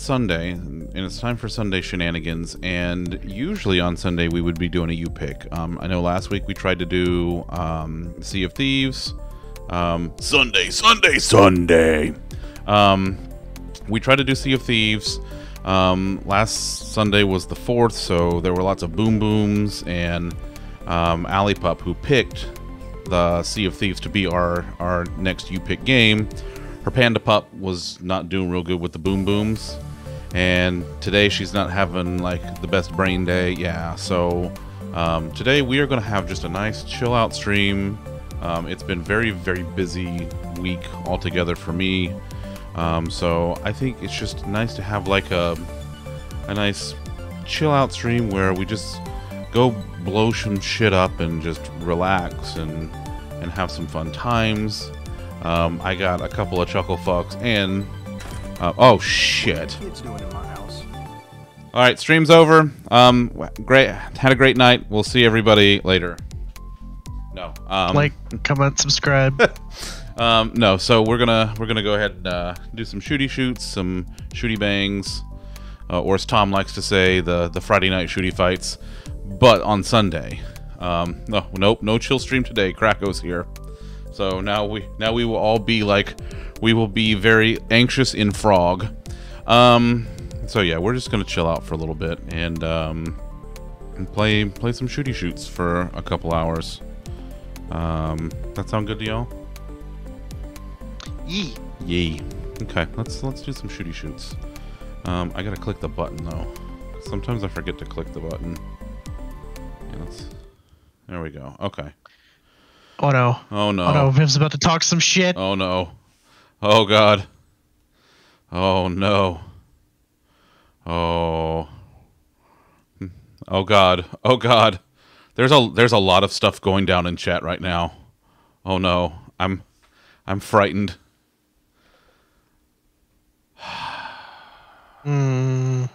it's Sunday, and it's time for Sunday shenanigans. And usually on Sunday we would be doing a U pick. Um, I know last week we tried to do um, Sea of Thieves. Um, Sunday, Sunday, Sunday. Um, we tried to do Sea of Thieves. Um, last Sunday was the fourth, so there were lots of boom booms and um, Ali Pup who picked the Sea of Thieves to be our our next U pick game. Her panda pup was not doing real good with the boom booms, and today she's not having like the best brain day. Yeah, so um, today we are going to have just a nice chill out stream. Um, it's been very very busy week altogether for me. Um, so I think it's just nice to have like a a nice chill out stream where we just go blow some shit up and just relax and and have some fun times. Um, I got a couple of chuckle fucks and uh, oh shit! Kids doing in my house. All right, stream's over. Um, great, had a great night. We'll see everybody later. No, um, like, comment, subscribe. Um, no, so we're gonna we're gonna go ahead and uh, do some shooty shoots, some shooty bangs, uh, or as Tom likes to say, the the Friday night shooty fights, but on Sunday. Um, no, nope, no chill stream today. Krako's here, so now we now we will all be like, we will be very anxious in Frog. Um, so yeah, we're just gonna chill out for a little bit and um, and play play some shooty shoots for a couple hours. Um, that sound good to y'all? Yee. Yee. Okay, let's let's do some shooty shoots. Um, I gotta click the button though. Sometimes I forget to click the button. Yeah, let's. There we go. Okay. Oh no. Oh no. Oh no, Viv's about to talk some shit. Oh no. Oh god. Oh no. Oh. Oh god. Oh god. There's a there's a lot of stuff going down in chat right now. Oh no. I'm I'm frightened. Hmm.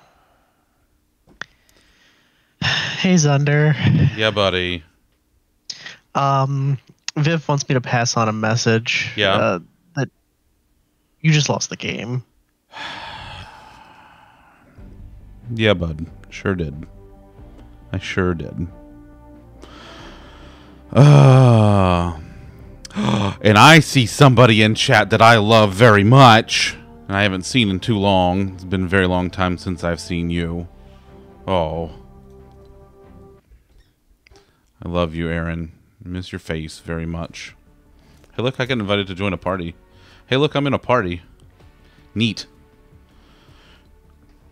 Hey Zunder. Yeah, buddy. Um, Viv wants me to pass on a message. Yeah. Uh, you just lost the game. Yeah, bud. Sure did. I sure did. Uh, and I see somebody in chat that I love very much. And I haven't seen in too long. It's been a very long time since I've seen you. Oh. I love you, Aaron. I miss your face very much. Hey, look, I got invited to join a party. Hey, look, I'm in a party. Neat.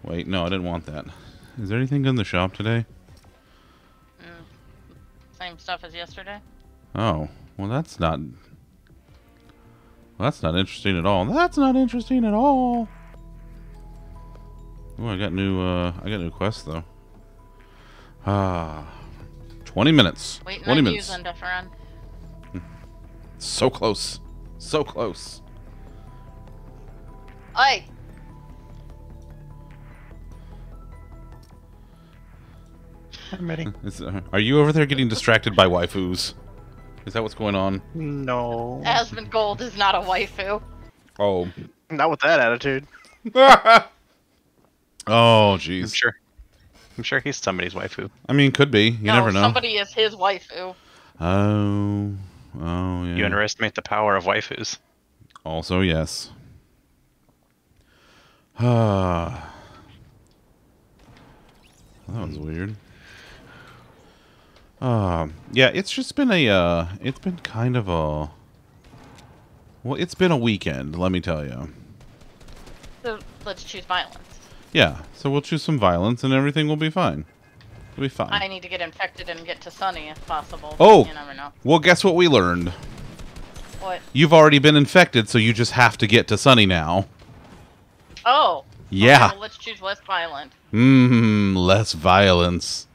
Wait, no, I didn't want that. Is there anything in the shop today? Same stuff as yesterday. Oh, well, that's not. Well, that's not interesting at all. That's not interesting at all. Oh, I got new. Uh, I got new quests though. Ah, twenty minutes. Waiting Twenty minutes. you, So close. So close. Oi! I'm ready. Is, uh, are you over there getting distracted by waifus? Is that what's going on? No. Asmongold is not a waifu. Oh. Not with that attitude. oh, jeez. I'm jeez. sure. I'm sure he's somebody's waifu. I mean, could be. You no, never know. somebody is his waifu. Oh. Oh, yeah. You underestimate the power of waifus. Also, yes. Ah. that was weird. Um, yeah, it's just been a, uh, it's been kind of a, well, it's been a weekend, let me tell you. So let's choose violence. Yeah, so we'll choose some violence and everything will be fine. It'll be fine. I need to get infected and get to Sunny if possible. Oh. You never know. Well, guess what we learned? What? You've already been infected, so you just have to get to Sunny now. Oh. Yeah. Okay, well, let's choose less violent. Mmm, less violence.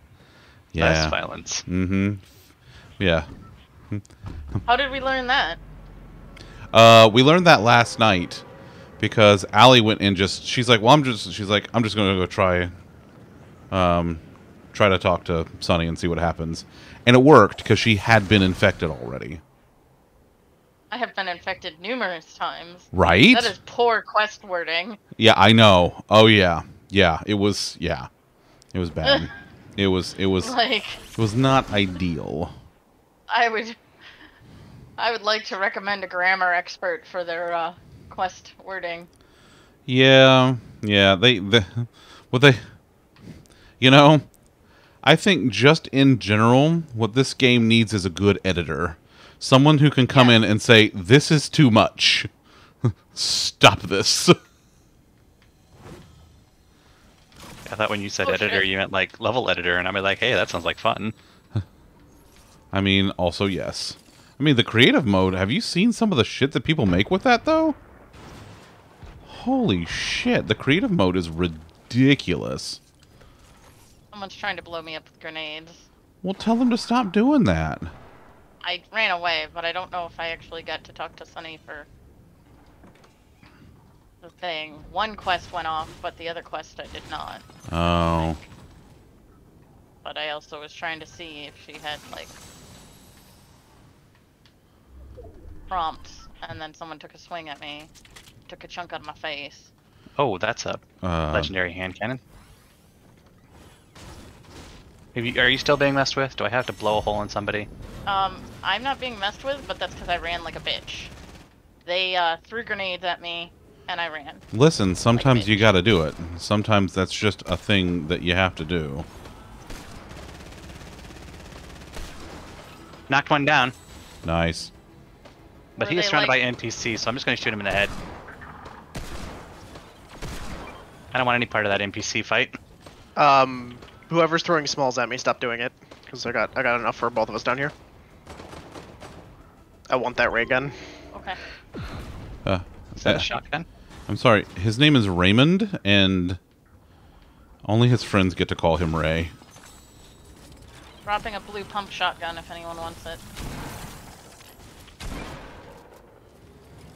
Yeah. Less violence. Mm-hmm. Yeah. How did we learn that? Uh, we learned that last night because Allie went and just she's like, well, I'm just she's like, I'm just gonna go try, um, try to talk to Sunny and see what happens, and it worked because she had been infected already. I have been infected numerous times. Right? That is poor quest wording. Yeah, I know. Oh yeah, yeah. It was yeah, it was bad. it was it was Like, it was not ideal. I would, I would like to recommend a grammar expert for their uh, quest wording. Yeah, yeah. They the what they you know. I think just in general, what this game needs is a good editor. Someone who can come Yeah. in and say, "This is too much. Stop this." I thought when you said Oh, editor, shit. you meant like level editor, and I'd be like, hey, that sounds like fun. I mean, also yes. I mean, the creative mode. Have you seen some of the shit that people make with that though? Holy shit! The creative mode is ridiculous. Someone's trying to blow me up with grenades. Well, tell them to stop doing that. I ran away, but I don't know if I actually got to talk to Sunny for the thing. One quest went off, but the other quest I did not. Oh, But I also was trying to see if she had like prompts, and then someone took a swing at me, took a chunk out of my face. Oh, that's a uh, legendary hand cannon. Have you, are you still being messed with? Do I have to blow a hole in somebody? Um, I'm not being messed with, but that's because I ran like a bitch. They uh, threw grenades at me, and I ran. listen. Sometimes you got to do it. Sometimes that's just a thing that you have to do. Knocked one down, Nice. but Were he is surrounded like- by NPC, so I'm just going to shoot him in the head. I don't want any part of that NPC fight. Um, whoever's throwing smalls at me, stop doing it, because I got I got enough for both of us down here. I want that ray gun. Okay. Uh, Is that uh, a shotgun? I'm sorry. His name is Raymond, and only his friends get to call him Ray. Dropping a blue pump shotgun if anyone wants it.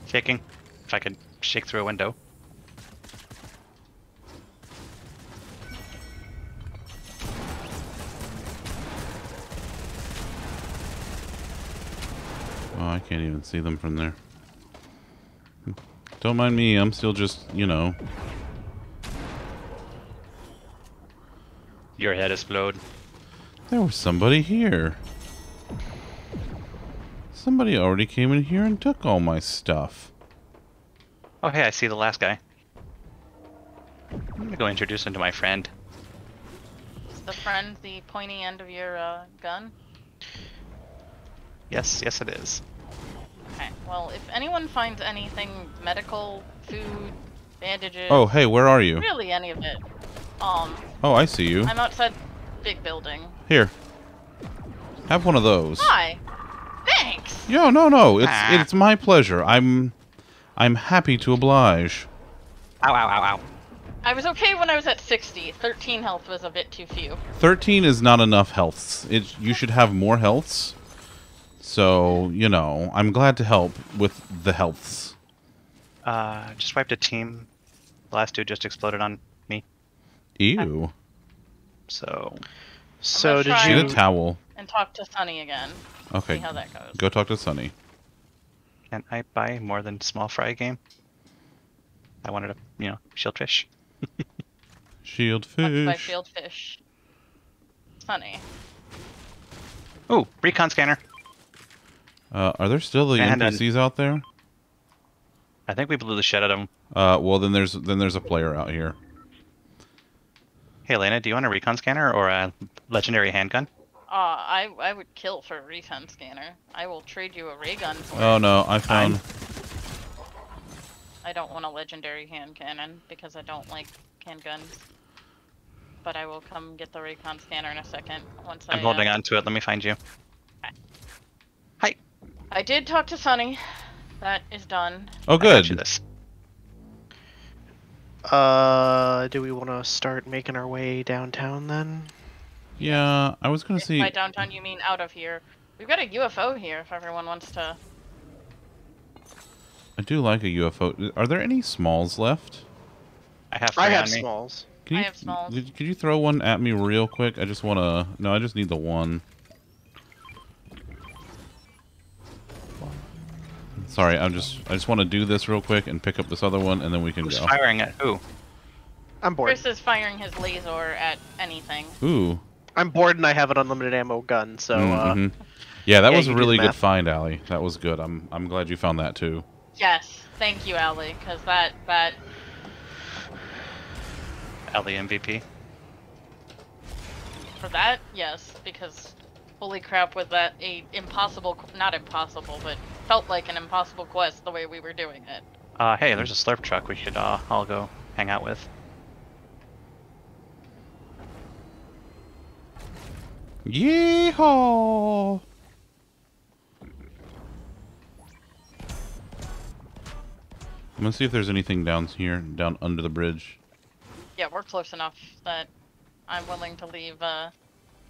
Shaking. If I could shake through a window. Oh, I can't even see them from there. Don't mind me. I'm still just, you know. Your head explode. There was somebody here. Somebody already came in here and took all my stuff. Oh, hey, I see the last guy. I'm gonna go introduce him to my friend. Is the friend the pointy end of your uh, gun? Yes, yes, it is. Okay. Well, if anyone finds anything medical, food, bandages, Oh, hey, where are you? really any of it, um, Oh, I see you. I'm outside big building. Here. Have one of those. Hi. Thanks. Yo, no, no. It's Ah. it's my pleasure. I'm I'm happy to oblige. Ow, ow, ow, ow. I was okay when I was at 60. 13 health was a bit too few. 13 is not enough healths. It you should have more healths. So, you know, I'm glad to help with the healths. Uh, just wiped a team. The last dude just exploded on me. Ew. So, So did try- Get you? a towel. And talk to Sunny again. Okay. See how that goes. Go talk to Sunny. can I buy more than small fry game? I wanted a, you know, shieldfish. Shield Talk by fish. field fish. Sunny. Oh, recon scanner. Uh, are there still the And NPCs out there? I think we blew the shit out of him. Uh, well then there's then there's a player out here. Hey, Lena, do you want a recon scanner or a legendary handgun? Uh, I I would kill for a recon scanner. I will trade you a ray gun for it. Oh it. no, I found I don't want a legendary hand cannon because I don't like handguns. But I will come get the recon scanner in a second. Once I'm I, holding uh, on to it. Let me find you. Hi. I did talk to Sunny. That is done. Oh I good. this. Uh, do we want to start making our way downtown then? Yeah, I was gonna see By downtown, you mean out of here. We've got a UFO here if everyone wants to. I do like a UFO. Are there any smalls left? I have I have me. smalls. Can I have smalls. Could, could you throw one at me real quick? I just wanna No, I just need the one. Sorry, I'm just I just want to do this real quick and pick up this other one, and then we can Who's go. firing at who? I'm bored. Chris is firing his laser at anything. Ooh. I'm bored and I have an unlimited ammo gun, so uh, Mhm. Yeah, that yeah, was a really good find, Allie. That was good. I'm I'm glad you found that too. Yes, thank you, Allie, because that that Ellie MVP. for that, yes, because holy crap, was that a impossible, not impossible, but felt like an impossible quest the way we were doing it. Uh, hey, there's a slurp truck we should uh, all go hang out with. Yeehaw! I'm gonna see if there's anything down here, down under the bridge. Yeah, we're close enough that I'm willing to leave. Uh,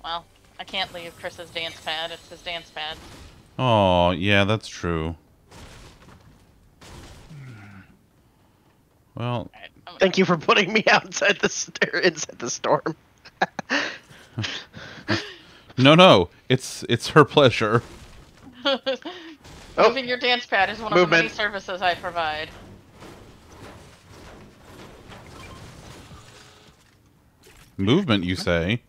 well, I can't leave Chris's dance pad. It's his dance pad. Oh, yeah, that's true. Well, thank you for putting me outside the st- inside the storm. no, no, it's it's her pleasure. gonna- Oh. Moving your dance pad is one of the many services I provide. Movement, you say?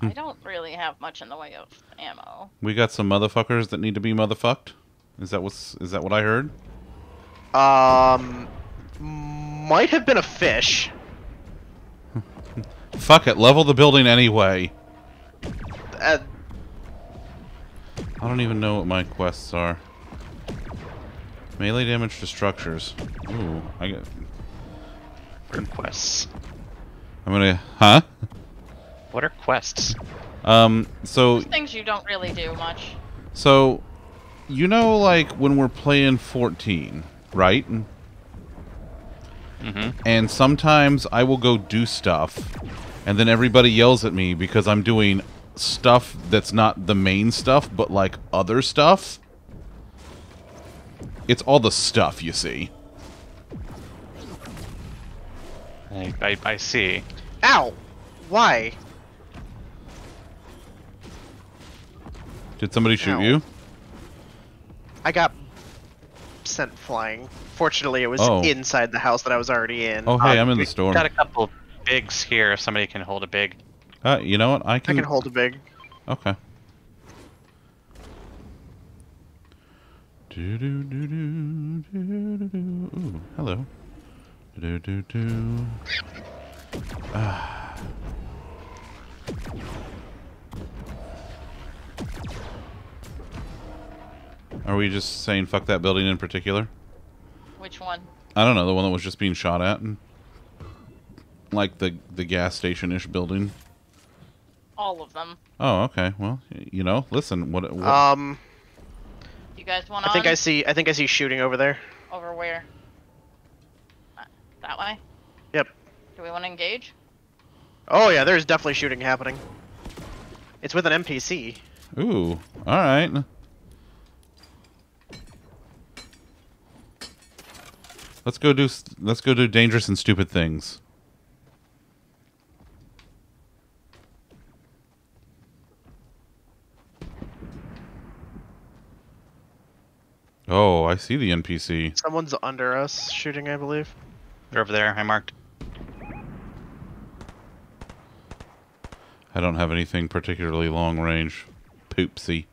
I don't really have much in the way of ammo. We got some motherfuckers that need to be motherfucked. Is that what's is that what I heard? Um, might have been a fish. Fuck it, level the building anyway. Uh, I don't even know what my quests are. Melee damage to structures. Ooh, I get. Quests. I'm gonna. Huh? What are quests? Um. So Things you don't really do much. so, you know, like when we're playing 14, right? Mm-hmm. And sometimes I will go do stuff, and then everybody yells at me because I'm doing stuff that's not the main stuff, but like other stuff. It's all the stuff, you see. I, I, I see. ow! Why? Did somebody shoot Ow. you? I got sent flying. Fortunately, it was Oh. inside the house that I was already in. Oh, hey, Uh, I'm in the we storm. Got a couple bigs here. If somebody can hold a big. Uh, you know what? I can... I can. can hold a big. Okay. Do do do do do do do. Ooh, hello. Do do do. Ah. Are we just saying fuck that building in particular? Which one? I don't know, the one that was just being shot at. and- Like the the gas station ish building. All of them. Oh, okay. Well, you know, listen. What? what Um, You guys want I think on? I see. I think I see shooting over there. Over where? Uh, That way? Yep. Do we want to engage? Oh yeah, there's definitely shooting happening. It's with an NPC. Ooh, all right. Let's go do let's go do dangerous and stupid things. Oh, I see the NPC. Someone's under us shooting, I believe. They're over there. I marked. I don't have anything particularly long range. Poopsie.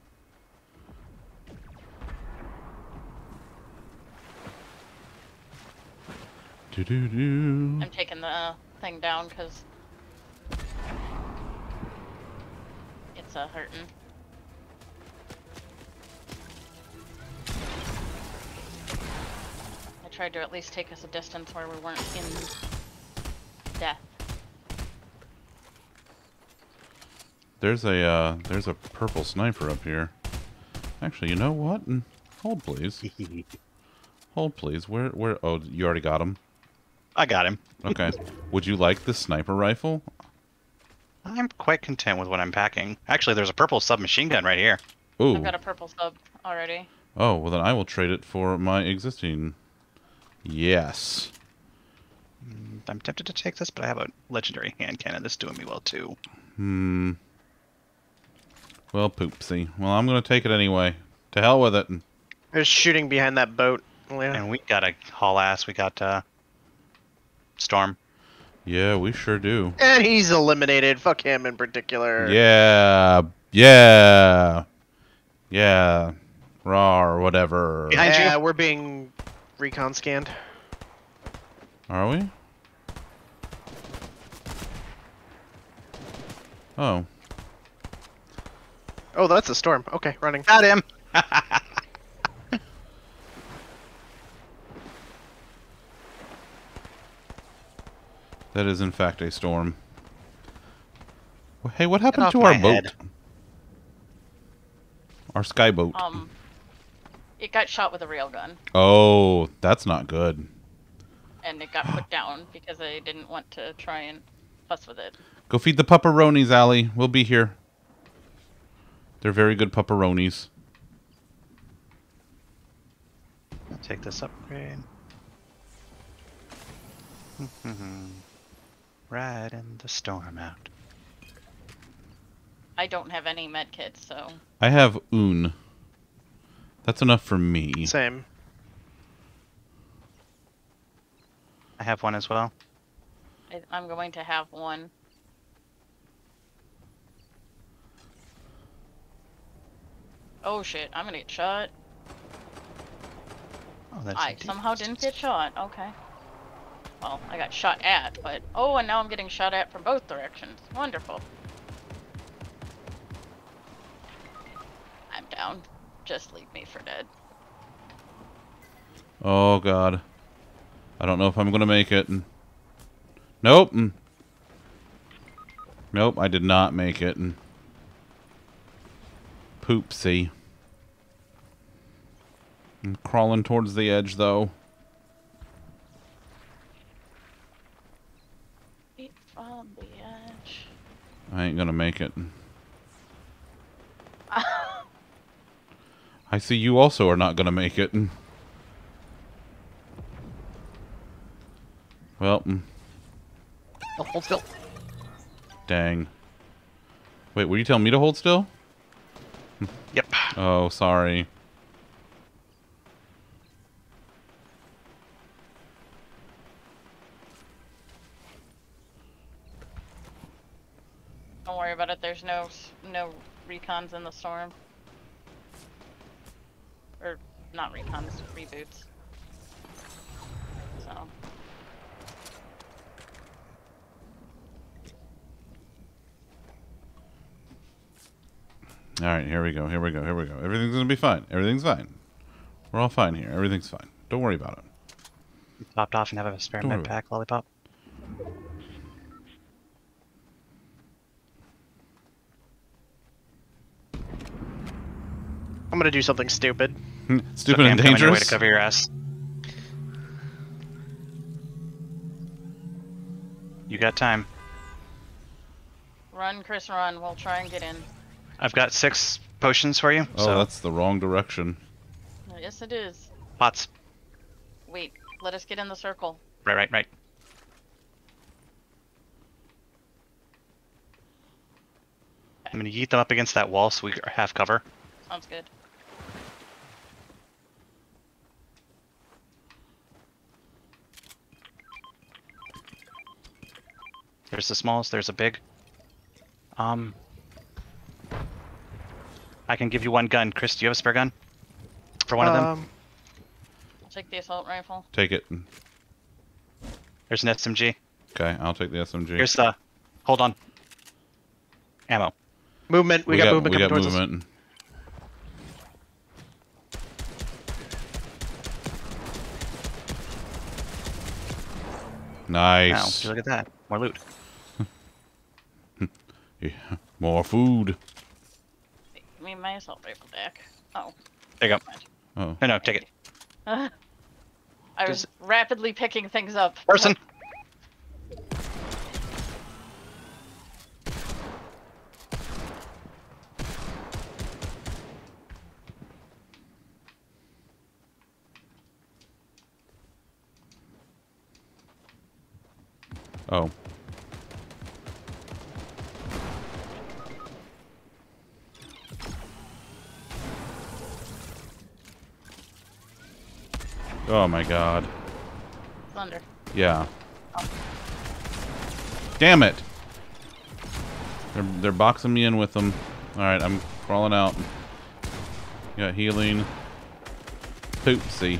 Do do do. I'm taking the thing down because it's uh, hurting. I tried to at least take us a distance where we weren't in death. There's a uh, there's a purple sniper up here. Actually, you know what? Mm, Hold please. Hold please. Where where? Oh, you already got him. I got him. Okay. Would you like the sniper rifle? I'm quite content with what I'm packing. Actually, there's a purple submachine gun right here. Ooh. I've got a purple sub already. Oh, well then I will trade it for my existing. Yes. I'm tempted to take this, but I have a legendary hand cannon that's doing me well too. Hmm. Well, poopsie. Well, I'm gonna take it anyway. To hell with it. There's shooting behind that boat. Lena. And we got a haul ass. We got uh, Storm. Yeah, we sure do. And he's eliminated. Fuck him in particular. Yeah, yeah, yeah. Raw or whatever. Behind you. Yeah, we're being recon scanned. Are we? Oh, Oh, that's a storm. Okay, running. Got him. that is in fact a storm. Hey, what happened to our boat? head. Our sky boat. Um, it got shot with a railgun, Oh, that's not good. and it got put down because I didn't want to try and fuss with it. Go feed the pepperonis, Allie. We'll be here. They're very good pepperonis. I'll take this upgrade. Hmm, hmm, hmm. Riding the storm out. I don't have any medkits, so I have un. That's enough for me. Same. I have one as well. I, I'm going to have one. Oh shit, I'm gonna get shot. Oh, that's I somehow didn't get shot. Okay. Well, I got shot at, but oh, and now I'm getting shot at from both directions. Wonderful. I'm down. Just leave me for dead. Oh god. I don't know if I'm gonna make it. Nope. Nope, I did not make it. Poopsie. I'm crawling towards the edge though. Feet on the edge. I ain't gonna make it. I see you also are not gonna make it. Well, hold still. dang. Wait, were you telling me to hold still? Yep. Oh, sorry. Don't worry about it. There's no no recons in the storm. Or not recons, reboots. So All right, here we go. Here we go. Here we go. Everything's gonna be fine. Everything's fine. We're all fine here. Everything's fine. Don't worry about it. Popped off and have a spare med pack lollipop. I'm gonna do something stupid. Hmm. Stupid okay, and I'm coming your way dangerous. to cover your ass. You got time. run, Chris, run. We'll try and get in. I've got six potions for you. Oh, so that's the wrong direction. Yes, it is. pots. Wait, let us get in the circle. Right, right, right. I'm gonna yeet them up against that wall so we have cover. Sounds good. There's the smalls, there's a big. Um. I can give you one gun. Chris, do you have a spare gun? For one of them? Um, I'll take the assault rifle. Take it. There's an SMG. Okay, I'll take the SMG. Here's the. Hold on. Ammo. movement. We, got, movement we coming got towards us. movement. Now, Nice. would you look at that. More loot. Yeah, More food. Wait, Give me my assault rifle back. Oh. There you go. Oh. No, no, take it. I was Does- rapidly picking things up. Person! Oh. Oh my god. Thunder. Yeah. Oh. Damn it! They're they're boxing me in with them. All right, I'm crawling out. Got healing. Poopsie.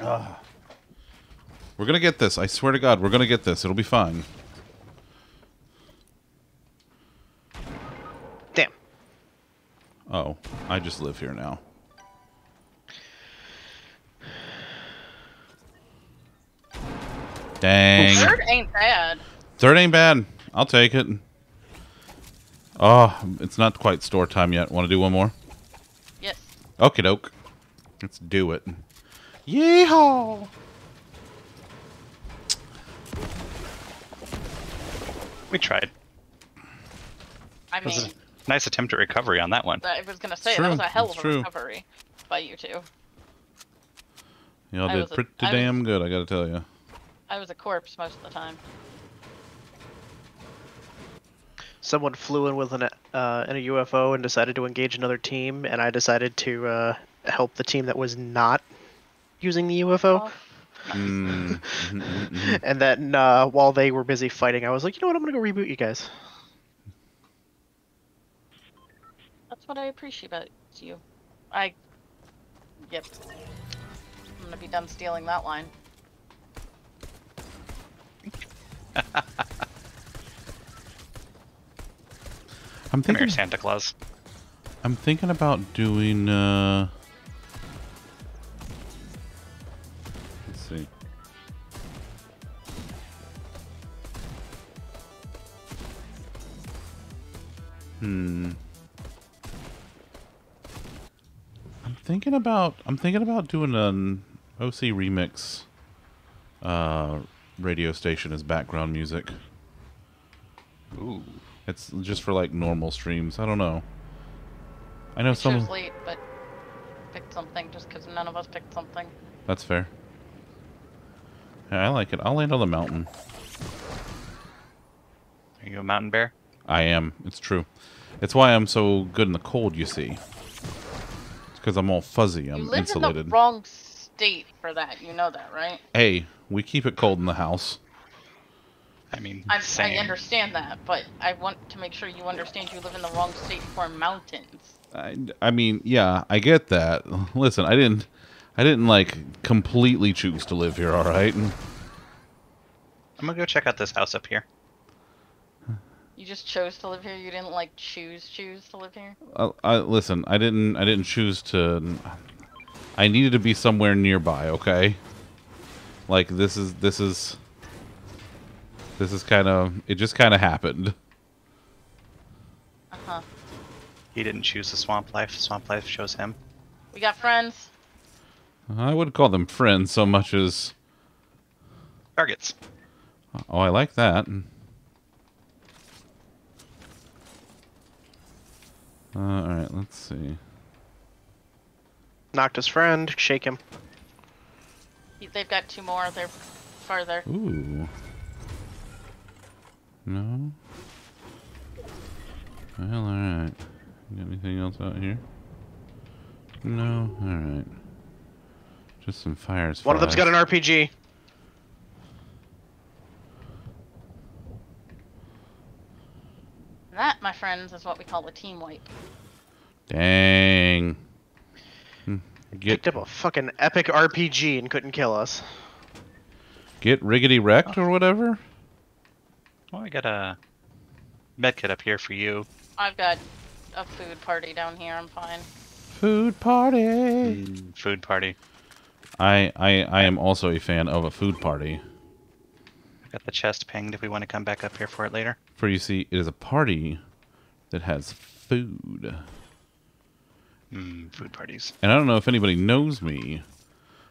Ah. We're gonna get this. I swear to God, we're gonna get this. It'll be fine. Damn. Oh, I just live here now. Dang. Third ain't bad. Third ain't bad. I'll take it. Oh, it's not quite store time yet. Want to do one more? Yes. Okie doke. Let's do it. Yeehaw! We tried. I mean, a nice attempt at recovery on that one. I was gonna say True, that was a hell of a true. recovery by you two. Y'all did was a- pretty I was- damn good, I gotta tell you. I was a corpse most of the time. Someone flew in with an uh, in a UFO and decided to engage another team, and I decided to uh, help the team that was not using the UFO. Oh, Mm, mhm, mhm, mhm. And then uh, while they were busy fighting, I was like, you know what? I'm gonna go reboot you guys. That's what I appreciate about you. I. Yep. I'm gonna be done stealing that line. I'm Come here, thinking. Santa Claus. I'm thinking about doing. uh... Let's see. Hmm. Thinking about. I'm thinking about doing an OC remix. Uh, radio station as background music. Ooh. It's just for like normal streams. I don't know. I know I some. chose late, but picked something just because none of us picked something. That's fair. Yeah, I like it. I'll land on the mountain. Are you a mountain bear? I am. It's true. It's why I'm so good in the cold, you see. It's because I'm all fuzzy. I'm live insulated. in the wrong state for that. You know that, right? Hey, we keep it cold in the house. I mean, I, I same. understand that, but I want to make sure you understand you live in the wrong state for mountains. I, I mean, yeah, I get that. Listen, I didn't, I didn't like completely choose to live here. All right. I'm gonna go check out this house up here. You just chose to live here. You didn't like choose choose to live here. I, I listen. I didn't. I didn't choose to. I needed to be somewhere nearby. Okay. Like this is this is. This is kind of. It just kind of happened. Uh huh. He didn't choose the swamp life. Swamp life chose him. We got friends. I wouldn't call them friends so much as. Targets. Oh, I like that. Uh, all right. Let's see. Knocked his friend. Shake him. They've got two more. They're farther. Ooh. No. Well, alright. Got anything else out here? No? Alright. Just some fires. One of them's got an RPG. And that, my friends, is what we call a team wipe. Dang. Hmm. Get Picked up a fucking epic RPG and couldn't kill us. get riggedy wrecked or whatever? Well, I got a medkit up here for you. I've got a food party down here. I'm fine. Food party. Mm, food party. I, I I am also a fan of a food party. I got the chest pinged if we want to come back up here for it later. For you see, it is a party that has food. Mm, food parties. And I don't know if anybody knows me,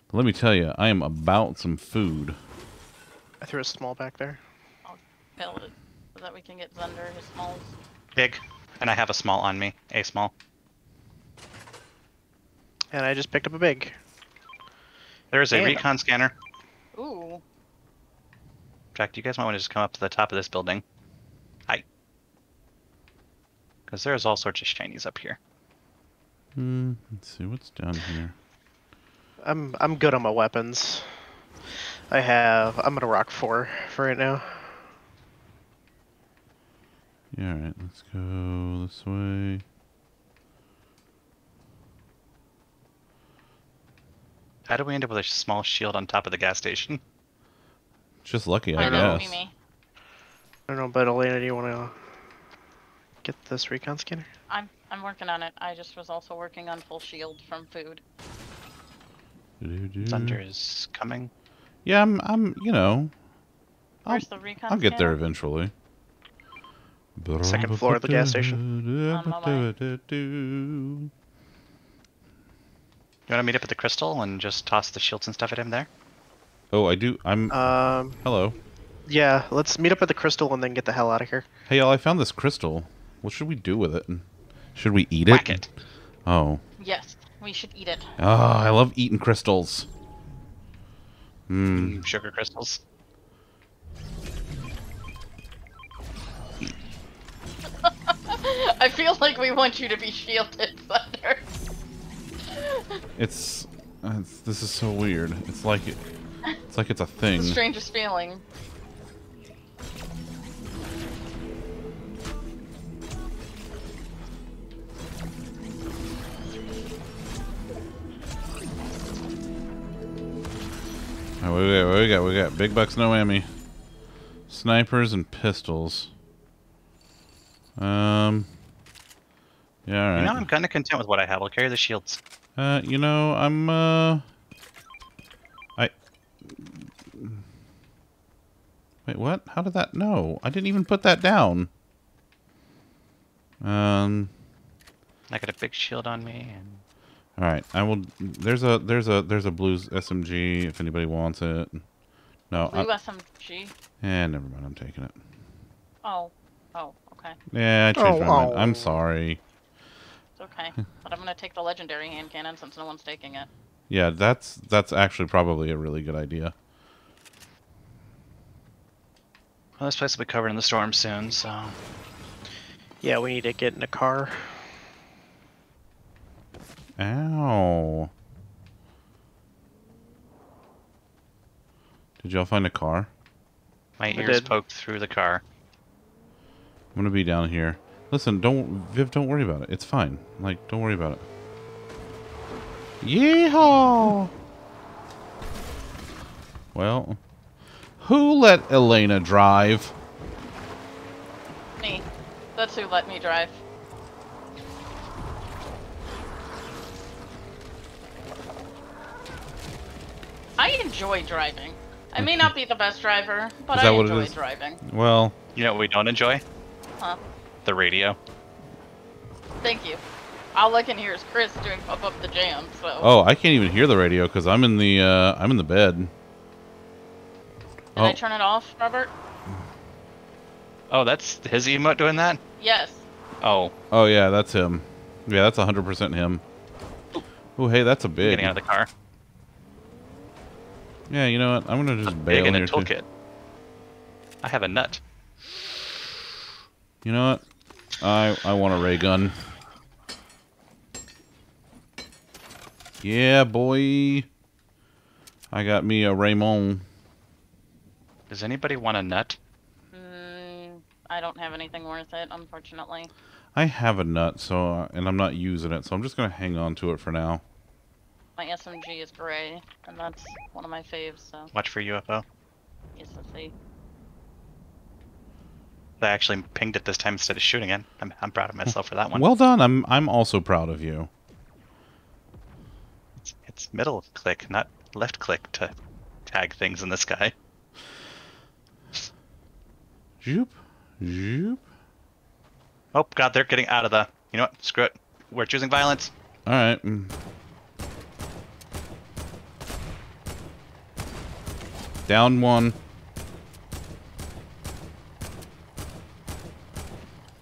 but let me tell you, I am about some food. I threw a small back there. I'll Build it so that we can get Zunder his smalls. Big. And I have a small on me. A small. And I just picked up a big. There's a Damn. recon scanner. Ooh. Jack, do you guys might want to just come up to the top of this building. Hi. Because there's all sorts of shinies up here. Hmm. Let's see what's down here. I'm I'm good on my weapons. I have I'm gonna rock four for right now. Yeah. All right. Let's go this way. How do we end up with a small shield on top of the gas station? Just lucky, I I know, guess. Mimi. I don't know, but Elena, do you want to get this recon scanner? I'm I'm working on it. I just was also working on full shield from food. Thunder is coming. Yeah, I'm. I'm. You know. I'll- the recon? I'll get there eventually. Second floor of the gas On my station. You want to meet up at the crystal and just toss the shields and stuff at him there? Oh, I do. I'm. Um, hello. yeah, let's meet up at the crystal and then get the hell out of here. Hey, y'all! I found this crystal. What should we do with it? Should we eat it? Whack it. Oh. Yes, we should eat it. Oh, I love eating crystals. Hmm. Mm, Sugar crystals. I feel like we want you to be shielded, Thunder. It's, uh, it's. This is so weird. It's like it. It's like it's a thing. the strangest feeling. Oh, what we got? What we got? We got big bucks, no whammy. Snipers and pistols. Um. Yeah, all right. You know, I'm kind of content with what I have. I'll carry the shields. Uh, you know, I'm, uh... I... Wait, what? How did that... No, I didn't even put that down. Um... I got a big shield on me, and Alright, I will... There's a, there's a, there's a Blues SMG, if anybody wants it. No, Blue I... SMG. Eh, never mind, I'm taking it. Oh, oh, okay, Yeah, I changed Oh, my mind. oh. I'm sorry. it's okay. but I'm gonna take the legendary hand cannon since no one's taking it. Yeah, that's, that's actually probably a really good idea. well, this place will be covered in the storm soon. So Yeah, we need to get in a car. Ow. Did y'all find a car? my I ears did. poked through the car. I'm gonna be down here. Listen, don't Viv, don't worry about it. It's fine. Like, don't worry about it. Yeehaw! Well, who let Elena drive? Me. That's who let me drive. I enjoy driving. I may not be the best driver, but Is that I what enjoy is? driving. Well, You know what we don't enjoy? Huh? The radio. Thank you. All I can hear is Chris doing pump up the jam, so. oh, I can't even hear the radio because I'm in the uh, I'm in the bed. Did oh. I turn it off, Robert? Oh, that's his emote doing that. Yes. Oh, Oh yeah, that's him. Yeah, that's 100% him. Oh, hey, that's a big. getting out of the car. Yeah, you know what? I'm gonna just bail Big in a here too. toolkit. I have a nut. You know what? I I want a ray gun. Yeah, boy. I got me a Raymond. Does anybody want a nut? Mm, I don't have anything worth it, unfortunately. I have a nut, so uh, and I'm not using it, so I'm just gonna hang on to it for now. My SMG is gray, and that's one of my faves, so Watch for UFO. yes, let's see. I actually pinged it this time instead of shooting it. I'm, I'm proud of myself for that one. Well done. I'm I'm also proud of you. It's, it's middle click, not left click to tag things in the sky. Zoop, zoop. Oh god, they're getting out of the. You know what? Screw it. We're choosing violence. All right. Down one.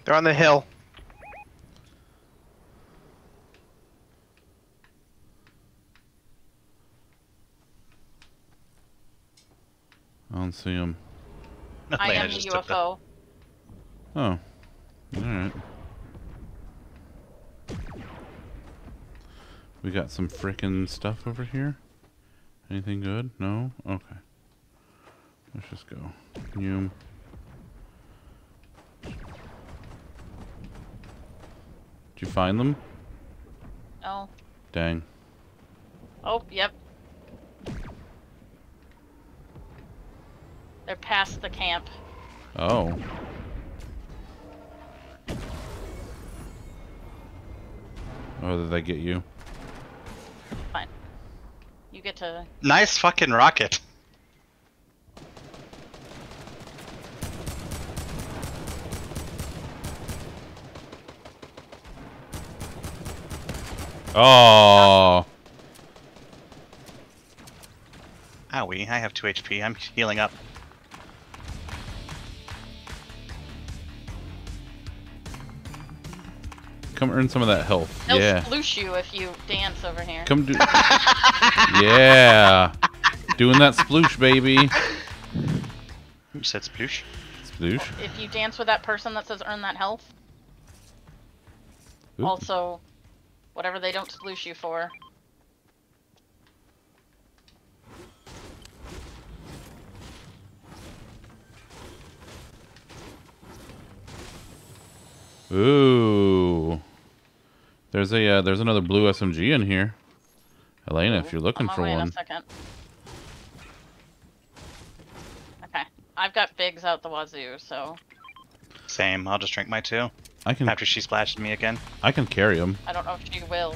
They're on the hill. I don't see him. I Elena am the just took the- UFO. Oh. All right. We got some frickin' stuff over here. Anything good? No? Okay. Let's just go. You. Did you find them? Oh. Dang. Oh, yep. They're past the camp. Oh. Oh, did they get you? Fine. You get to. Nice fucking rocket. Oh. Owie, I have 2 HP. I'm healing up. Come earn some of that health. They'll yeah. sploosh you if you dance over here. Come do. yeah. Doing that sploosh, baby. Who said sploosh? Sploosh. If you dance with that person that says earn that health. Oop. Also, whatever they don't sploosh you for. Ooh. There's a uh, there's another blue SMG in here. Elena, if you're looking I'm on for my way in one. a second. Okay, I've got bigs out the wazoo, so Same. I'll just drink my two I can after she splashed me again. I can carry him. I don't know if she will.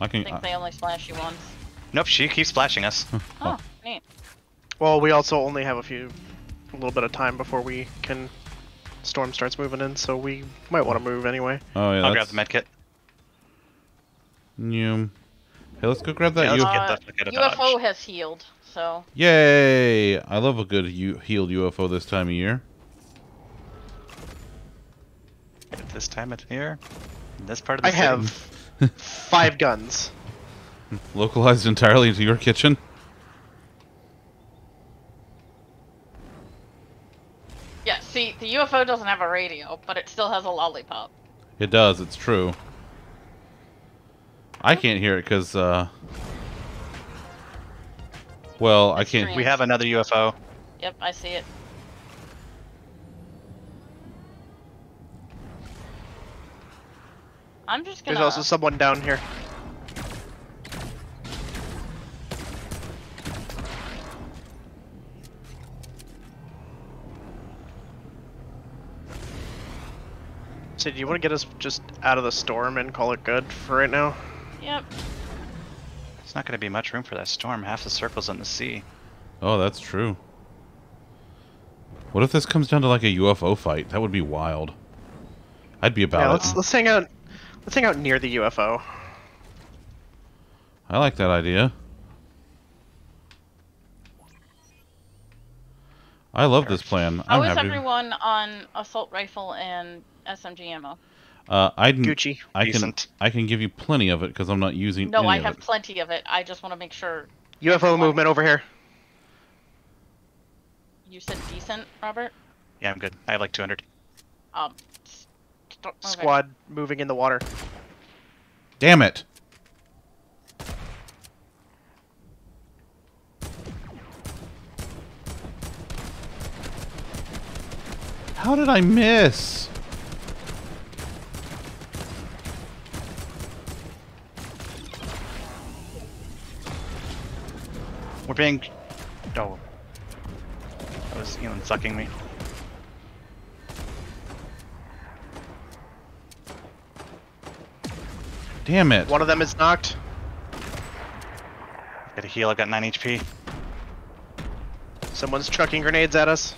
I can. I think I, they only splash you once. Nope, she keeps splashing us. Oh, neat. Well, we also only have a few, a little bit of time before we can. Storm starts moving in, so we might want to move anyway. oh yeah. I'll grab that's the medkit. new. Hey, let's go grab that. Yeah, let's U- get Uh, the fuck UFO Dodge. has healed, so Yay! I love a good U- healed UFO this time of year. At this time of year, in this part of the I city. have five guns. Localized entirely into your kitchen. yeah. See, the UFO doesn't have a radio, but it still has a lollipop. It does. It's true. I can't hear it because, uh. Well, I can't. We have another UFO. Yep, I see it. I'm just gonna. There's also someone down here. So do you want to get us just out of the storm and call it good for right now? Yep. It's not going to be much room for that storm. Half the circle's in the sea. Oh, that's true. What if this comes down to like a UFO fight? That would be wild. I'd be about yeah, it. let's let's hang out. Let's hang out near the UFO. I like that idea. I love this plan. How I'm is happy. everyone on assault rifle and SMG ammo? Uh, I can. Gucci. I can. I can give you plenty of it because I'm not using. No, any I of have it. plenty of it. I just want to make sure. UFO movement over here. You said decent, Robert. Yeah, I'm good. I have like 200. Um. S- st- okay. Squad moving in the water. Damn it! How did I miss? We're being. Oh. That was Elon sucking me. Damn it! One of them is knocked. Got a heal. I got 9 HP. Someone's chucking grenades at us.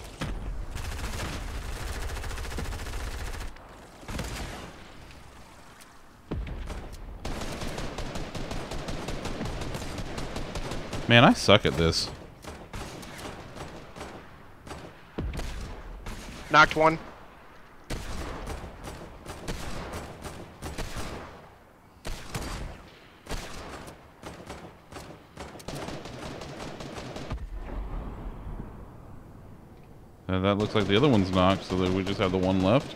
Man, I suck at this. Knocked one. And that looks like the other one's knocked, so that we just have the one left.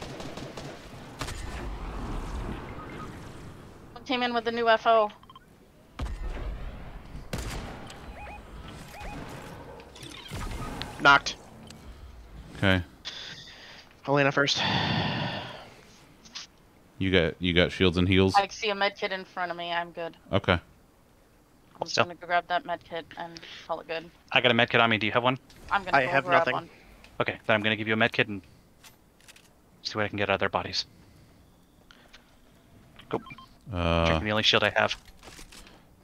Came in with the new FO. Knocked. Okay. Helena first. You got you got shields and heals. I see a med kit in front of me. I'm good. Okay. I'm just gonna go grab that med kit and call it good. I got a med kit on me. Do you have one? I'm gonna. I go have grab nothing. One. Okay, then I'm gonna give you a med kit and see what I can get out of their bodies. Go. Uh, Drinking the only shield I have.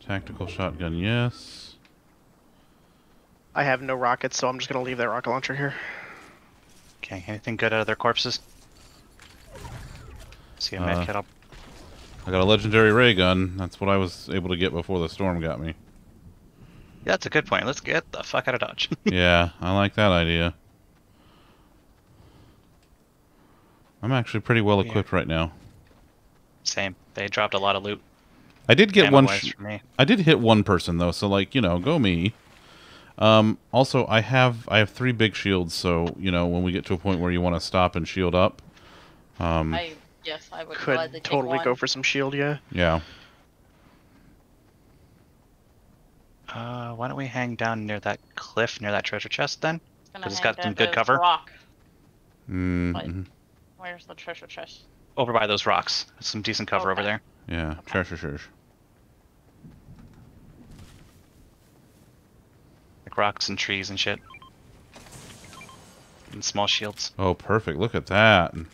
tactical shotgun, yes. I have no rockets, so I'm just gonna leave that rocket launcher here. Okay, anything good out of their corpses? See a Uh, med kit. I'll I got a legendary ray gun. That's what I was able to get before the storm got me. Yeah, that's a good point. Let's get the fuck out of Dodge. yeah, I like that idea. I'm actually pretty well Yeah. equipped right now. Same. They dropped a lot of loot. I did get one. Sh- for me. I did hit one person though, so like you know, go me. Um, also, I have I have three big shields, so you know when we get to a point where you want to stop and shield up. Um, I yes, I would Could gladly take totally one. go for some shield, yeah. yeah. Uh, why don't we hang down near that cliff, near that treasure chest then? Gonna 'Cause it's hang got some good cover. Rock. Mm, mhm. Where's the treasure chest? Over by those rocks. Some decent cover over there. Yeah. Sure, sure, sure. Like rocks and trees and shit. And small shields. Oh, perfect. Look at that. Does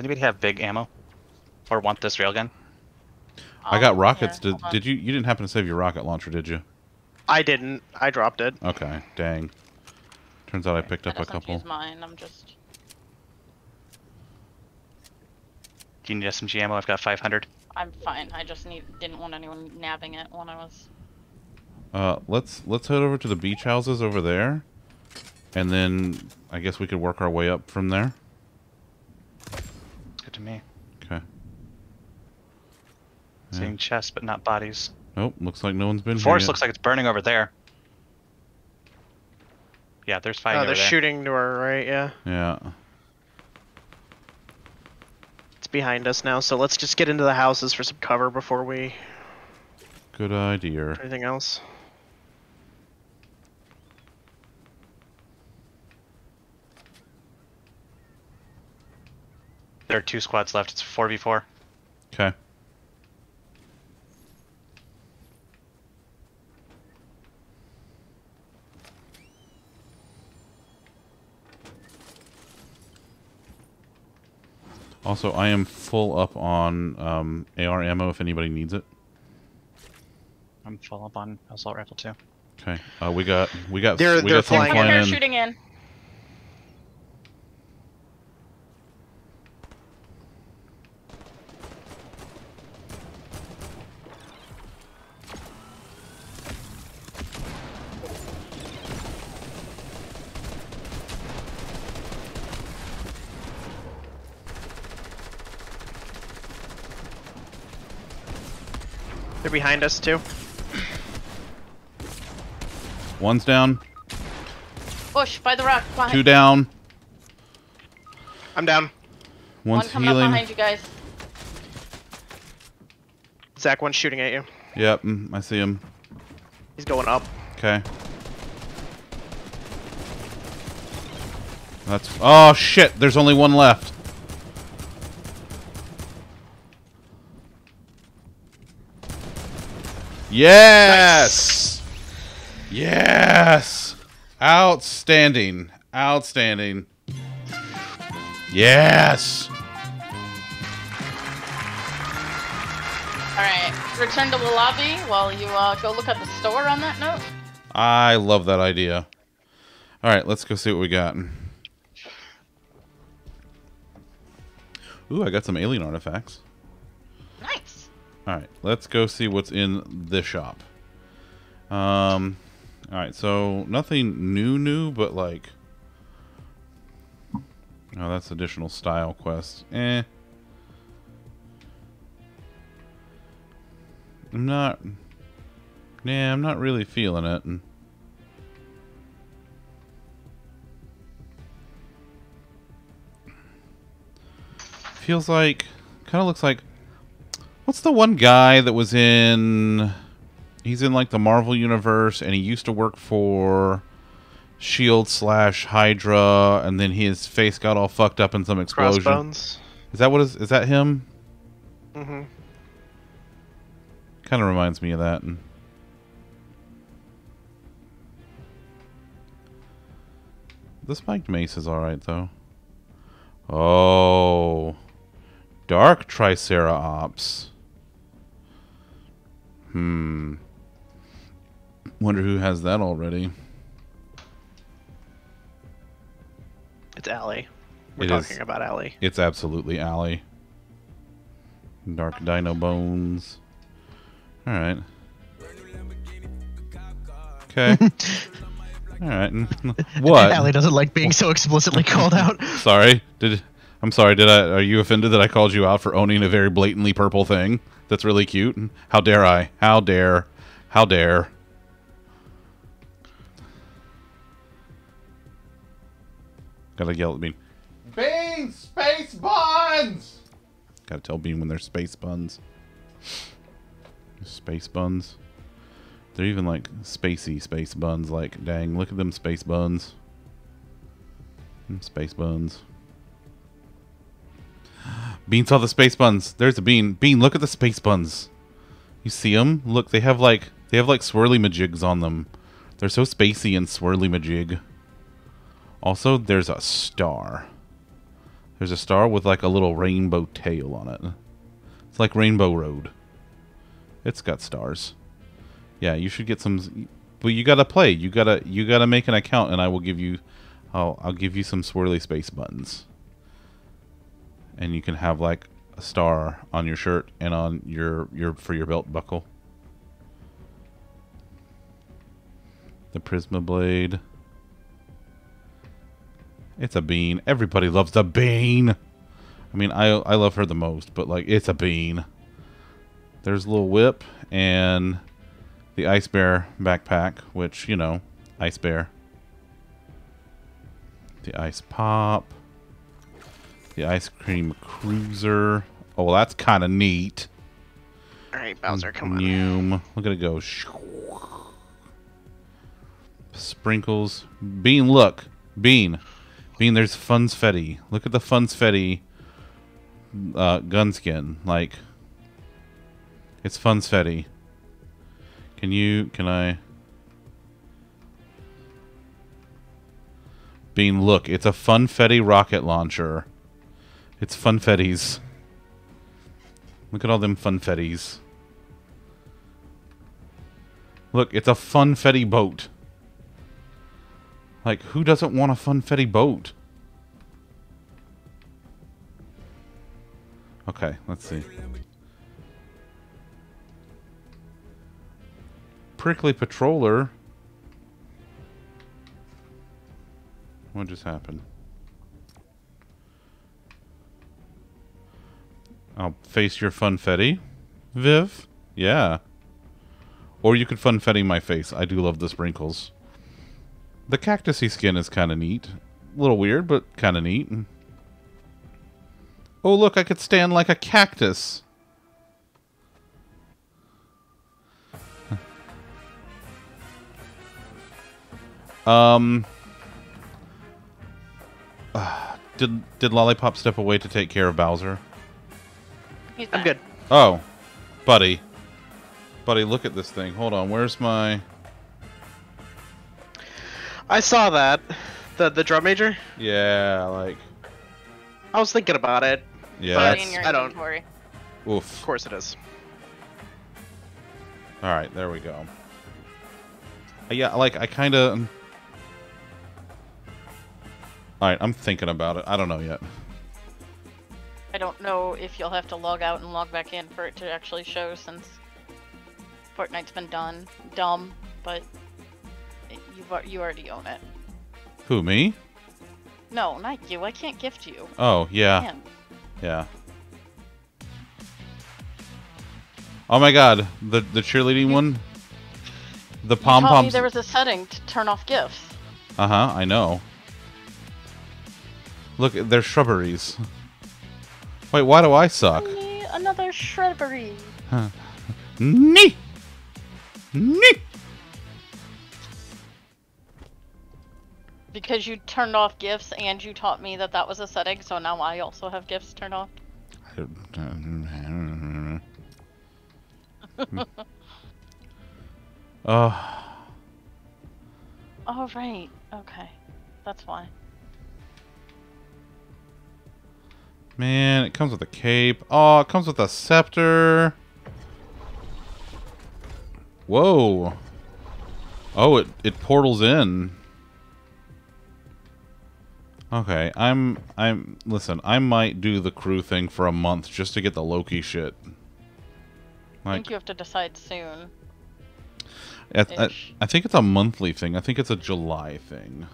anybody have big ammo? Or want this railgun? I got Um, rockets. here, Did, did you? You didn't happen to save your rocket launcher, did you? I didn't. I dropped it. Okay. Dang. Turns out I picked up a couple. use mine. I'm just. Do you need SMG ammo? I've got 500. I'm fine. I just need didn't want anyone nabbing it when I was. Uh, let's let's head over to the beach houses over there, and then I guess we could work our way up from there. Good to me. Okay. Yeah. Seeing chests, but not bodies. Nope. Looks like no one's been The here forest looks like it's burning over there. Yeah, there's fighting Oh, they're there. shooting to our right, yeah. Yeah. It's behind us now, so let's just get into the houses for some cover before we Good idea. anything else. There are two squads left. It's 4v4. Okay. Also, I am full up on um, AR ammo if anybody needs it. I'm full up on assault rifle too. Okay. Uh, we got we got They're- we they're got someone flying They're flying in. shooting in. Behind us too. One's down. Bush by the rock. Behind. Two down. I'm down. One One's coming up healing. behind you guys. Zach, one's shooting at you. Yep, mm, I see him. He's going up. Okay. That's oh shit. There's only one left. Yes. Yes. Outstanding. Outstanding. Yes. All right. Return to the lobby while you uh, go look at the store. On that note. I love that idea. All right, let's go see what we got. Ooh, I got some alien artifacts. Nice. All right, let's go see what's in the shop. Um, all right, so nothing new, new, but like, oh, that's additional style quest. Eh, I'm not. Nah, I'm not really feeling it. And feels like, kind of looks like What's the one guy that was in he's in like the Marvel universe, and he used to work for Shield slash Hydra, and then his face got all fucked up in some explosion. Crossbones. Is that what is? Is that him? Mm-hmm. Kind of reminds me of that. The spiked mace is all right though. Oh, dark Triceratops. Hmm. Wonder who has that already. It's Allie. We're It is. talking about Allie. It's absolutely Alley. Dark Dino Bones. All right. Okay. All right. what? Allie doesn't like being so explicitly called out. Sorry. Did I'm sorry. Did I? Are you offended that I called you out for owning a very blatantly purple thing that's really cute? How dare I? How dare? How dare? Gotta yell at Bean. Bean, space buns. Gotta tell Bean when they're space buns. Space buns. They're even like spacey space buns. Like, dang, look at them space buns. Mm, Space buns. Bean saw the space buns. There's a bean. Bean, look at the space buns. You see them? Look, they have like they have like swirly majigs on them. They're so spacey and swirly majig. Also, there's a star. There's a star with like a little rainbow tail on it. It's like Rainbow Road. It's got stars. Yeah, you should get some. But you gotta play. You gotta you gotta make an account, and I will give you. I'll I'll give you some swirly space buttons. And you can have like a star on your shirt and on your your for your belt buckle. The Prisma blade. It's a bean. Everybody loves the bean. I mean, I I love her the most, but like it's a bean. There's a little whip and the ice bear backpack, which you know, ice bear. The ice pop. The ice cream cruiser. Oh, well, that's kind of neat. All right, Bowser, come on. We're going to go. Sprinkles. Bean, look. Bean. Bean, there's Funfetti. Look at the Funfetti uh, gun skin. Like, it's Funfetti. Can you, can I? Bean, look. It's a Funfetti rocket launcher. It's Funfettis. Look at all them Funfettis. Look, it's a Funfetti boat. Like, who doesn't want a Funfetti boat? Okay, let's see. Prickly Patroller. What just happened? I'll face your funfetti. Viv? Yeah. Or you could funfetti my face. I do love the sprinkles. The cactusy skin is kind of neat. A little weird, but kind of neat. Oh, look, I could stand like a cactus. um... uh, did did Lollipop step away to take care of Bowser? He's I'm back. good. Oh, buddy. Buddy, look at this thing. Hold on. Where's my... I saw that. The the drum major. Yeah, like... I was thinking about it. Yeah, But- that's... I don't- inventory. Oof. Of course it is. Alright, there we go. Uh, Yeah, like, I kind of... Alright, I'm thinking about it. I don't know yet. I don't know if you'll have to log out and log back in for it to actually show since Fortnite's been done. Dumb, but you've you already own it. Who, me? No, not you. I can't gift you. Oh, yeah. Yeah. Oh my god, the the cheerleading one? The you pom poms. there was a setting to turn off gifts. Uh huh, I know. Look, they're shrubberies. Wait, why do I suck? Only another shrubbery. Huh. Nee! Nee. Because you turned off gifts and you taught me that that was a setting, so now I also have gifts turned off. Oh, All right. Okay. That's why. Man, it comes with a cape. Oh, it comes with a scepter. Whoa. Oh, it, it portals in. Okay, I'm I'm listen, I might do the crew thing for a month just to get the Loki shit. I think you have to decide soon. I, I. I think it's a monthly thing. I think it's a July thing.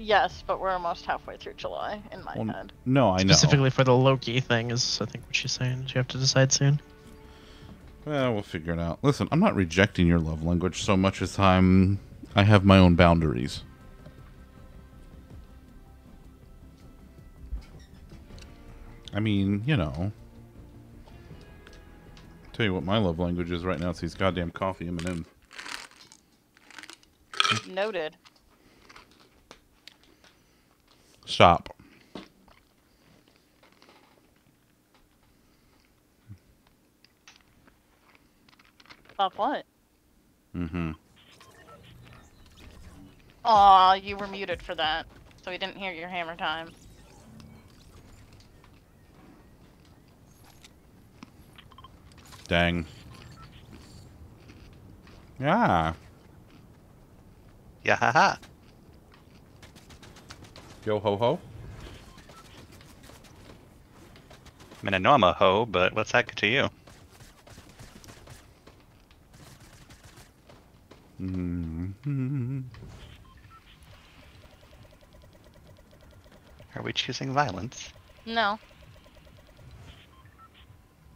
Yes, but we're almost halfway through July in my Well, head. No, I know. Specifically for the Loki thing is, I think, what she's saying. Do you have to decide soon. Well, we'll figure it out. Listen, I'm not rejecting your love language so much as I'm I have my own boundaries. I mean, you know. Tell you what my love language is right now. It's these goddamn coffee M&M. Noted. Stop. Stop what? Mm-hmm. Aw, you were muted for that, so we didn't hear your hammer time. Dang. Yeah. Yeah, haha. Yo ho ho. I mean, I know I'm a hoe, but what's that to you? Mm-hmm. Are we choosing violence? No.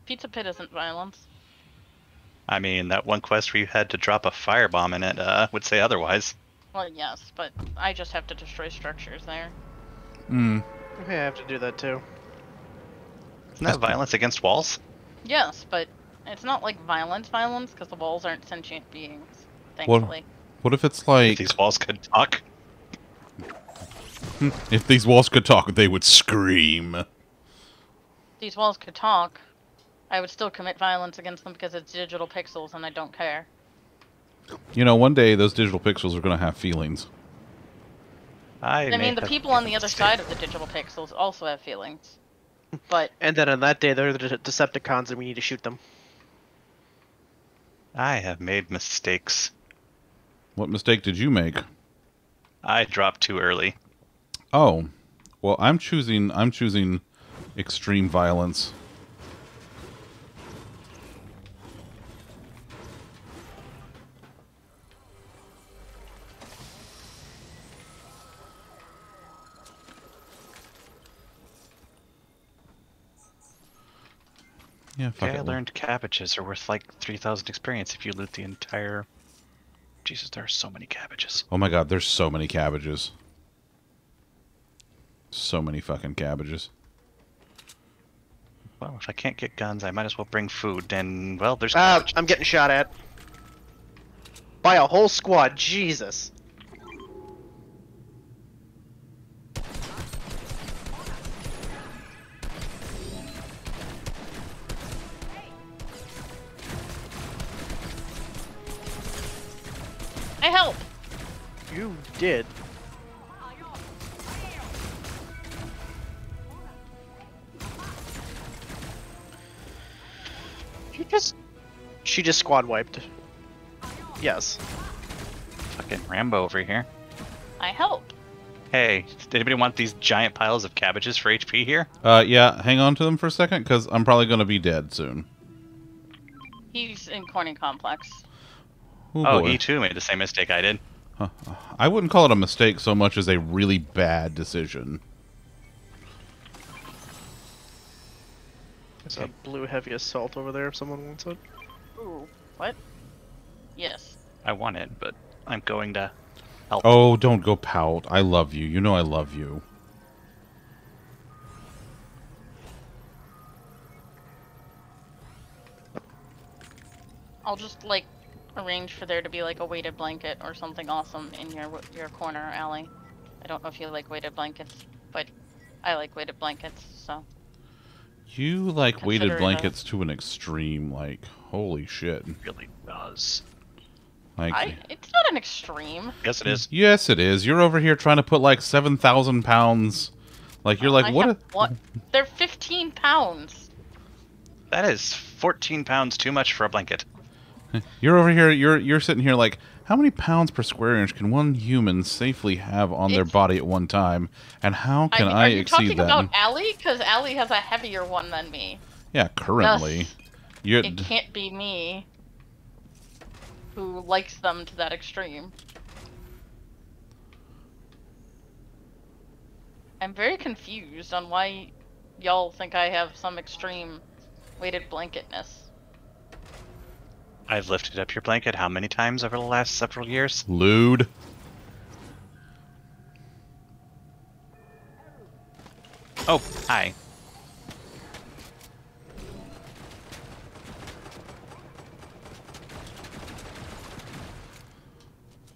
Pizza Pit isn't violence. I mean, that one quest where you had to drop a firebomb in it uh, would say otherwise. Well, yes, but I just have to destroy structures there. Mm. Okay, I have to do that too. Isn't that violence against walls? Yes, but it's not like violence violence, because the walls aren't sentient beings, thankfully. What if it's like These walls could talk. if these walls could talk, they would scream. These walls could talk. I would still commit violence against them because it's digital pixels and I don't care. You know, one day those digital pixels are going to have feelings. I, I mean, the people on the other side of the digital pixels also have feelings. But And then on that day, they're the Decepticons, and we need to shoot them. I have made mistakes. What mistake did you make? I dropped too early. Oh, well, I'm choosing. I'm choosing extreme violence. Yeah, fuck Okay, I it. learned cabbages are worth like 3,000 experience if you loot the entire. Jesus, there are so many cabbages. Oh my god, there's so many cabbages. So many fucking cabbages. Well, if I can't get guns, I might as well bring food. And well, there's Ah, cabbage. I'm getting shot at. By a whole squad, Jesus. You did. You just. She just squad wiped. Yes. fucking Rambo over here. I help. Hey, did anybody want these giant piles of cabbages for HP here? Uh, yeah, hang on to them for a second, because I'm probably going to be dead soon. He's in Corny Complex. Ooh, Oh, boy. he too made the same mistake I did. I wouldn't call it a mistake so much as a really bad decision. There's a blue heavy assault over there if someone wants it. Ooh, what? Yes. I want it, but I'm going to help. Oh, don't go pout. I love you. You know I love you. I'll just like arrange for there to be like a weighted blanket or something awesome in your your corner, Allie. I don't know if you like weighted blankets, but I like weighted blankets, so. You like Consider weighted it a- blankets to an extreme, like holy shit. really does. Like I, it's not an extreme. Yes, it is. Yes it is. You're over here trying to put like seven thousand pounds like you're like I what have a- one- They're 15 pounds. That is 14 pounds too much for a blanket. You're over here you're you're sitting here like how many pounds per square inch can one human safely have on their body at one time? And how can I, I, are you talking about Allie? Because Allie has a heavier one than me. yeah, currently. Thus, it can't be me who likes them to that extreme. I'm very confused on why y'all think I have some extreme weighted blanketness. I've lifted up your blanket how many times over the last several years? lewd. Oh, hi.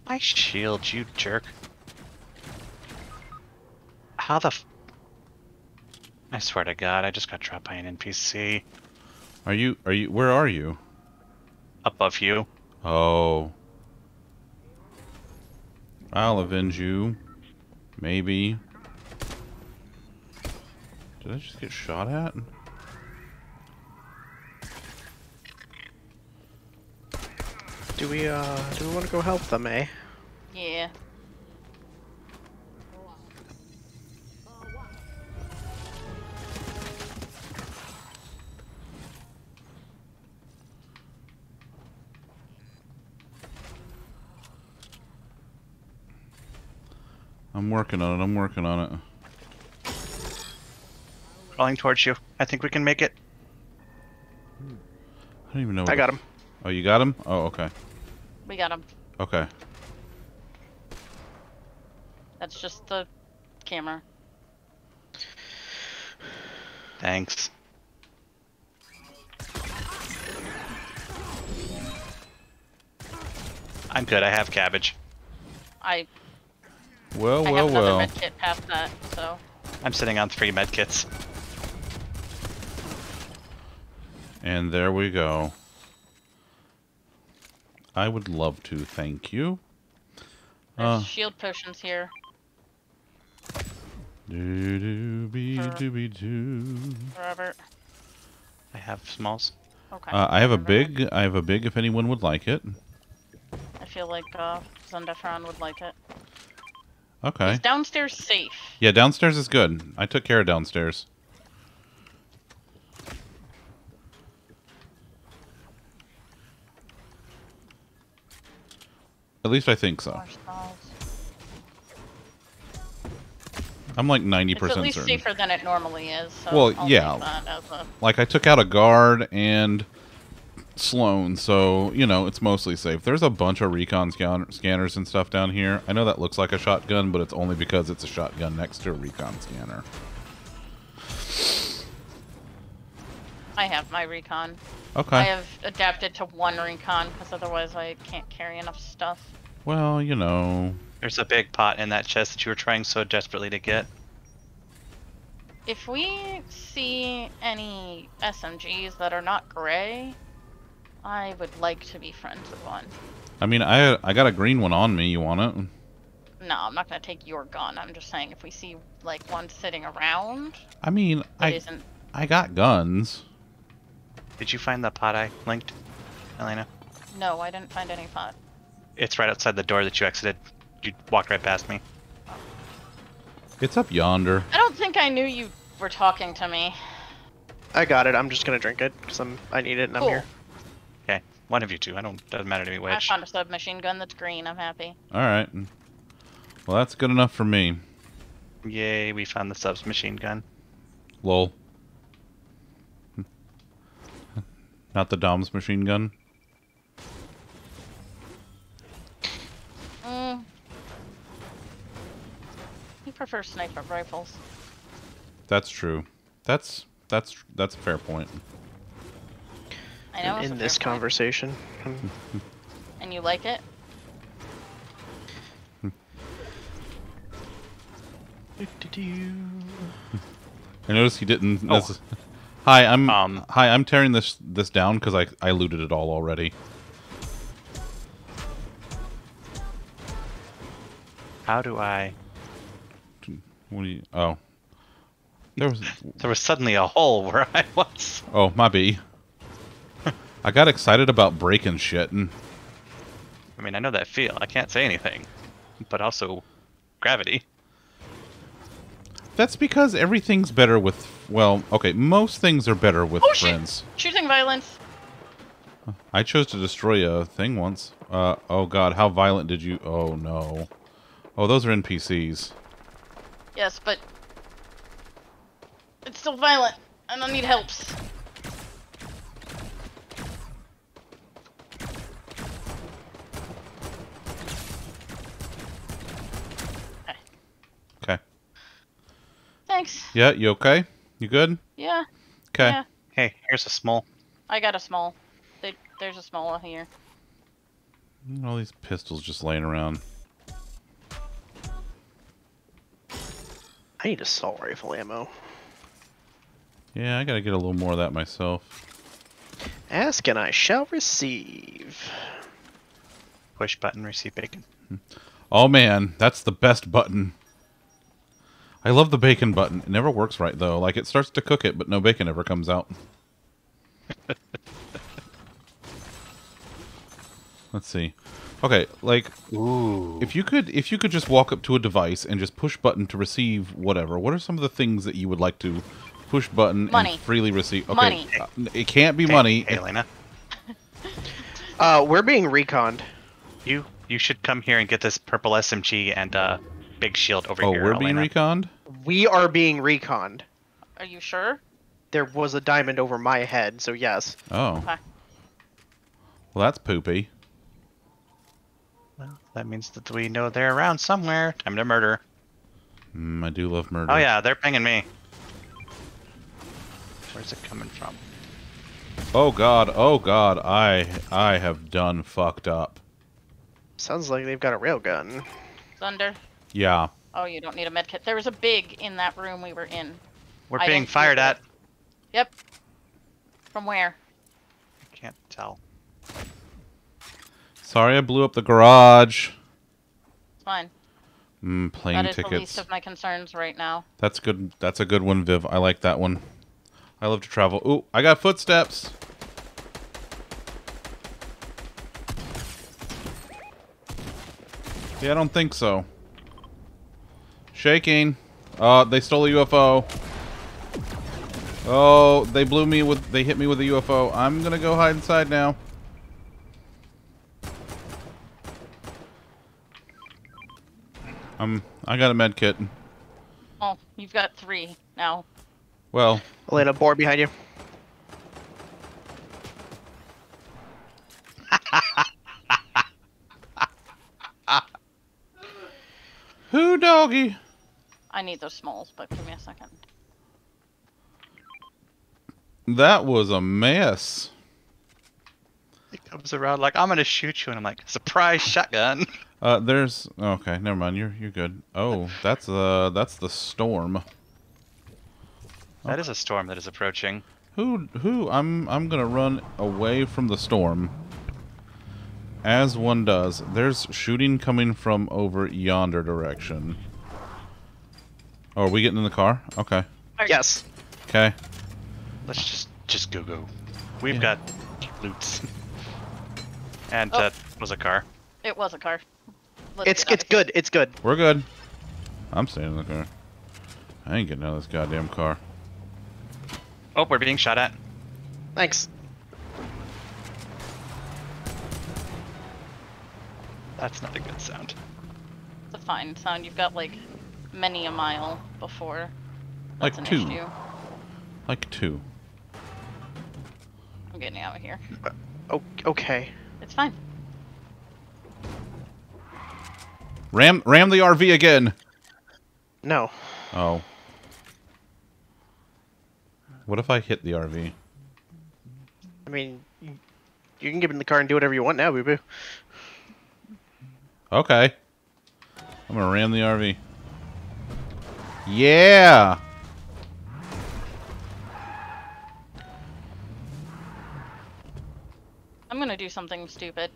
My shield, you jerk. How the f- I swear to god, I just got dropped by an NPC. Are you are you where are you? Above you. Oh. I'll avenge you. Maybe. Did I just get shot at? Do we uh do we want to go help them, eh? Yeah. I'm working on it. I'm working on it. Crawling towards you. I think we can make it. I don't even know. I got him. Oh, you got him? Oh, okay. We got him. Okay. That's just the camera. Thanks. I'm good, I have cabbage. I, Well, I well, have another well. med kit past that, so. I'm sitting on three medkits. And there we go. I would love to, thank you. There's Uh. shield potions here. Do do be Sure. do be do. Robert. I have smalls. Okay. Uh, I have a never mind. big. I have a big. If anyone would like it. I feel like uh, Zundefron would like it. Okay. Is downstairs safe? Yeah, downstairs is good. I took care of downstairs. At least I think so. I'm like 90% It's at least certain. safer than it normally is. So Well, I'll yeah. that as a- Like I took out a guard and Slone, so you know it's mostly safe. There's a bunch of recon scan- scanners and stuff down here. I know that looks like a shotgun, but it's only because it's a shotgun next to a recon scanner. I have my recon. Okay. I have adapted to one recon because otherwise I can't carry enough stuff. Well, you know, There's a big pot in that chest that you were trying so desperately to get. If we see any SMGs that are not gray, I would like to be friends with one. I mean, I I got a green one on me. You want it? No, I'm not gonna take your gun. I'm just saying if we see like one sitting around I mean, I isn't I got guns. Did you find the pot I linked, Elena? No, I didn't find any pot. It's right outside the door that you exited. You walked right past me. It's up yonder. I don't think I knew you were talking to me. I got it. I'm just gonna drink it because I'm I need it and Cool. I'm here. Okay, one of you two. I don't. Doesn't matter to me which. I found a submachine gun that's green. I'm happy. All right. Well, that's good enough for me. Yay, we found the submachine gun. Lol. Not the Dom's machine gun. Mm. You prefer sniper rifles. That's true. That's that's that's a fair point. I know. in this conversation. and you like it. I noticed he didn't. necess- Hi, I'm. Um, hi, I'm tearing this this down because I I looted it all already. How do I? What do you? Oh, there was. There was suddenly a hole where I was. Oh, my B. I got excited about breaking shit, and I mean, I know that feel. I can't say anything, but also gravity. that's because everything's better with. Well, okay, most things are better with Oh shit! friends. Choosing violence. I chose to destroy a thing once. Uh, oh god, how violent did you? Oh no. Oh, those are NPCs. Yes, but it's still violent, and I need helps. Thanks. Yeah, you okay? You good? Yeah. Okay. Yeah. Hey, here's a small. I got a small. There- There's a small here. All these pistols just laying around. I need assault rifle ammo. Yeah, I gotta get a little more of that myself. Ask and I shall receive. Push button, receive bacon. Oh man, that's the best button. I love the bacon button. It never works right though. Like it starts to cook it, but no bacon ever comes out. Let's see. Okay, like Ooh. if you could if you could just walk up to a device and just push button to receive whatever, what are some of the things that you would like to push button Money. and freely receive? Okay, Money. uh, it can't be Hey, money. Hey, Elena, Uh, we're being reconned. you you should come here and get this purple SMG and uh, big shield over oh, here. Oh, we're being Elena. reconned. We are being reconned. Are you sure? There was a diamond over my head, so yes. Oh, Okay. well that's poopy. Well, that means that we know they're around somewhere. Time to murder. Mm, I do love murder. Oh yeah, they're pinging me. Where's it coming from? Oh god, oh god, I I have done fucked up. Sounds like they've got a railgun. Thunder. Yeah. Oh, you don't need a medkit. There was a big in that room we were in. We're I being fired at. Yep. From where? I can't tell. Sorry I blew up the garage. It's fine. Mm, plane That is the tickets. least of my concerns right now. That's good. That's a good one, Viv. I like that one. I love to travel. Ooh, I got footsteps. Yeah, I don't think so. Shaking. Uh, they stole a UFO. Oh, they blew me with. They hit me with a UFO. I'm gonna go hide inside now. Um, I got a med kit. Oh, you've got three now. Well, Elena, board behind you. who doggy? I need those smalls, but give me a second. That was a mess. He comes around like I'm gonna shoot you, and I'm like, surprise shotgun. Uh, there's okay. Never mind. You're you're good. Oh, that's uh that's the storm. That is a storm that is approaching. Who who? I'm I'm gonna run away from the storm. As one does. There's shooting coming from over yonder direction. Oh, are we getting in the car? Okay. Yes. Okay. Let's just just go go. We've Yeah. got loots. and Oh. Uh, that was a car. It was a car. Let's It's it's good. It's good. We're good. I'm staying in the car. I ain't getting out of this goddamn car. Oh, we're being shot at. Thanks. That's not a good sound. It's a fine sound. You've got like many a mile before. Like That's two. issue. Like two. I'm getting out of here. Oh, okay. It's fine. Ram ram the RV again. No. Oh. What if I hit the RV? I mean, You can get in the car and do whatever you want now, boo boo. Okay. I'm gonna ram the RV. Yeah. I'm gonna do something stupid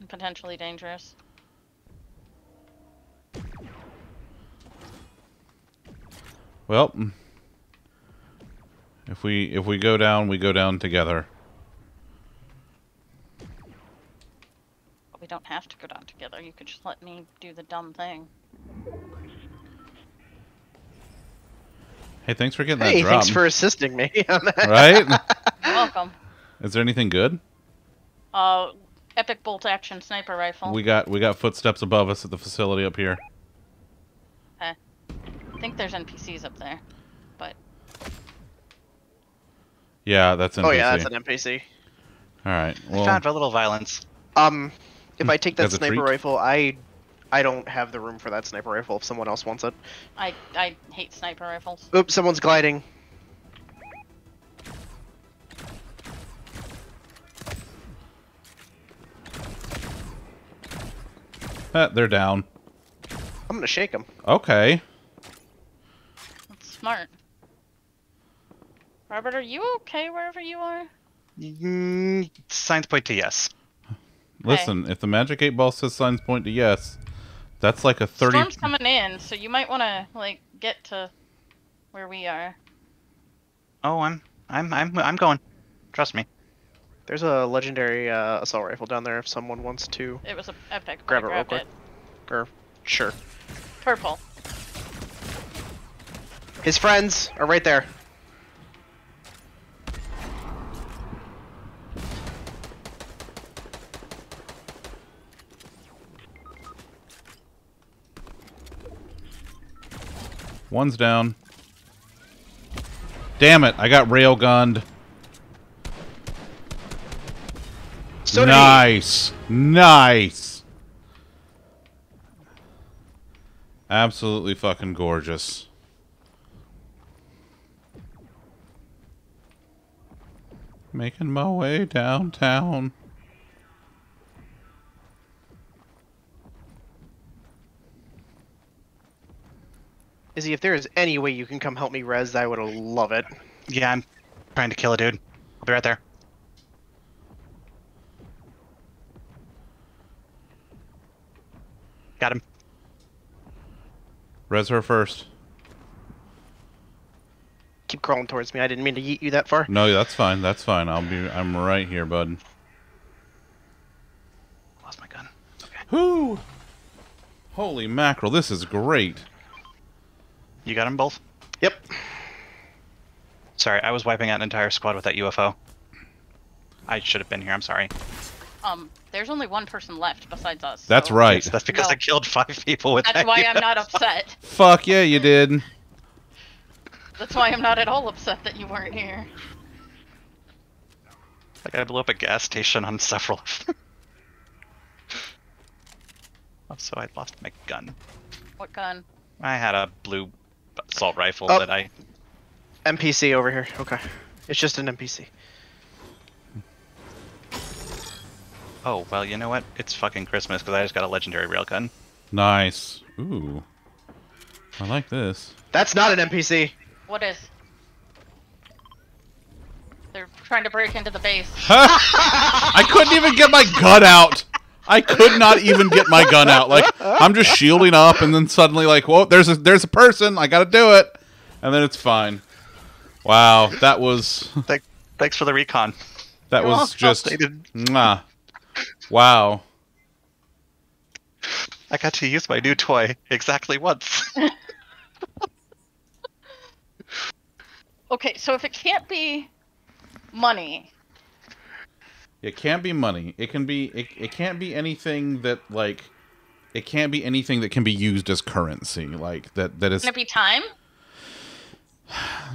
and potentially dangerous. Well, if we if we go down, we go down together. But we don't have to go down together. You could just let me do the dumb thing. Hey, thanks for getting Hey, that drop. thanks for assisting me right? You're welcome. Is there anything good? Uh, epic bolt action sniper rifle. We got we got footsteps above us at the facility up here. I think there's NPCs up there, but Yeah, that's NPC. Oh yeah, that's an NPC. All right. I Well, found a little violence. Um, if I take that sniper treat? rifle, I, I don't have the room for that sniper rifle. If someone else wants it. I I hate sniper rifles. Oops, someone's gliding. eh, they're down. I'm gonna shake them. Okay. That's smart. Robert, are you okay wherever you are? Mm, signs point to yes. Listen, if the magic eight ball says signs point to yes, that's like a thirty. Storm's coming in, so you might want to like get to where we are. Oh, I'm I'm I'm I'm going. Trust me. There's a legendary uh, assault rifle down there. If someone wants to, It was a epic. Grab it real quick. it. or sure. Purple. His friends are right there. One's down. Damn it! I got railgunned. So nice, nice. Absolutely fucking gorgeous. Making my way downtown. Izzy, if there is any way you can come help me res, I would love it. Yeah, I'm trying to kill a dude. I'll be right there. Got him. Res her first. Keep crawling towards me. I didn't mean to yeet you that far. No, that's fine. That's fine. I'll be. I'm right here, bud. Lost my gun. Okay. Whoo! Holy mackerel! This is great. You got them both? Yep. Sorry, I was wiping out an entire squad with that UFO. I should have been here. I'm sorry. Um, there's only one person left besides us. That's so right. That's because No. I killed five people with That's that why I'm not upset. Fuck yeah, you did. That's why I'm not at all upset that you weren't here. Like I blew up a gas station on several of them. also, I lost my gun. What gun? I had a blue assault rifle Oh. that I. NPC over here. Okay. It's just an NPC. Oh well, you know what? It's fucking Christmas because I just got a legendary railgun. Nice. Ooh. I like this. That's not an NPC. What is? They're trying to break into the base. I couldn't even get my gun out. I could not even get my gun out. Like I'm just shielding up, and then suddenly, like, whoa, there's a there's a person. I got to do it, and then it's fine. Wow, that was Thank, thanks for the recon. that You're was welcome. just They mwah. Wow. I got to use my new toy exactly once. Okay, so if it can't be money, It can't be money. It can be. It, it can't be anything that like. It can't be anything that can be used as currency. Like that. That is. can it be time?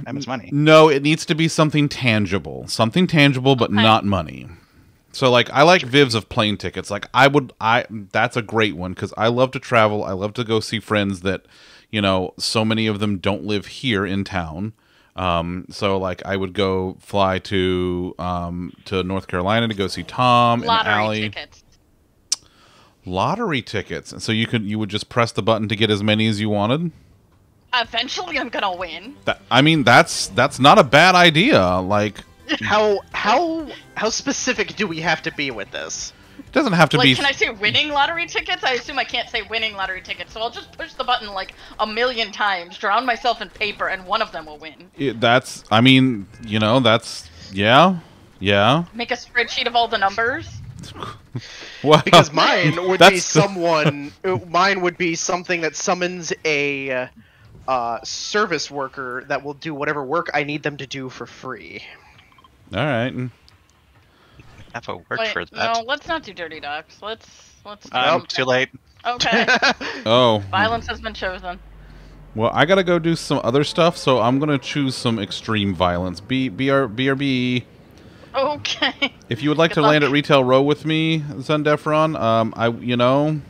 Time is money. No, it needs to be something tangible. Something tangible, but Okay. not money. So like I like Vivs of plane tickets. Like I would I that's a great one cuz I love to travel. I love to go see friends that, you know, so many of them don't live here in town. Um, so like I would go fly to um, to North Carolina to go see Tom and Lottery Allie. tickets. Lottery tickets. And so you could you would just press the button to get as many as you wanted. Eventually, I'm gonna win. That, I mean, that's that's not a bad idea. Like, How how how specific do we have to be with this? It doesn't have to like, be. can I say winning lottery tickets? I assume I can't say winning lottery tickets, so I'll just push the button like a million times, drown myself in paper, and one of them will win. it- that's. I mean, you know, that's. Yeah, yeah. Make a spreadsheet of all the numbers. Well, Because mine would be someone. mine would be something that summons a uh, service worker that will do whatever work I need them to do for free. All right. Have a word Wait, for that. no, let's not do dirty docs. Let's let's. Do Um, too late. Okay, Oh, violence has been chosen. well, I gotta go do some other stuff, so I'm gonna choose some extreme violence. B B R B R B. Okay. If you would like Good to land at retail row with me, Zendefron, um, I, you know,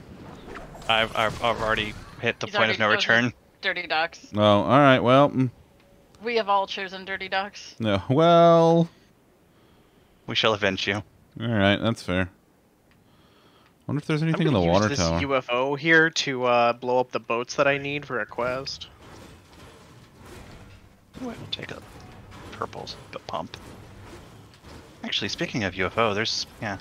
I've, I've, I've already hit the He's point of no return. Dirty docs. oh, all right, well, mm, We have all chosen dirty docs. no, well, We shall avenge you. All right, that's fair. Wonder if there's anything in the water this tower. UFO here to uh, blow up the boats that I need for a quest. Ooh, I will take a purple pump. Actually, speaking of UFO, there's yeah.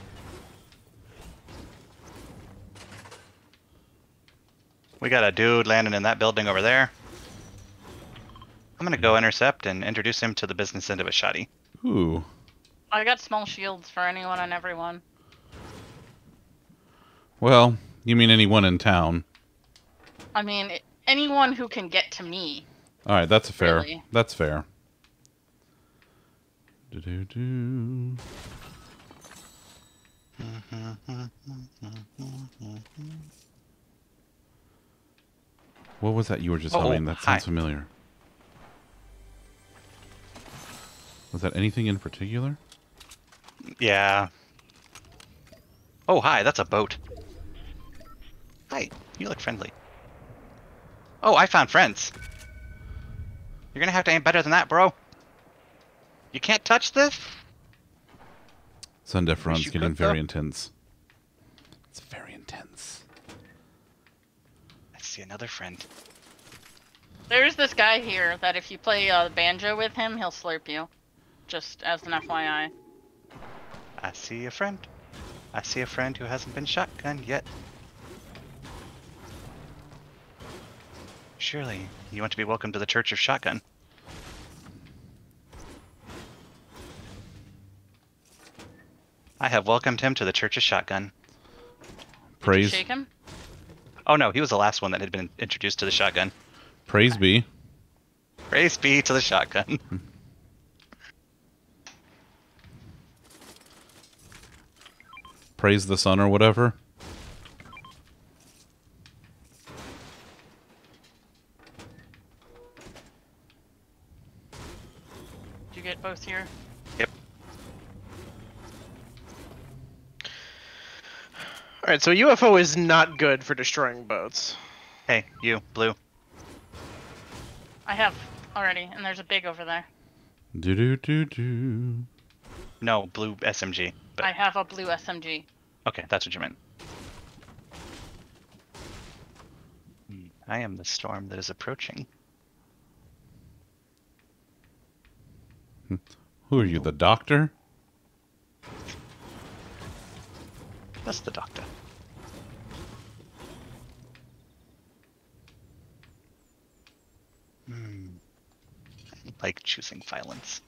We got a dude landing in that building over there. I'm gonna go intercept and introduce him to the business end of a shoddy. Ooh, I got small shields for anyone and everyone. well, you mean anyone in town? I mean, anyone who can get to me. All right, that's fair. Really? That's fair. Do-do-do. What was that you were just Oh, humming? That sounds hi. familiar. Was that anything in particular? Yeah. Oh, hi, that's a boat. Hi, you look friendly. Oh, I found friends. You're gonna have to aim better than that, bro. You can't touch this? Sundefron's you getting very though. intense. It's very intense. I see another friend. There's this guy here that if you play uh, banjo with him, he'll slurp you. Just as an FYI. I see a friend. I see a friend who hasn't been shotgunned yet. Surely, you want to be welcome to the Church of Shotgun. I have welcomed him to the Church of Shotgun. Praise, Shake him. Oh no, he was the last one that had been introduced to the shotgun. praise be. Praise be to the shotgun. Praise the sun or whatever. Did you get both here? yep. All right, so UFO is not good for destroying boats. Hey, you, Blue. I have already, and there's a big over there. Do do do do. No, Blue SMG. But I have a blue SMG. okay, that's what you meant. Hmm, I am the storm that is approaching. Who are you, the doctor? That's the doctor. Hmm. I like choosing violence.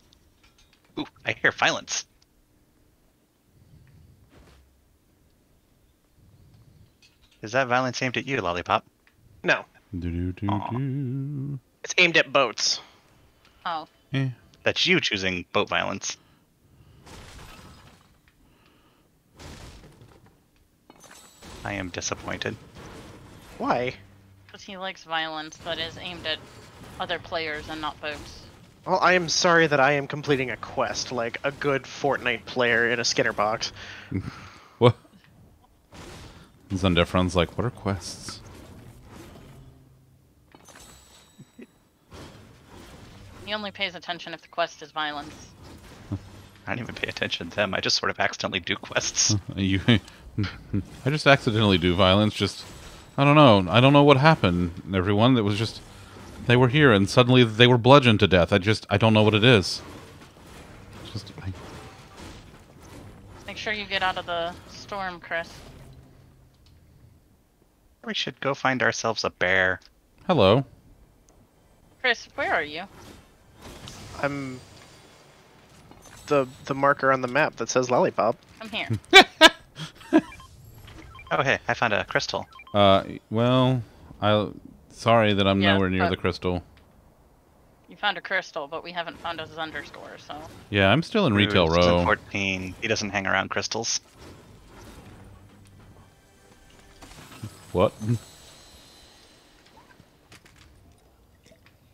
Ooh, I hear violence. Is that violence aimed at you, Lollipop? No, Do do do do. it's aimed at boats. Oh, Eh. That's you choosing boat violence. I am disappointed. Why? because he likes violence that is aimed at other players and not boats. Well, I am sorry that I am completing a quest like a good Fortnite player in a Skinner box. What? Zundefron's like, what are quests? He only pays attention if the quest is violence. I don't even pay attention to them. I just sort of accidentally do quests. You, I just accidentally do violence. Just, I don't know. I don't know what happened. Everyone, that was just, they were here and suddenly they were bludgeoned to death. I just, I don't know what it is. Just, I, Make sure you get out of the storm, Chris. we should go find ourselves a bear. hello. Chris, where are you? I'm the the marker on the map that says lollipop. I'm here. Oh, hey, I found a crystal. Uh, well, I, sorry that I'm Yeah, nowhere near the crystal. you found a crystal, but we haven't found a Zunder store, so. Yeah, I'm still in retail Rude, season row. 14. He doesn't hang around crystals. What?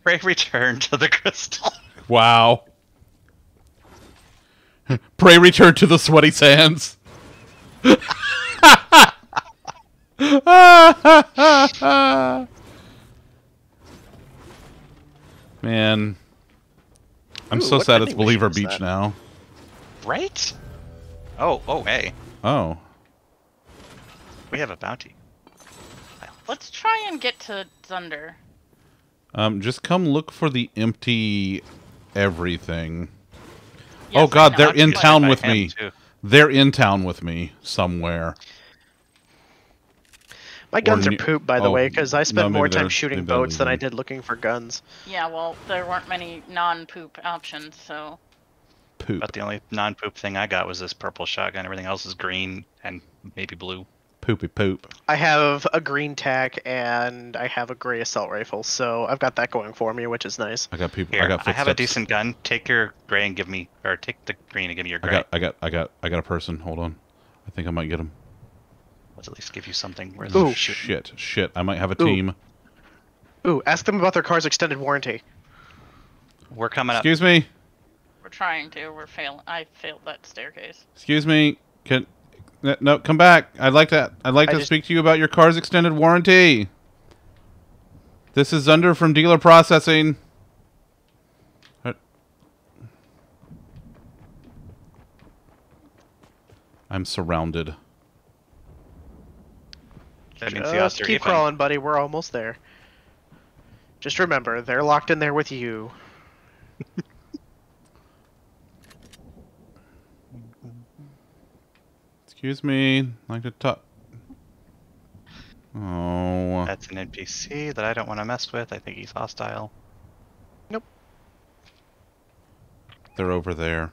Pray return to the crystal. Wow. Pray return to the sweaty sands. Man. I'm Ooh, so sad it's Believer Beach that? now. Right? Oh, oh, hey. Oh. We have a bounty. Let's try and get to Zunder. Um, just come look for the empty everything. Yes, oh god, they're in town with me. too. They're in town with me somewhere. My guns are poop, by the oh, way, because I spent no, more time shooting boats than I did looking for guns. Yeah, well, there weren't many non-poop options, so. Poop. But the only non-poop thing I got was this purple shotgun. Everything else is green and maybe blue. Poopy poop. I have a green tack and I have a gray assault rifle, so I've got that going for me, which is nice. I got people. Here, I I, got footsteps. have a decent gun. Take your gray and give me, or take the green and give me your gray. I got. I got. I got. I got a person. Hold on. I think I might get him. Let's at least give you something. Where's Ooh. shit? Shit. Shit. I might have a Ooh. team. Ooh, ask them about their car's extended warranty. We're coming up. Excuse me. We're trying to. We're failing. I failed that staircase. Excuse me. Can. No, come back. I'd like to. I'd like I to just- speak to you about your car's extended warranty. This is Zunder from Dealer Processing. I'm surrounded. That means the Just odds are keep even. crawling, buddy. We're almost there. Just remember, they're locked in there with you. Excuse me. Like to talk. Oh. That's an NPC that I don't want to mess with. I think he's hostile. Nope. They're over there.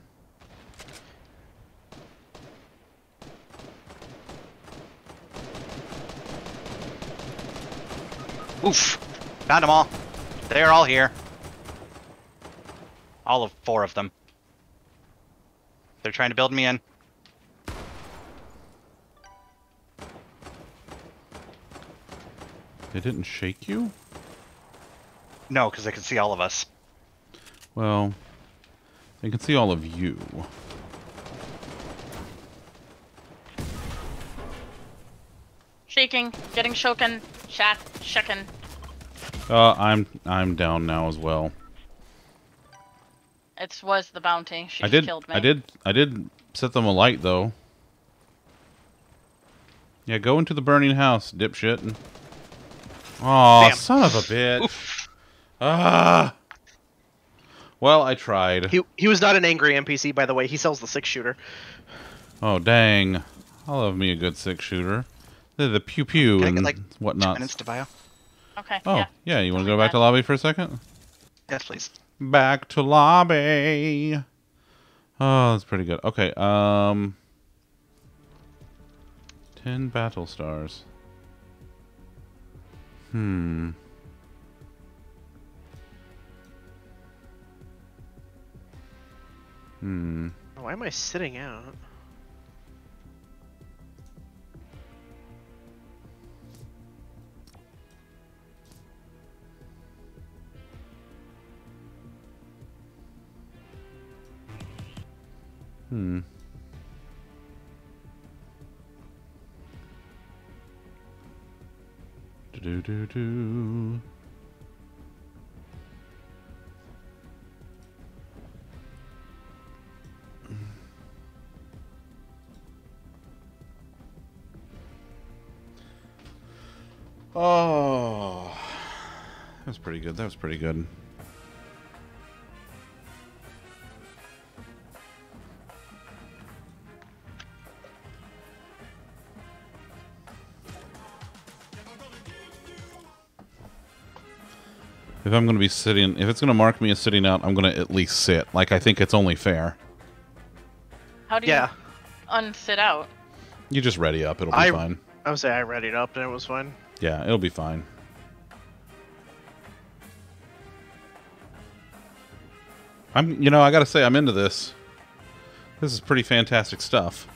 Oof! Found them all. They're all here. All of four of them. They're trying to build me in. They didn't shake you? No, because they can see all of us. Well, they can see all of you. Shaking, getting shoken, shot, shucken. Uh, I'm I'm down now as well. It was the bounty. She I did killed me. I did I did set them alight though. Yeah, go into the burning house, dipshit. Oh, Damn. son of a bitch. Ah. Well, I tried. He he was not an angry NPC, by the way. He sells the six shooter. Oh, dang. I love me a good six shooter. They're the pew pew Can I and get like two whatnot. minutes to bio? Okay. Oh, yeah. yeah, you want to go back like to lobby for a second? Yes, please. Back to lobby. Oh, that's pretty good. Okay, um... Ten battle stars. Hmm. Hmm. Why am I sitting out? Hmm. Do do do. Oh, that was pretty good. That was pretty good. If I'm going to be sitting, if it's going to mark me as sitting out, I'm going to at least sit. Like, I think it's only fair. How do you Yeah. unsit out? You just ready up. It'll be fine. I- fine. I would say I readied up and it was fine. Yeah, it'll be fine. I'm, you know, I gotta say, I'm into this. This is pretty fantastic stuff.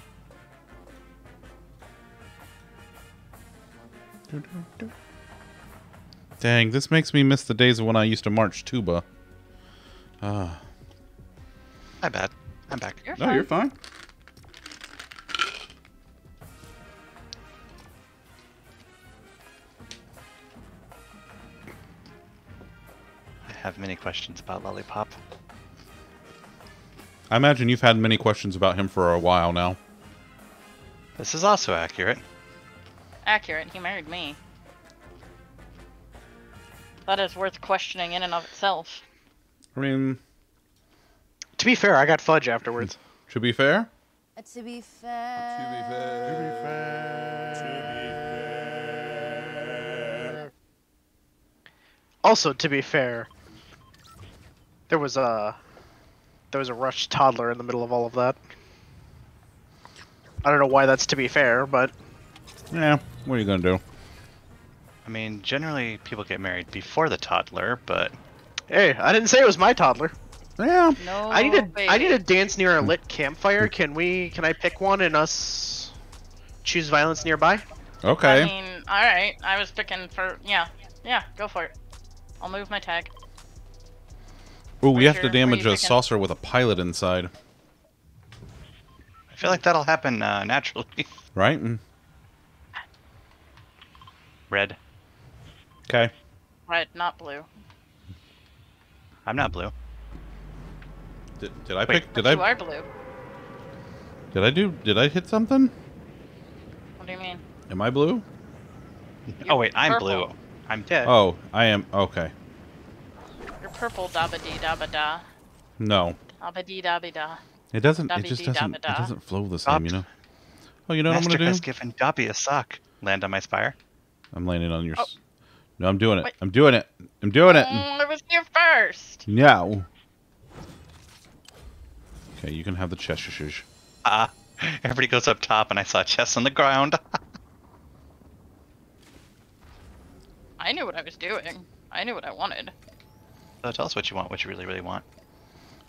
Dang, this makes me miss the days of when I used to march tuba. Ah, My bad. I'm back. You're no, fine. you're fine. I have many questions about Lollipop. I imagine you've had many questions about him for a while now. This is also accurate. Accurate. He married me. That is worth questioning in and of itself. I mean, To be fair, I got fudge afterwards. to be fair, To be fair. Also, to be fair, there was a there was a rushed toddler in the middle of all of that. I don't know why that's to be fair, but yeah. What are you gonna do? I mean, generally people get married before the toddler, but hey, I didn't say it was my toddler. Yeah. No. I need a I baby. need a dance near a lit campfire. Can we? Can I pick one and us choose violence nearby? Okay. I mean, all right. I was picking for yeah, yeah. Go for it. I'll move my tag. Ooh, we have to damage a picking? saucer with a pilot inside, I feel like that'll happen uh, naturally. right? Mm, Red. Okay. Red, not blue. I'm not blue. Did, did I Wait. pick? Did But you I? are blue. Did I do? Did I hit something? What do you mean? Am I blue? oh wait, I'm purple. blue. I'm Yeah. Oh, I am. Okay. You're purple. Dabba dee dabba da. No, Dabba dee dabba da. it doesn't. It just doesn't. It doesn't flow the same, you know. Oh, you know what I'm gonna do? has do? given Dobby a sock. Land on my spire. I'm landing on your. Oh. S No, I'm doing it. Wait. I'm doing it. I'm doing it. Mm, I was here first. No. Okay, you can have the Cheshire. Ah, everybody goes up top, and I saw chests on the ground. I knew what I was doing. I knew what I wanted. so tell us what you want, what you really, really want.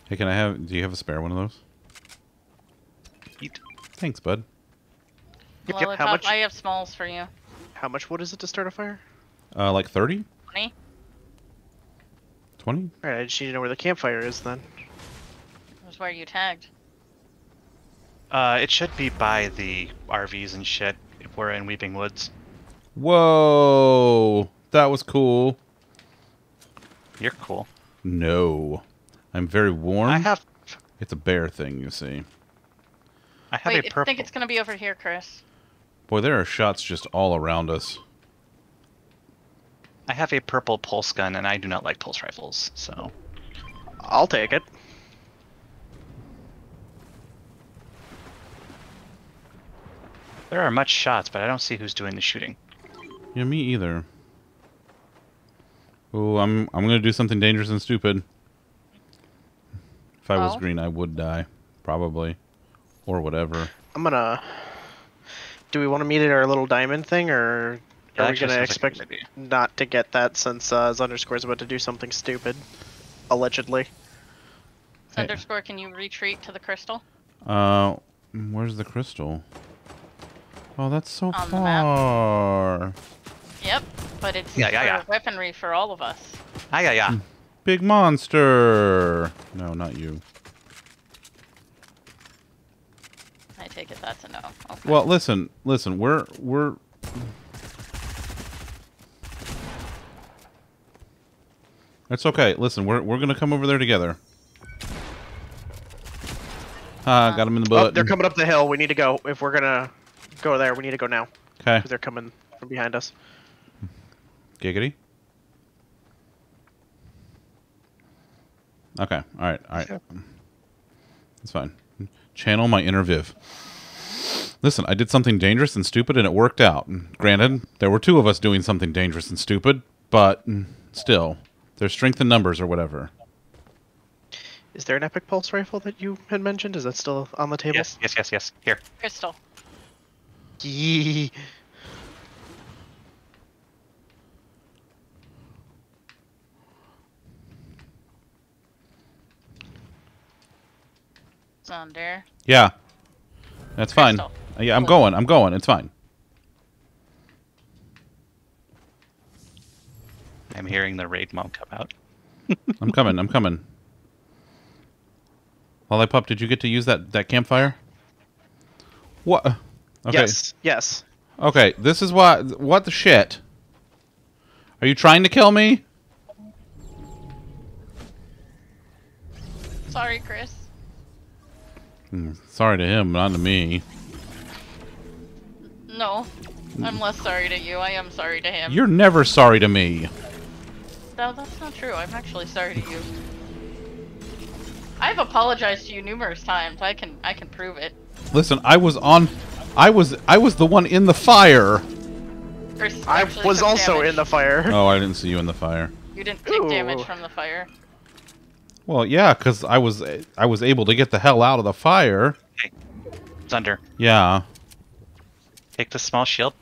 Hey, can I have? Do you have a spare one of those? Eat. Thanks, bud. Yep, yep. How much? I have smalls for you. How much wood is it to start a fire? Uh, like 30? 20? 20? All right, I just need to know where the campfire is then. was where you tagged. Uh, it should be by the RVs and shit. If we're in Weeping Woods, Whoa! That was cool. you're cool. No. I'm very warm. I have, It's a bear thing, you see. I have a Wait, a I purple. think it's gonna be over here, Chris. Boy, there are shots just all around us. I have a purple pulse gun, and I do not like pulse rifles. So I'll take it. there are much shots, but I don't see who's doing the shooting. Yeah, me either. Oh, I'm I'm gonna do something dangerous and stupid. If I was green, I would die, probably, or whatever. I'm gonna. Do we want to meet at our little diamond thing, or That are we gonna sounds like expect not to get that since uh, Underscore's about to do something stupid, allegedly? Hey. Underscore, can you retreat to the crystal? Uh, where's the crystal? Oh, that's so On the map. far. Yep, but it's Yeah, yeah, yeah. weaponry for all of us. Ah, yeah, yeah. Big monster. No, not you. I take it that's a no. Okay. Well, listen, listen. We're we're. It's okay. Listen, we're we're gonna come over there together. Ah, got him in the Oh, butt. they're coming up the hill. We need to go. If we're gonna go there, we need to go now Okay. because they're coming from behind us. Giggity. Okay. All right. All right. Sure. That's fine. Channel my inner Viv. Listen, I did something dangerous and stupid, and it worked out. Granted, there were two of us doing something dangerous and stupid, but still, there's strength in numbers or whatever. Is there an epic pulse rifle that you had mentioned? Is that still on the table? Yes, yes, yes, yes. Here. Crystal. Yee. Zunder. Yeah, that's fine. Crystal. Uh, Yeah, I'm Cool. going. I'm going. It's fine. I'm hearing the raid mom come out. I'm coming. I'm coming. Lollipop, did you get to use that that campfire? What? Okay. Yes. Yes. Okay. This is why. What the shit? Are you trying to kill me? Sorry, Chris. Hmm, Sorry to him, not to me. No. I'm less sorry to you. I am sorry to him. You're never sorry to me. No, that's not true. I'm actually sorry to you. I've apologized to you numerous times. I can I can prove it. Listen, I was on. I was I was the one in the fire. I was also damage. in the fire. Oh, I didn't see you in the fire. You didn't take damage from the fire. Well, yeah, because I was I was able to get the hell out of the fire. Zunder. Yeah, Take the small shield.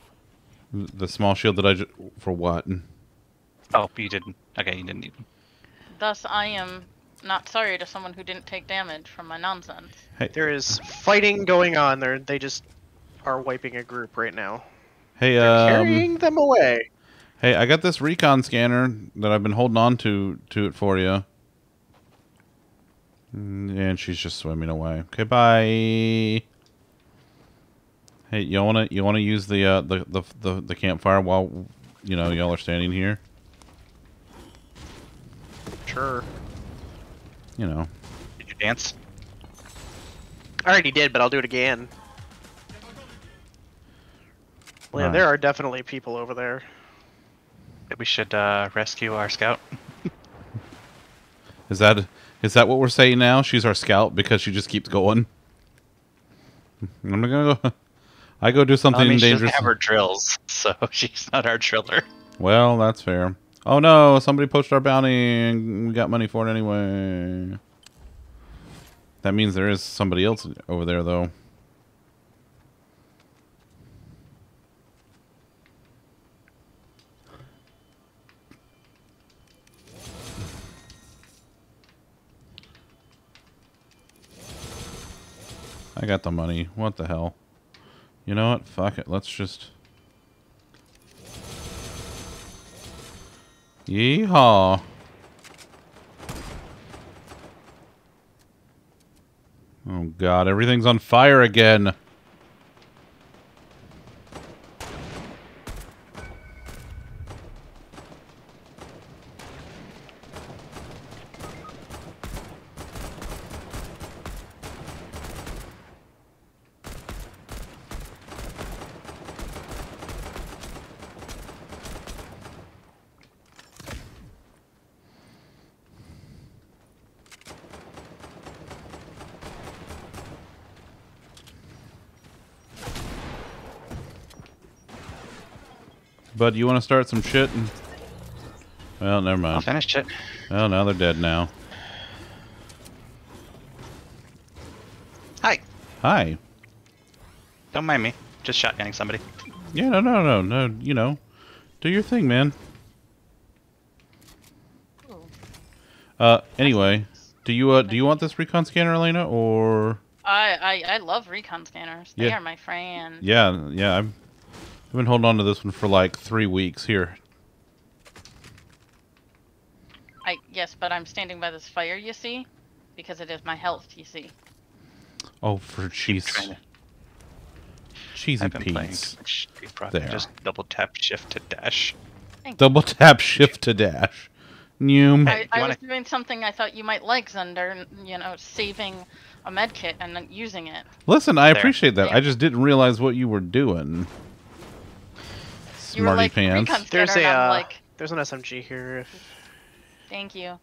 the small shield that I ju- for what? Oh, you didn't. Okay, you didn't need them. Thus, I am not sorry to someone who didn't take damage from my nonsense. Hey, There is fighting going on there. They just are wiping a group right now. hey, They're um, carrying them away. hey, I got this recon scanner that I've been holding on to to it for you. Mm, And she's just swimming away. Okay, bye. Hey, you wanna you wanna use the uh the the the, the campfire while you know y'all are standing here? Sure. You know. Did you dance? I already did, but I'll do it again. Well, yeah, Right. there are definitely people over there. That we should uh, rescue our scout? Is that is that what we're saying now? She's our scout because she just keeps going. I'm gonna go. I go do something I mean, she doesn't have her drills, so she's not our driller. Well, that's fair. Oh no! Somebody poached our bounty, and we got money for it anyway. That means there is somebody else over there, though. I got the money. What the hell? You know what? Fuck it. Let's just. Yeehaw. Oh god, everything's on fire again. Bud, you want to start some shit? And... Well, never mind. I mind. finished it. Well, now they're dead now. Hi. Hi. Don't mind me. Just shotgunning somebody. Yeah, no, no, no, no. You know, do your thing, man. Uh, anyway, do you uh, do you want this recon scanner, Elena, or? I, I I love recon scanners. They Yeah. are my friend. Yeah, yeah. I've, I've been holding on to this one for like three weeks. Here, I yes, but I'm standing by this fire. You see, because it is my health. You see. oh, for cheese, Trying to- cheesy I've been playing peas. too much Street Profit. There. Just double tap shift to dash. Double tap shift to dash. Noom. Hey, I, I wanna- was doing something I thought you might like, Zunder. You know, saving a med kit and then using it. Listen, I There. appreciate that. Yeah. I just didn't realize what you were doing. You were Smarty like pants. There's scanner, and a, I'm uh, like, There's an SMG here. If Thank you.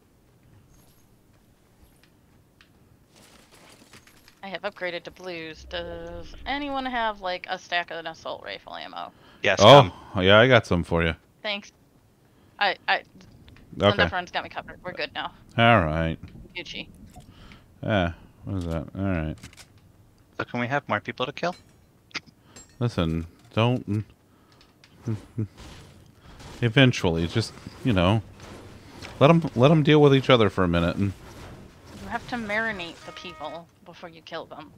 I have upgraded to blues. Does anyone have like a stack of an assault rifle ammo? Yes. come. Oh, yeah, I got some for you. Thanks. I I Okay. Zundefron's got me covered. We're good now. All right. Gucci. Yeah. What is that? All right. So can we have more people to kill? Listen, don't. Eventually, just you know, let them let them deal with each other for a minute. And You have to marinate the people before you kill them.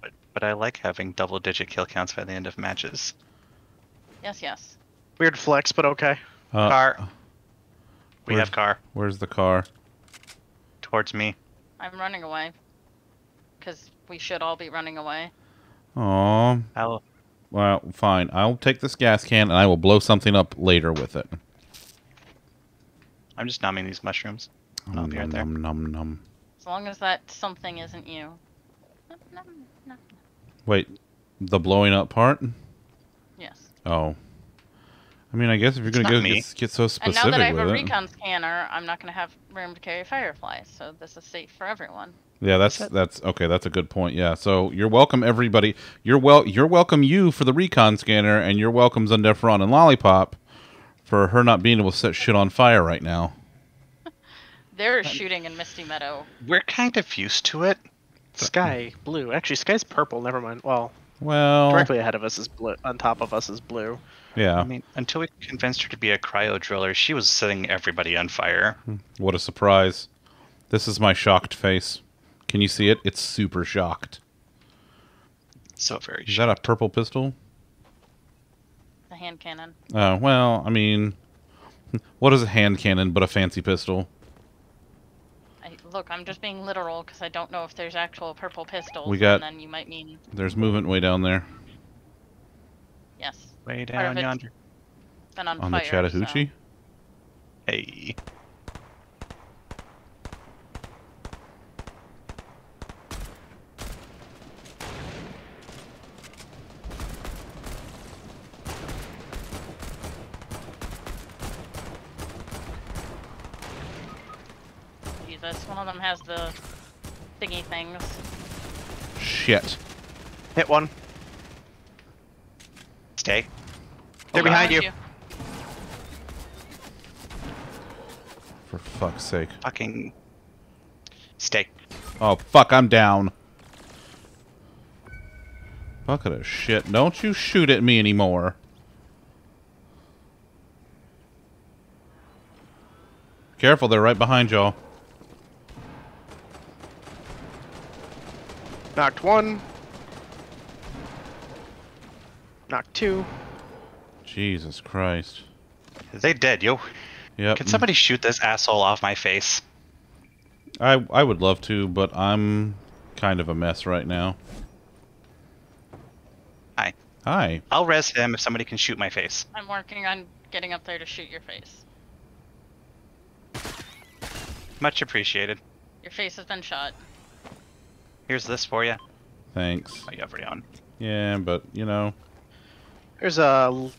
But, but I like having double digit kill counts by the end of matches. Yes, yes. weird flex, but okay. uh, car. We have car. Where's the car? Towards me. I'm running away. Because we should all be running away. Oh, I'll, well, fine. I'll take this gas can and I will blow something up later with it. I'm just numbing these mushrooms. I'll Nom, be right nom, there. nom, nom, nom. As long as that something isn't you. Nom, nom, nom. Wait, the blowing up part? Yes. Oh. I mean, I guess if you're gonna not go me. get, get so And specific now that I have with a it. recon scanner, I'm not going to have room to carry fireflies, so this is safe for everyone. Yeah, that's That's that's okay. That's a good point. Yeah. So you're welcome, everybody. You're well. You're welcome, you for the recon scanner, and you're welcome, Zundefron and Lollipop, for her not being able to set shit on fire right now. They're shooting in Misty Meadow. We're kind of used to it. Sky blue. Actually, sky's purple. Never mind. Well, Well, directly ahead of us is blue. On top of us is blue. yeah. I mean, until we convinced her to be a cryo driller, she was setting everybody on fire. Hmm. What a surprise! This is my shocked face. Can you see it? It's super shocked. So very Is that a purple pistol? A hand cannon. Uh, well, I mean, what is a hand cannon but a fancy pistol? I, look, I'm just being literal because I don't know if there's actual purple pistols. We got- And then you might mean There's movement way down there yes. way down yonder. Been on, on fire. the Chattahoochee. Hey. So, Jesus, one of them has the thingy things. Shit. Hit one. Stay. They're behind you. For fuck's sake. Fucking. Stay. Oh, fuck, I'm down. Bucket of shit. Don't you shoot at me anymore. Careful, they're right behind y'all. Knocked one. Knocked two. Jesus Christ. They dead, yo. Yep. Can somebody shoot this asshole off my face? I I would love to, but I'm kind of a mess right now. Hi. Hi. I'll res him if somebody can shoot my face. I'm working on getting up there to shoot your face. Much appreciated. Your face has been shot. Here's this for you. Thanks. Oh, you have it on. Yeah, but you know. There's a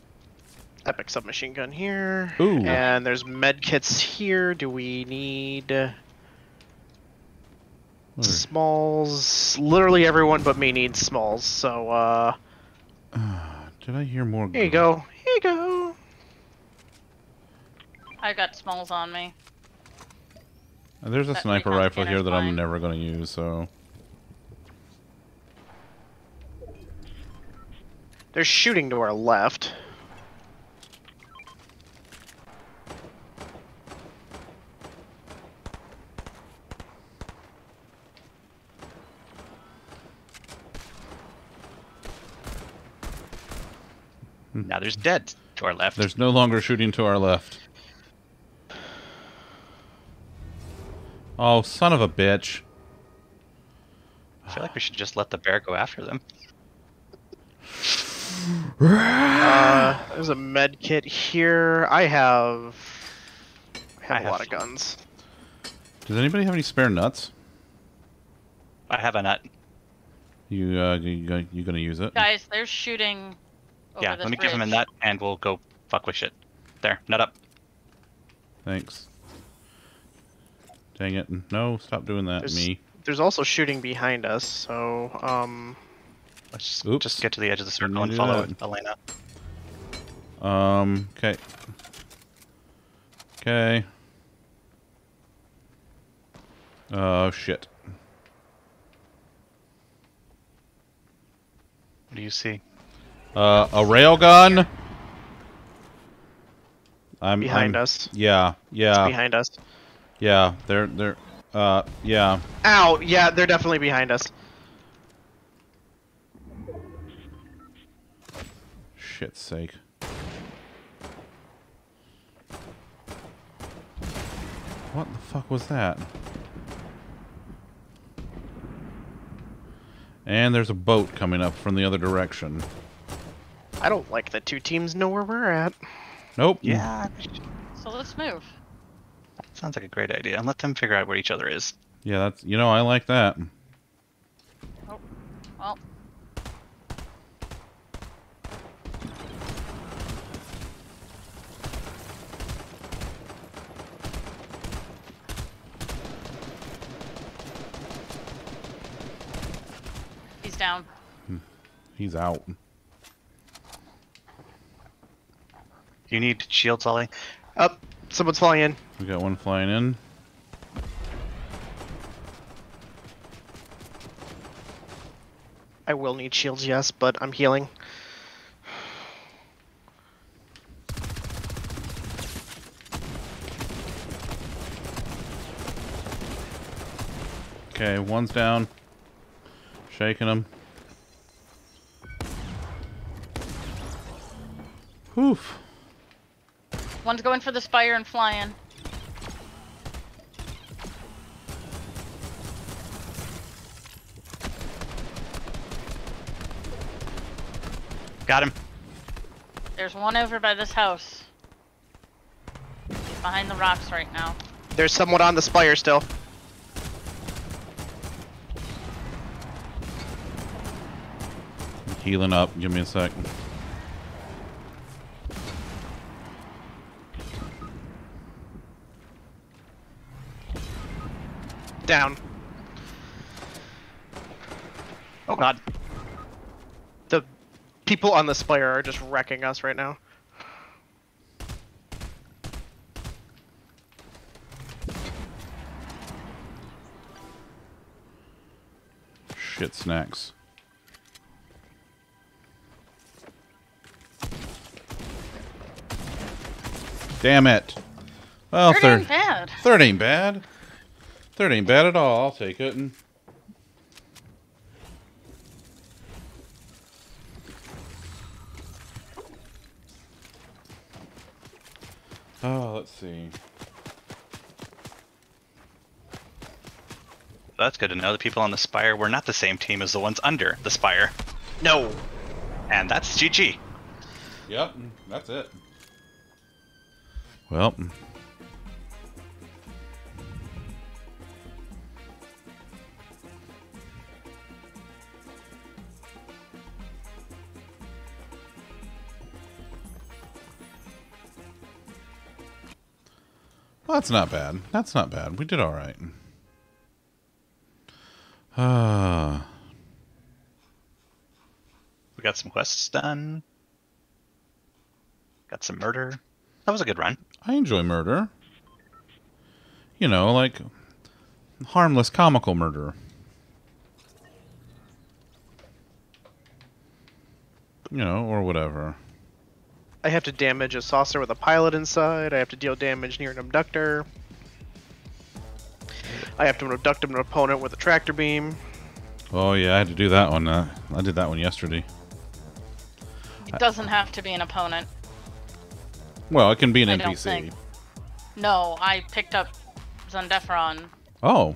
epic submachine gun here. Ooh. And there's med kits here. Do we need Where? smalls? Literally everyone but me needs smalls. So uh, Did I hear more? here you go. Here you go. I got smalls on me. There's a That sniper rifle here that I'm never going to use, so. There's shooting to our left. Hmm. Now there's dead to our left. There's no longer shooting to our left. Oh, son of a bitch. I feel like we should just let the bear go after them. Uh, there's a med kit here. I have. I have I a have- lot of guns. Does anybody have any spare nuts? I have a nut. You uh, you you gonna use it? Guys, there's shooting over yeah, this let me give him a bridge. nut and we'll go fuck with shit. There, nut up. Thanks. Dang it. No, stop doing that, There's- me. There's also shooting behind us, so um, Let's just, Oops. just get to the edge of the circle and follow that. Elena. Um, okay. Okay. Oh, shit. What do you see? Uh, a railgun? I'm behind I'm- us. Yeah, yeah, Behind us. yeah. They're they're uh yeah. Ow! Yeah, they're definitely behind us. Shit's sake. What the fuck was that? And there's a boat coming up from the other direction. I don't like that two teams know where we're at. Nope. Yeah, So let's move. sounds like a great idea. And let them figure out where each other is. Yeah, that's you know I like that. Oh. Well, he's down. He's out. You need shields, Ollie. Up. someone's flying in. We got one flying in. I will need shields, yes, but I'm healing. Okay, one's down. Shaking them. Whew. One's going for the spire and flying. Got him. There's one over by this house. He's behind the rocks right now. There's someone on the spire still. Healing up. Give me a sec. Down. Oh God. The people on the spire are just wrecking us right now. Shit snacks. Damn it. Well, Third third, ain't bad. third ain't bad. Third ain't bad at all. I'll take it. And Oh, let's see. That's good to know. The people on the spire were not the same team as the ones under the spire. No. And that's GG. Yep, that's it. Well, well, that's not bad. That's not bad. We did all right. Ah. We got some quests done. Got some murder. That was a good run. I enjoy murder. You know, like harmless comical murder. You know, or whatever. I have to damage a saucer with a pilot inside. I have to deal damage near an abductor. I have to abduct an opponent with a tractor beam. Oh yeah, I had to do that one. Uh, I did that one yesterday. It doesn't have to be an opponent. Well, it can be an I NPC. No, I picked up Zundefron. Oh.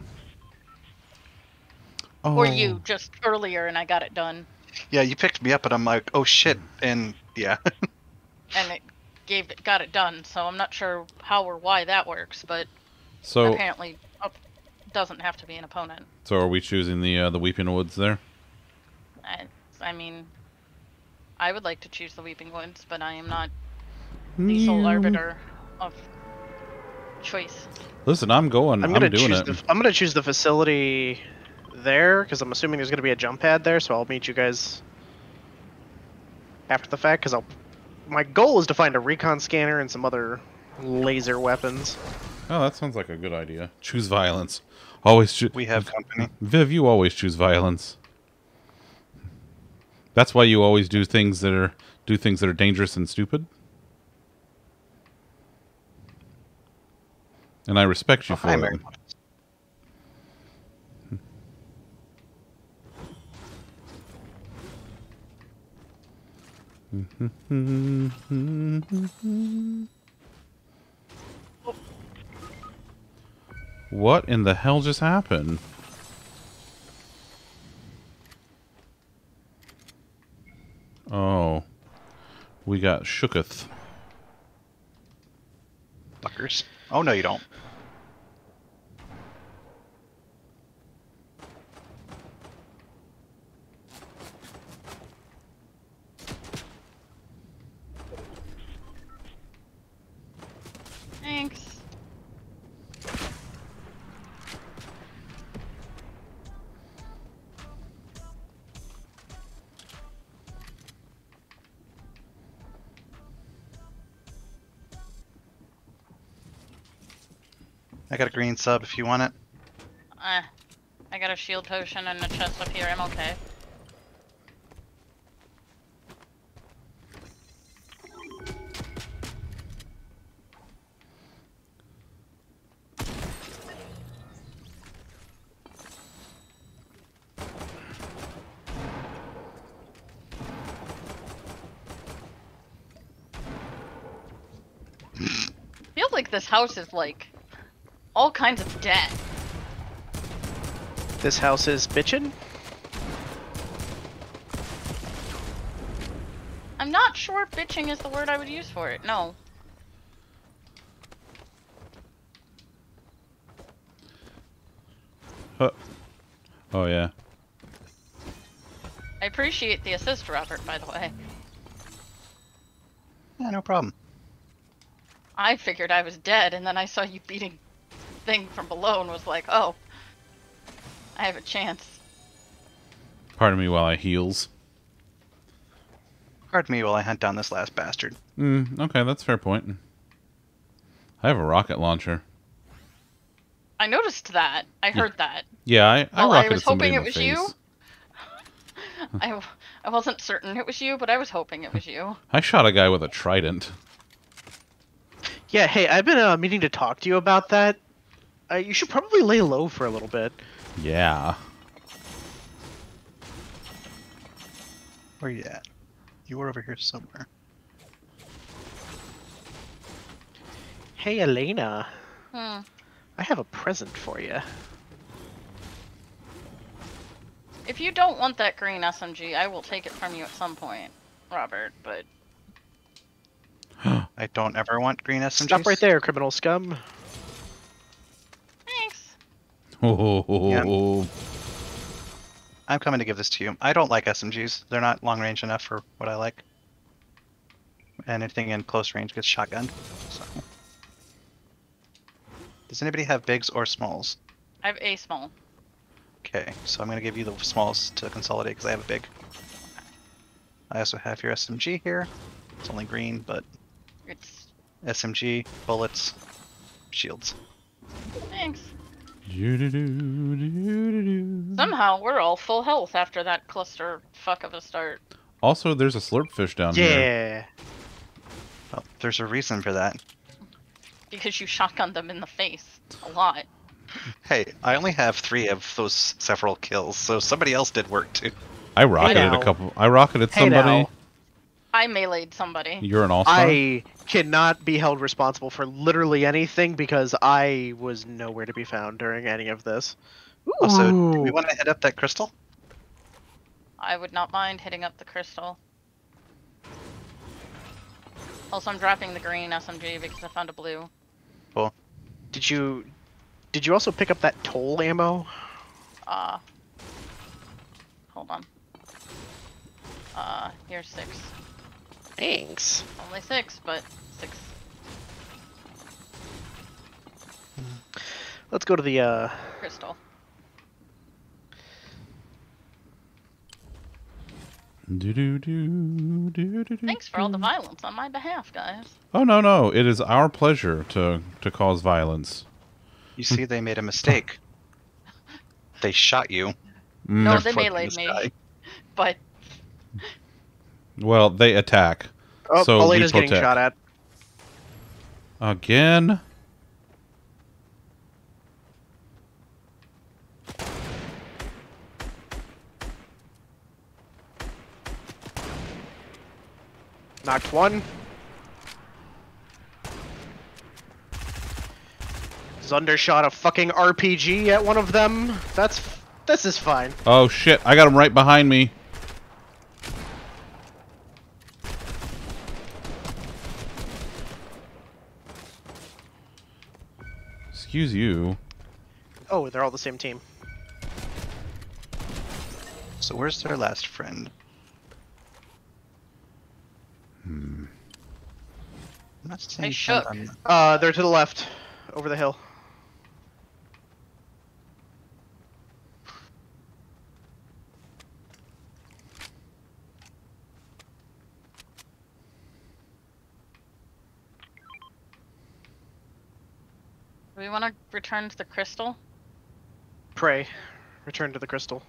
Oh. Or you, just earlier, and I got it done. Yeah, you picked me up, and I'm like, oh shit, and yeah. And it gave it, got it done, so I'm not sure how or why that works, but So, apparently oh, doesn't have to be an opponent. so are we choosing the uh, the Weeping Woods there? I, I mean, I would like to choose the Weeping Woods, but I am not the sole arbiter of choice. Listen, I'm going. I'm I'm, gonna doing choose it. the. I'm gonna choose the facility there because I'm assuming there's gonna be a jump pad there. So I'll meet you guys after the fact because I'll. My goal is to find a recon scanner and some other laser weapons. Oh, that sounds like a good idea. Choose violence. Always choose. We have company. Viv, you always choose violence. That's why you always do things that are do things that are dangerous and stupid. And I respect you Oh, for it. What in the hell just happened? Oh. We got shooketh. Fuckers. Oh no, you don't. Thanks. Got a green sub if you want it. Uh, I got a shield potion and a chest up here. I'm okay. Feels like this house is like all kinds of debt. This house is bitchin'. I'm not sure bitching is the word I would use for it. No. Huh. Oh yeah. I appreciate the assist, Robert, by the way. Yeah, no problem. I figured I was dead, and then I saw you beating thing from below and was like, oh, I have a chance. Pardon me while I heals. Pardon me while I hunt down this last bastard. Mm, okay, that's a fair point. I have a rocket launcher. I noticed that. I heard that. Yeah, I, I Well, I was hoping it was face. you. I wasn't certain it was you, but I was hoping it was you. I shot a guy with a trident. Yeah, hey, I've been uh, meaning to talk to you about that. Uh, you should probably lay low for a little bit. Yeah. Where are you at? You were over here somewhere. Hey, Elena, Hmm. I have a present for you. If you don't want that green SMG, I will take it from you at some point, Robert, but I don't ever want green SMGs. Stop right there, criminal scum. Thanks. Oh, I'm coming to give this to you. I don't like SMGs. They're not long range enough for what I like. Anything in close range gets shotgunned. So. Does anybody have bigs or smalls? I have a small. Okay, so I'm gonna give you the smalls to consolidate because I have a big. I also have your SMG here. It's only green, but It's SMG, bullets, shields. thanks. Somehow we're all full health after that cluster fuck of a start. Also, there's a slurp fish down here. Yeah. Well, there's a reason for that. Because you shotgunned them in the face. A lot. Hey, I only have three of those several kills, so somebody else did work too. I rocketed now. a couple. I rocketed somebody. now. I meleeed somebody. You're an all-star. I cannot be held responsible for literally anything because I was nowhere to be found during any of this. Also, do we want to hit up that crystal? I would not mind hitting up the crystal. Also, I'm dropping the green SMG because I found a blue. Cool. Did you did you also pick up that toll ammo? Uh, hold on. Uh, here's six. Thanks. Only six, but six. Let's go to the uh Crystal. Do-do-do, do, do, Thanks for all the violence on my behalf, guys. Oh no no! It is our pleasure to to cause violence. You see, they made a mistake. They shot you. Mm, No, They're they meleeed me. But Well, they attack Oh, So Elena's getting shot at. again. Knocked one. Zunder shot a fucking RPG at one of them. That's this is fine. Oh shit! I got him right behind me. Excuse you. Oh, they're all the same team. So where's their last friend? Hmm. I'm not seeing shook. friend on- Uh, they're to the left, over the hill. Do we want to return to the crystal? Pray, return to the crystal.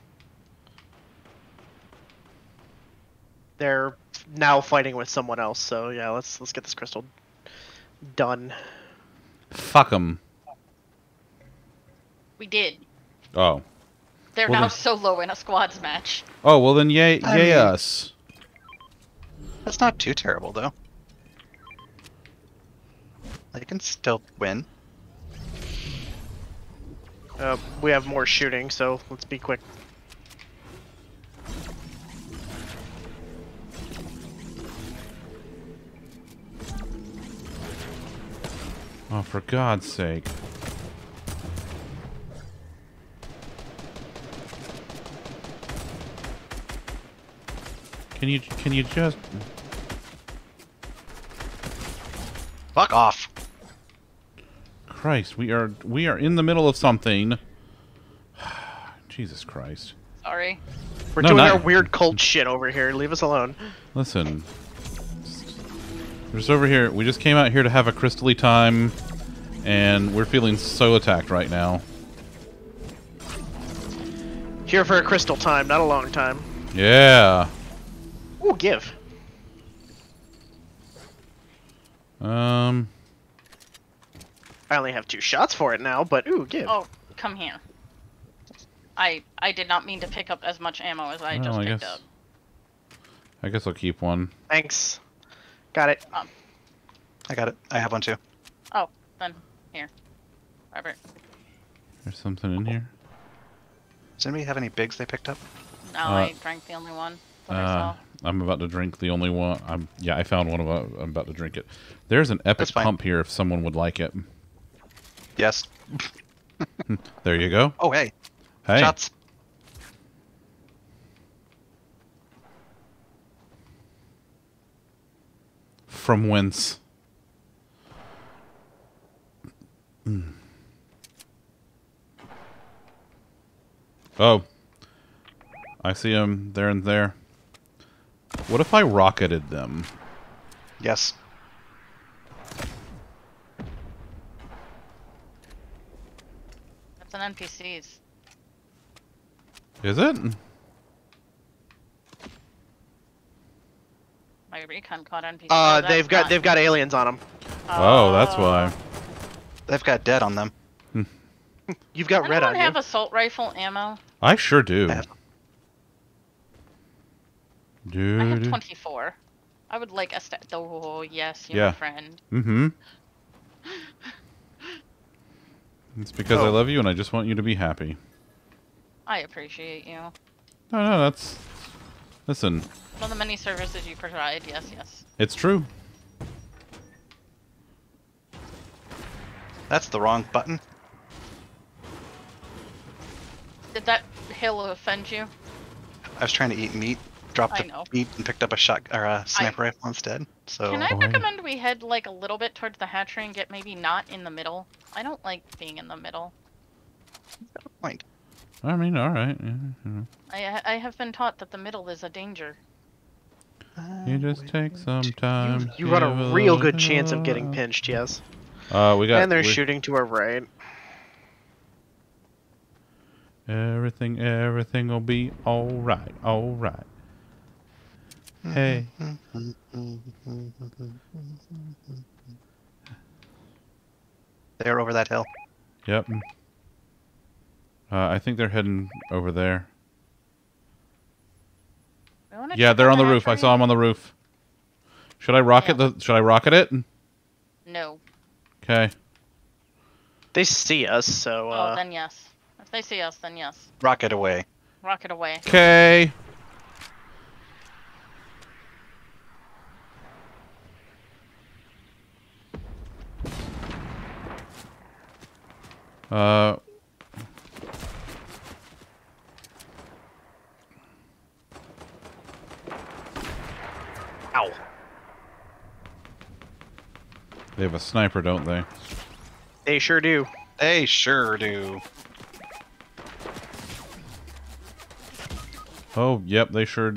They're now fighting with someone else, so yeah, let's let's get this crystal done. Fuck them. We did. Oh. They're Well, now then- solo in a squads match. Oh well then yay I yay mean- us. That's not too terrible, though. They can still win. Uh, we have more shooting, so let's be quick. Oh for God's sake. Can you can you just Fuck off. Christ, we are we are in the middle of something. Jesus Christ. Sorry. We're No, doing not- our weird cult shit over here. Leave us alone. Listen. We're just over here. We just came out here to have a crystally time, and we're feeling so attacked right now. Here for a crystal time, not a long time. Yeah. Ooh, give. Um. I only have two shots for it now, but ooh, give. Oh, come here. I I did not mean to pick up as much ammo as I Well, just I picked guess- up. I guess I'll keep one. Thanks. Got it. I got it. I have one too. Oh, then here, Robert. There's something in here. Does anybody have any bigs they picked up? No, Uh, I drank the only one that I Uh, saw. I'm about to drink the only one. I'm yeah. I found one of. uh, I'm about to drink it. There's an epic pump here if someone would like it. Yes. There you go. Oh, hey. Hey. Shots. From whence? Mm. Oh. I see them there and there. What if I rocketed them? Yes. That's an NPCs. Is it? My recon caught NPCs. Uh, Oh, they've got not- they've got aliens on them. Oh, that's why. They've got dead on them. You've got red on Anyone on have you. assault rifle ammo? I sure do. I have- I have 24. I would like a stat. Oh, yes, you're Yeah. my friend. Mm-hmm. It's because I Oh. love you and I just want you to be happy. I appreciate you. No, no, that's. Listen, One of the many services you provide. Yes, yes. it's true. That's the wrong button. Did that hill offend you? I was trying to eat meat, dropped I the know. meat, and picked up a shot or a sniper rifle instead. So Can I recommend we head like a little bit towards the hatchery and get maybe not in the middle? I don't like being in the middle. Point. I mean, all right. yeah, you know. I I have been taught that the middle is a danger. You just take some time. You run a real little good chance of getting pinched, yes. Uh, we got. And they're we- shooting to our right. Everything, everything will be all right, all right. Hey, They're over that hill. yep. Uh, I think they're heading over there. Yeah, they're on the that roof. I saw them on the roof. Should I rocket Yeah. the? Should I rocket it? No. Okay. They see us, so oh, uh, then yes. If they see us, then yes. Rocket away. Rocket away. Okay. Uh. ow. They have a sniper, don't they? They sure do. They sure do. Oh, yep, they sure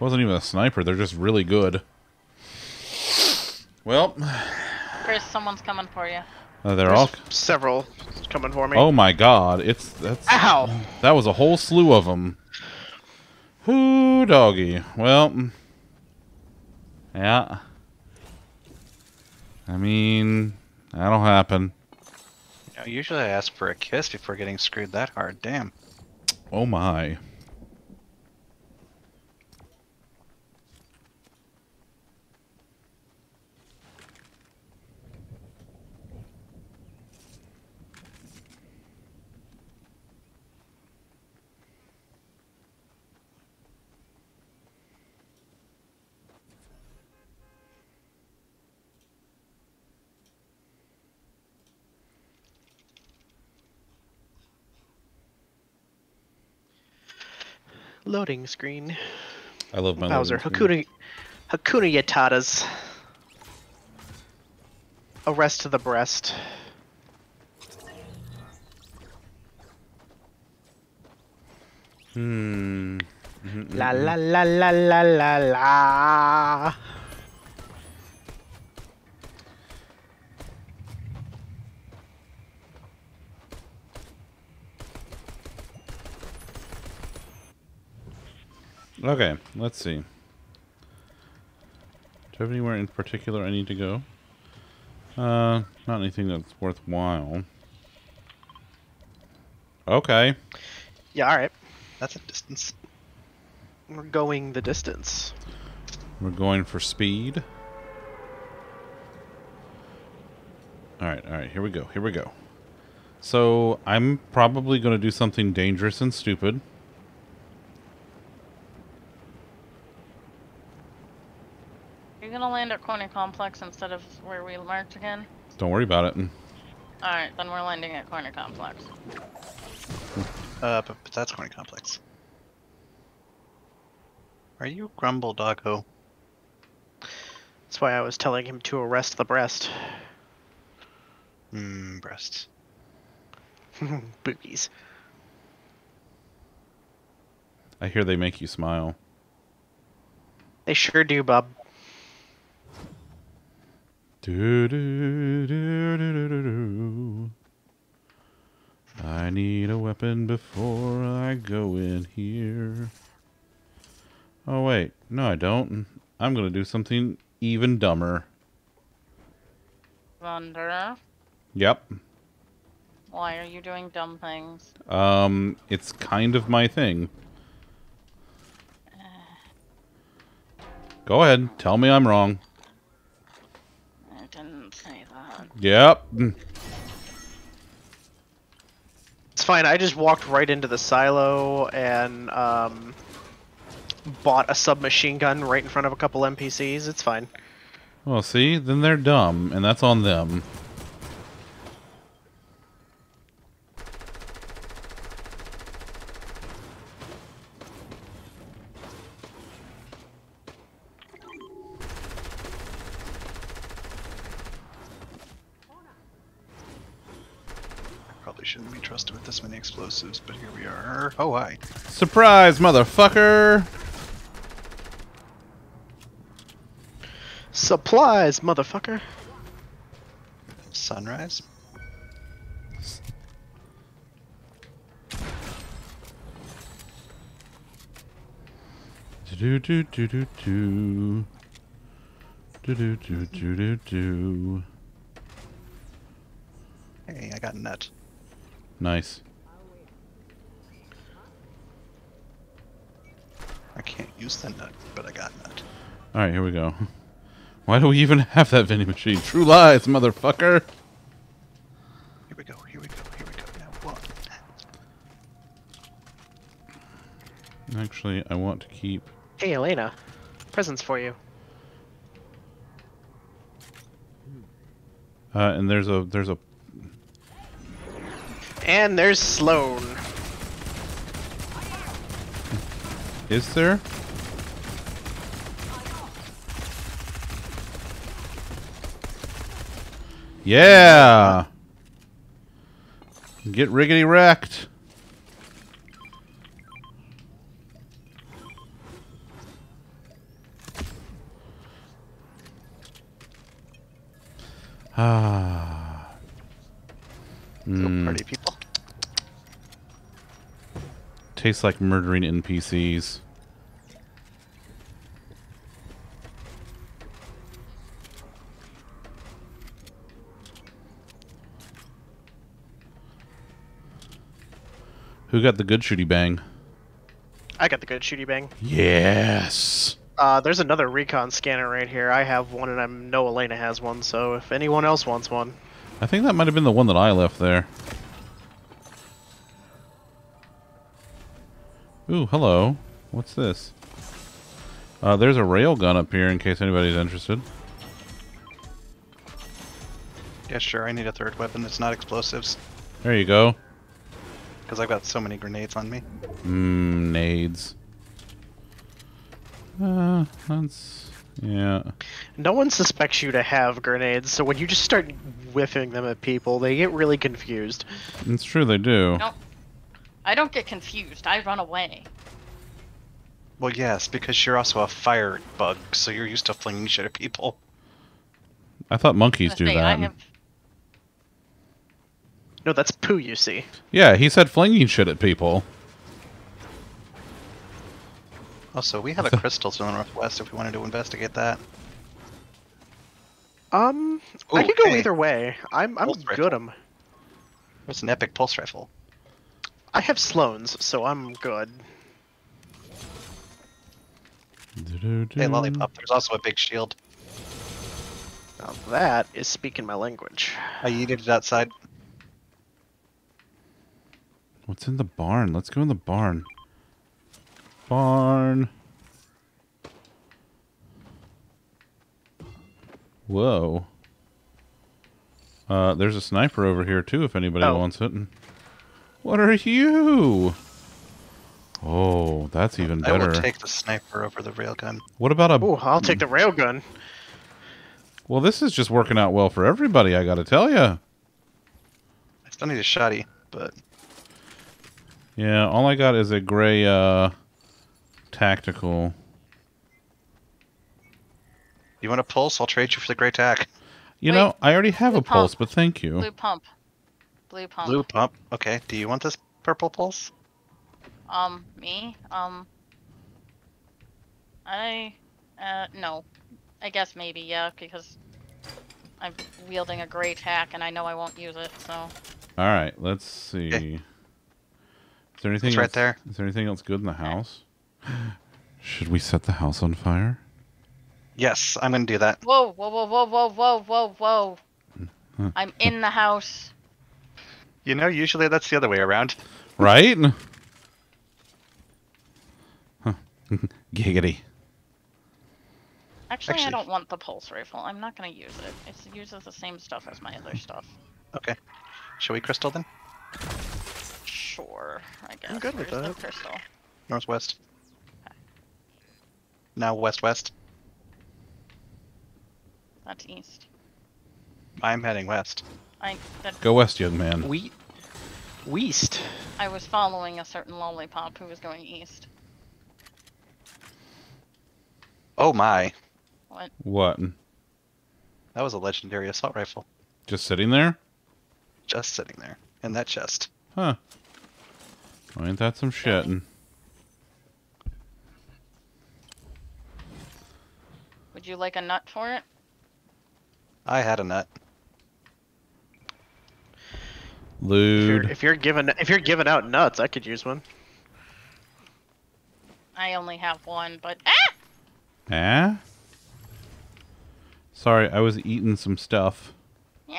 wasn't even a sniper. They're just really good. Well, Chris, someone's coming for you. uh, they're There's all. several coming for me. Oh my God! It's that's Ow! that was a whole slew of them. Whoo, doggy. Well, yeah. I mean, that'll happen. You know, usually I ask for a kiss before getting screwed that hard. Damn. Oh my. Loading screen. I love my Bowser. Hakuna, Hakuna Yatatas. Arrest to the breast. Hmm. Mhm, La mhm. la la la la la la. Okay, let's see. Do you have anywhere in particular I need to go? Uh, not anything that's worthwhile. Okay. Yeah, alright. That's a distance. We're going the distance. We're going for speed. Alright, alright, here we go, here we go. So, I'm probably going to do something dangerous and stupid. Gonna land at Corny Complex instead of where we marked again? Don't worry about it. Alright, then we're landing at Corny Complex. Uh, but, but that's Corny Complex. Are you Grumble Doggo? That's why I was telling him to arrest the breast. Hmm, breasts. Boobies. I hear they make you smile. They sure do, bub. Do, do, do, do, do, do. I need a weapon before I go in here. Oh, wait. No, I don't. I'm going to do something even dumber. Zunder. Yep. Why are you doing dumb things? Um, it's kind of my thing. Go ahead. Tell me I'm wrong. I didn't say that. Yep. It's fine. I just walked right into the silo and um, bought a submachine gun right in front of a couple NPCs. It's fine. Well, see? Then they're dumb, and that's on them. Probably probably shouldn't be trusted with this many explosives, but here we are. Oh, hi. Surprise, motherfucker! Supplies, motherfucker. Sunrise. Do do do do do. Do do do do do do. Hey, I got a nut. Nice. Can't use the nut, but I got nut. All right, here we go. Why do we even have that vending machine? True lies, motherfucker. Here we go, here we go, here we go. Now what? Actually, I want to keep. Hey, Elena. Presents for you. Uh, and there's a there's a And there's Slone. Is there? Yeah. Get riggedy wrecked. Ah. Go Mm, party people. Tastes like murdering NPCs. Who got the good shooty bang? I got the good shooty bang. Yes. Uh, there's another recon scanner right here. I have one, and I know Elena has one. So if anyone else wants one, I think that might have been the one that I left there. Ooh, hello. What's this? Uh, there's a rail gun up here in case anybody's interested. Yeah, sure, I need a third weapon that's not explosives. There you go. Because I've got so many grenades on me. Mmm, nades. Uh, that's... Yeah. no one suspects you to have grenades. So when you just start whiffing them at people, they get really confused. It's true, they do. No. I don't get confused. I run away. Well, yes, because you're also a fire bug, so you're used to flinging shit at people. I thought monkeys do say, that. Have No, that's poo. You see. Yeah, he said flinging shit at people. Also, we have a crystal to the northwest if we wanted to investigate that. Um, I could go hey. either way. I'm I'm Pulse good. I'm, There's an epic pulse rifle. I have Slone's, so I'm good. Hey, Lollipop, there's also a big shield. Now that is speaking my language. I yeeted it outside. What's in the barn? Let's go in the barn. Barn. Whoa. Uh, there's a sniper over here too if anybody Oh. wants it. What are you? Oh, that's even I will better. take the sniper over the railgun. What about a Ooh, I'll take the railgun. Well, this is just working out well for everybody, I got to tell you. I still need a shotty, but Yeah, all I got is a gray uh tactical. you want a pulse? I'll trade you for the great tack. You Wait, know, I already have a pulse, pump. but thank you. blue pump. Blue pump. Blue pump. Okay, do you want this purple pulse? Um, me? Um, I, uh, no. I guess maybe, yeah, because I'm wielding a great hack and I know I won't use it, so. All right, let's see. Okay. Is there anything It's right else, there. Is there anything else good in the house? Should we set the house on fire? Yes, I'm gonna do that. Whoa, whoa, whoa, whoa, whoa, whoa, whoa, whoa. I'm in the house. You know, usually that's the other way around. Right? Huh. Giggity. Actually, I don't want the pulse rifle. I'm not gonna use it. It uses the same stuff as my other hmm. stuff. Okay. Shall we crystal then? Sure, I guess. I'm good with that. the crystal? Northwest. Now west west. That's east. I'm heading west. I that Go west, young man. We Weast. I was following a certain lollipop who was going east. Oh my. What? What? That was a legendary assault rifle. Just sitting there? Just sitting there. In that chest. Huh. Well, ain't that some shit? Would you like a nut for it? I had a nut. If you're, Lewd. if you're giving if you're giving out nuts, I could use one. I only have one, but ah! Ah? Sorry, I was eating some stuff. Yeah.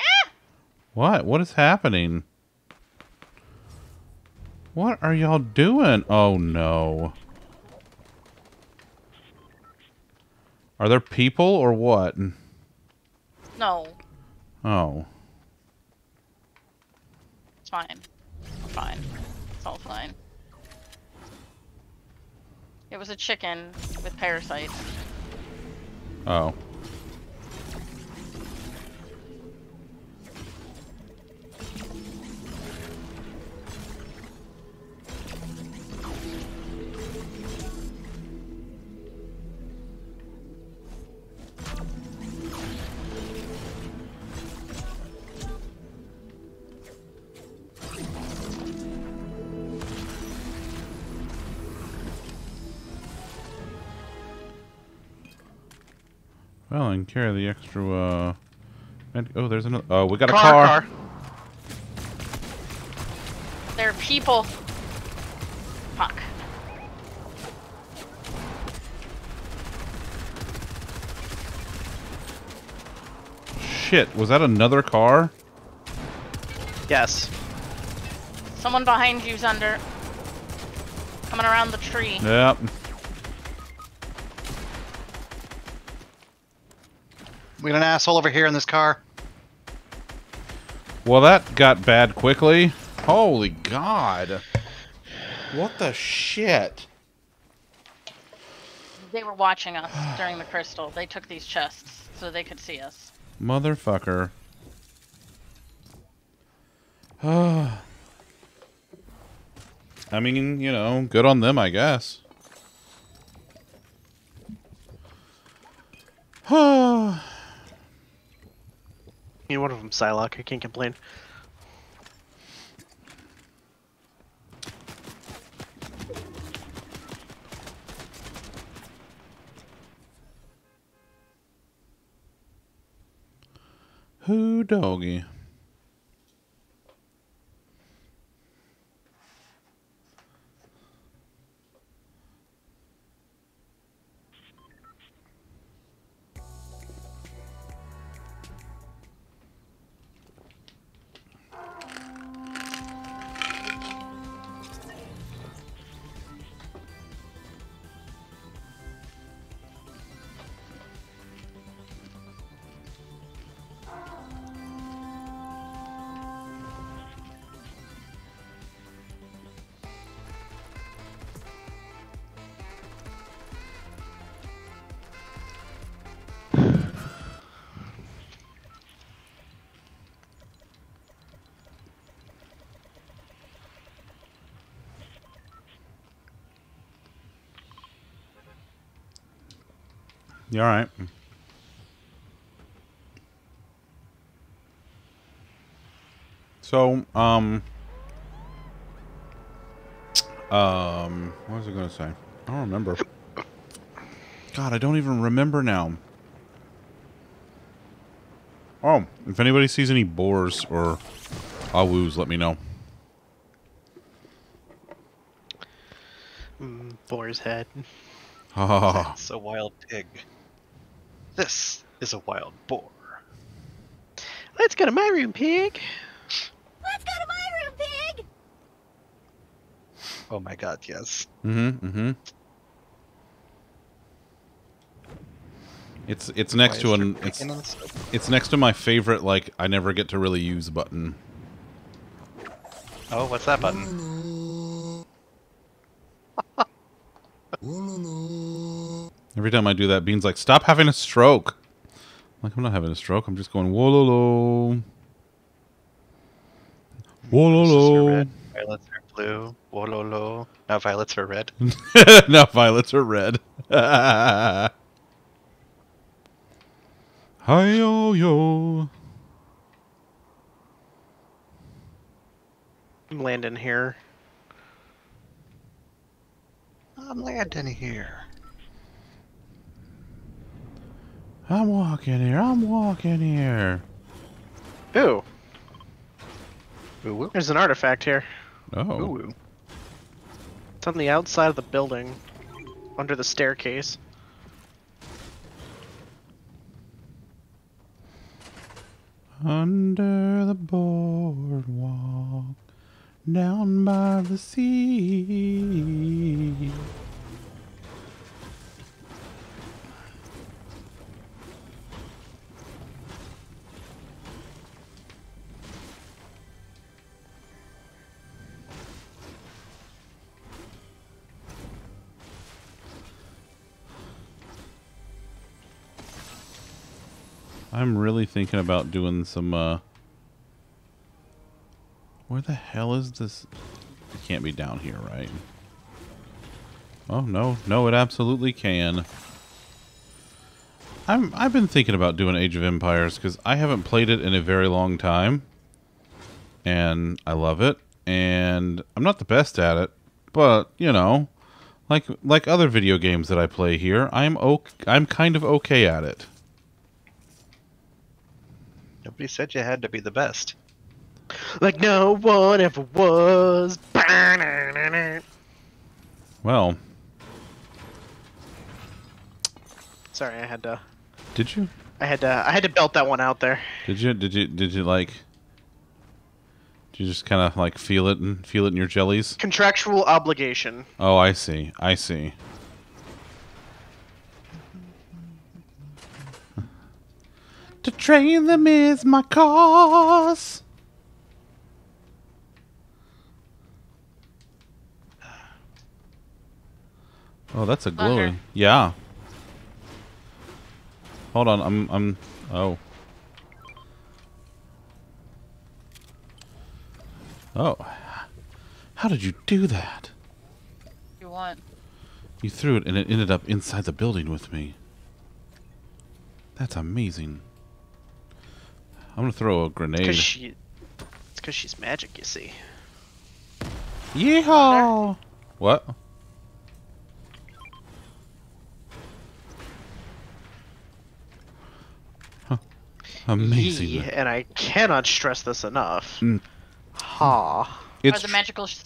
What? What is happening? What are y'all doing? Oh no. Are there people or what? No, Oh. Fine. Fine. It's all fine. It was a chicken with parasites. Oh. Well, I can carry the extra, uh... Oh, there's another... Oh, we got a car, car. car. There are people. Fuck. Shit, was that another car? Yes. Someone behind you's under. Coming around the tree. Yep. We got an asshole over here in this car. Well, that got bad quickly. Holy God. What the shit? They were watching us during the crystal. They took these chests so they could see us. Motherfucker. I mean, you know, good on them, I guess. You one of them, Psylocke. I can't complain. Who doggy? You alright? So, um... Um, what was I going to say? I don't remember. God, I don't even remember now. Oh, if anybody sees any boars or awus, let me know. Mm, boar's head. Oh, That's a wild pig. This is a wild boar. Let's go to my room, pig. Let's go to my room, pig! Oh my god, yes. mm-hmm, mm-hmm. It's it's next to an it's bacon on this? it's next to my favorite like I never get to really use button. Oh, what's that button? Every time I do that, Bean's like, "Stop having a stroke." I'm like, I'm not having a stroke. I'm just going wololo. Roses are Whoa, red, violets are blue. Wololo. Now violets are red. now violets are red. Hi yo yo. I'm landing here. I'm landing here. I'm walking here. I'm walking here. Ooh, Ooh there's an artifact here. Oh. Ooh. It's on the outside of the building, under the staircase. Under the boardwalk, down by the sea. I'm really thinking about doing some, uh... Where the hell is this? It can't be down here, right? Oh, no. No, it absolutely can. I'm, I've been thinking about doing Age of Empires, because I haven't played it in a very long time. And I love it. And I'm not the best at it, but, you know... Like like other video games that I play here, I'm ok I'm kind of okay at it. Nobody said you had to be the best. Like no one ever was. Well, Sorry, I had to. did you? I had to. I had to belt that one out there. Did you? Did you? Did you like? Did you just kind of like feel it and feel it in your jellies? Contractual obligation. Oh, I see. I see. To train them is my cause. Oh, that's a Thunder. glowing. Yeah. Hold on, I'm I'm oh. Oh. How did you do that? You want? You threw it and it ended up inside the building with me. That's amazing. I'm gonna throw a Because grenade. she. It's because she's magic, you see. Yeehaw! What? Huh. Amazing. Yee, and I cannot stress this enough. Mm. Ha. It's Are the magical sh-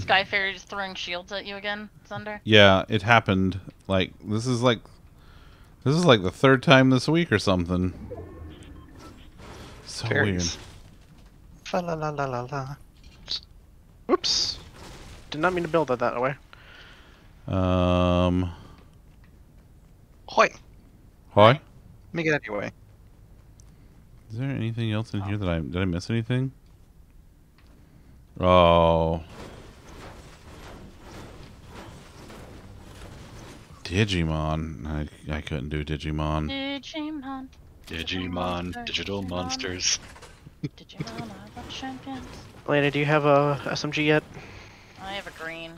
sky fairies throwing shields at you again, Thunder? yeah, it happened. Like this is like this is like the third time this week or something. So Fairies. Fa la la la la la. Oops. Did not mean to build it that way. Um. Hoi! Hi. Let me get out of your way. Is there anything else in here that I did I miss anything? Oh. Digimon. I I couldn't do Digimon. Digimon. Digimon, digital monsters. Digimon are the champions. Elena, do you have a SMG yet? I have a green.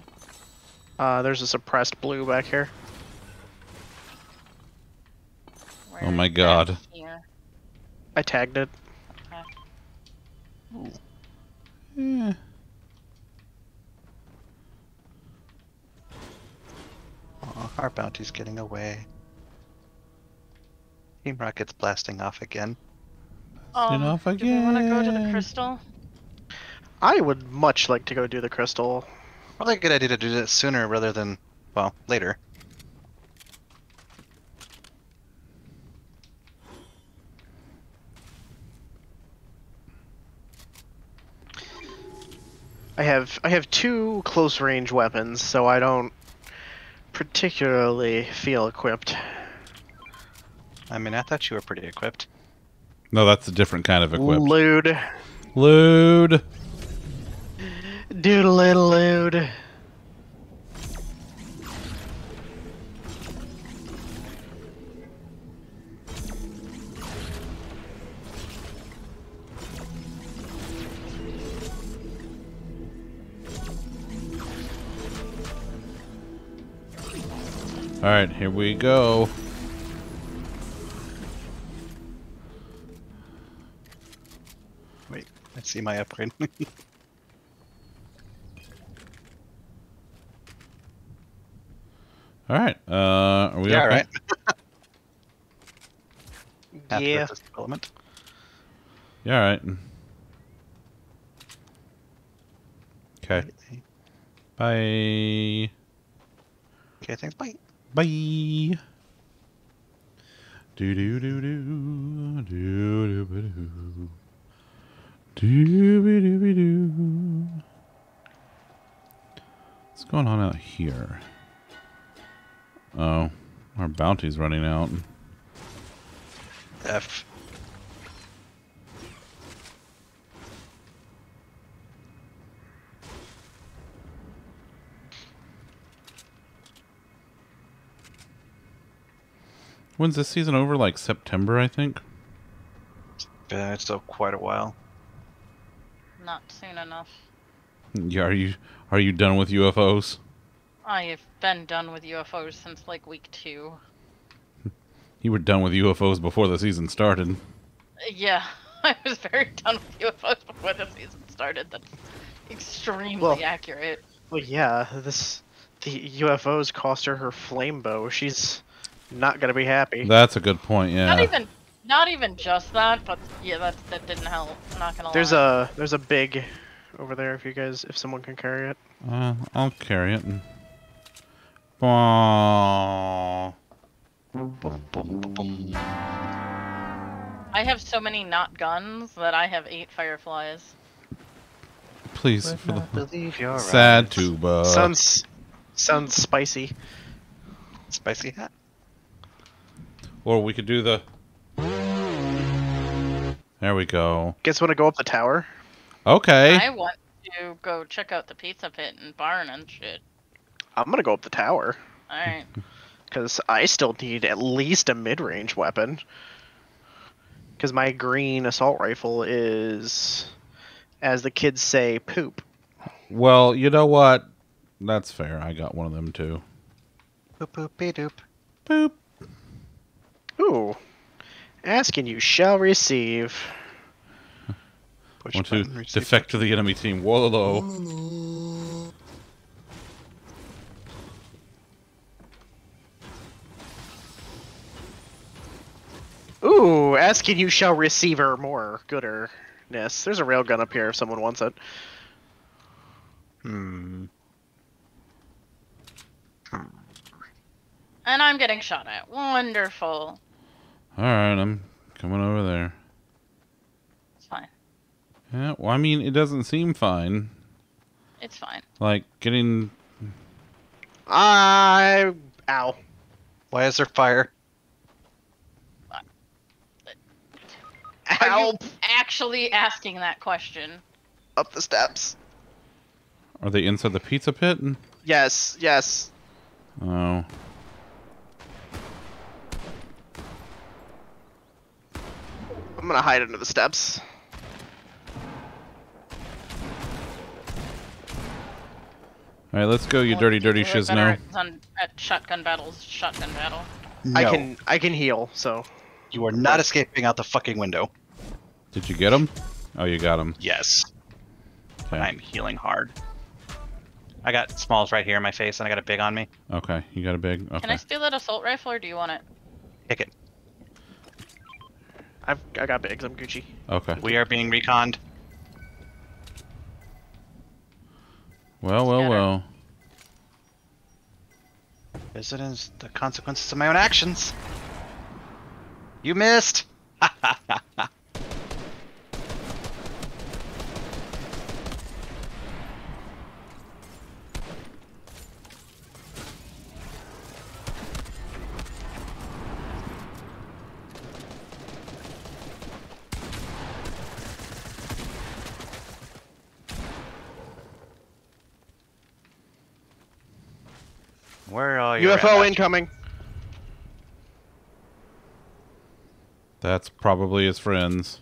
Uh, there's a suppressed blue back here. Where Oh my? God. Here. I tagged it. Okay. Eh. Aw, our bounty's getting away. Team Rocket's blasting off again. Um, off do we want to go to the crystal? I would much like to go do the crystal. Probably a good idea to do this sooner rather than, well, later. I have I have two close range weapons, so I don't particularly feel equipped. I mean, I thought you were pretty equipped. No, that's a different kind of equipped. Lude. Lude. Doodle little lude. All right, here we go. See my upgrade. All right. Uh, are we yeah, okay? right. Yeah. with development. Yeah, all right. Okay. Bye. Okay, thanks. Bye. Bye. Do do do do do do do do What's going on out here? Oh, our bounty's running out. F. When's this season over? Like September, I think. Uh, it's still quite a while. Not soon enough. Yeah, are you are you done with UFOs? I have been done with UFOs since like week two. You were done with UFOs before the season started. Yeah, I was very done with UFOs before the season started. That's extremely Well- accurate. Well, yeah, this the UFOs cost her her flame bow. She's not gonna be happy. That's a good point. Yeah. Not even, not even just that, but yeah, that that didn't help. I'm not gonna There's lie. a there's a big over there if you guys if someone can carry it. Uh, I'll carry it. Aw. Boom, boom, boom, boom. I have so many not guns that I have eight fireflies. Please, Would for not the believe your sad eyes. tuba. sounds sounds spicy. Spicy hat. Or we could do the. There we go. Guess want to go up the tower? Okay. I want to go check out the pizza pit and barn and shit. I'm gonna go up the tower All right. because I still need at least a mid-range weapon. Because my green assault rifle is, as the kids say, poop. Well, you know what? That's fair. I got one of them too. Boop boop be doop. Boop. Ooh, ask and you shall receive. Push Want to button, receive defect to the enemy team. Whoa. Ooh, ask and you shall receive her more gooderness. There's a railgun up here if someone wants it. Hmm. And I'm getting shot at. Wonderful. All right, I'm coming over there. It's fine. Yeah. Well, I mean, it doesn't seem fine. It's fine. Like getting. I. Ow. Why is there fire? Are you actually asking that question? Up the steps. Are they inside the pizza pit? Yes, yes. Oh. I'm gonna hide under the steps. All right, let's go, you dirty, dirty people shizno. At, on- at shotgun battles, shotgun battle. No. I can I can heal, so You are not escaping out the fucking window. Did you get him? Oh, you got him. Yes. Okay. I'm healing hard. I got smalls right here in my face, and I got a big on me. Okay, you got a big. Okay. Can I steal that assault rifle, or do you want it? Kick it. I've I got bigs. I'm Gucci. Okay. We are being reconned. Well, well, Scatter. well. This is the consequences of my own actions. You missed. Where are you? UFO incoming. That's probably his friends.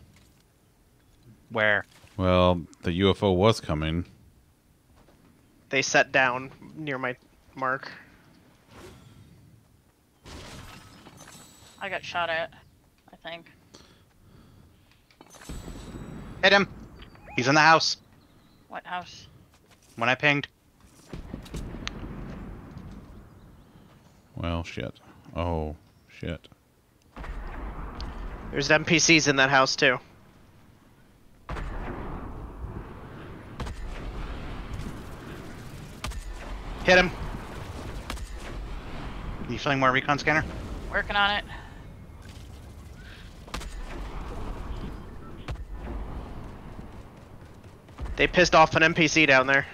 Where? Well, the UFO was coming. They set down near my mark. I got shot at. I think. Hit him. He's in the house. What house? When I pinged. Well, shit. Oh, shit. There's NPCs in that house too. Hit him. You feeling more recon scanner? Working on it. They pissed off an NPC down there.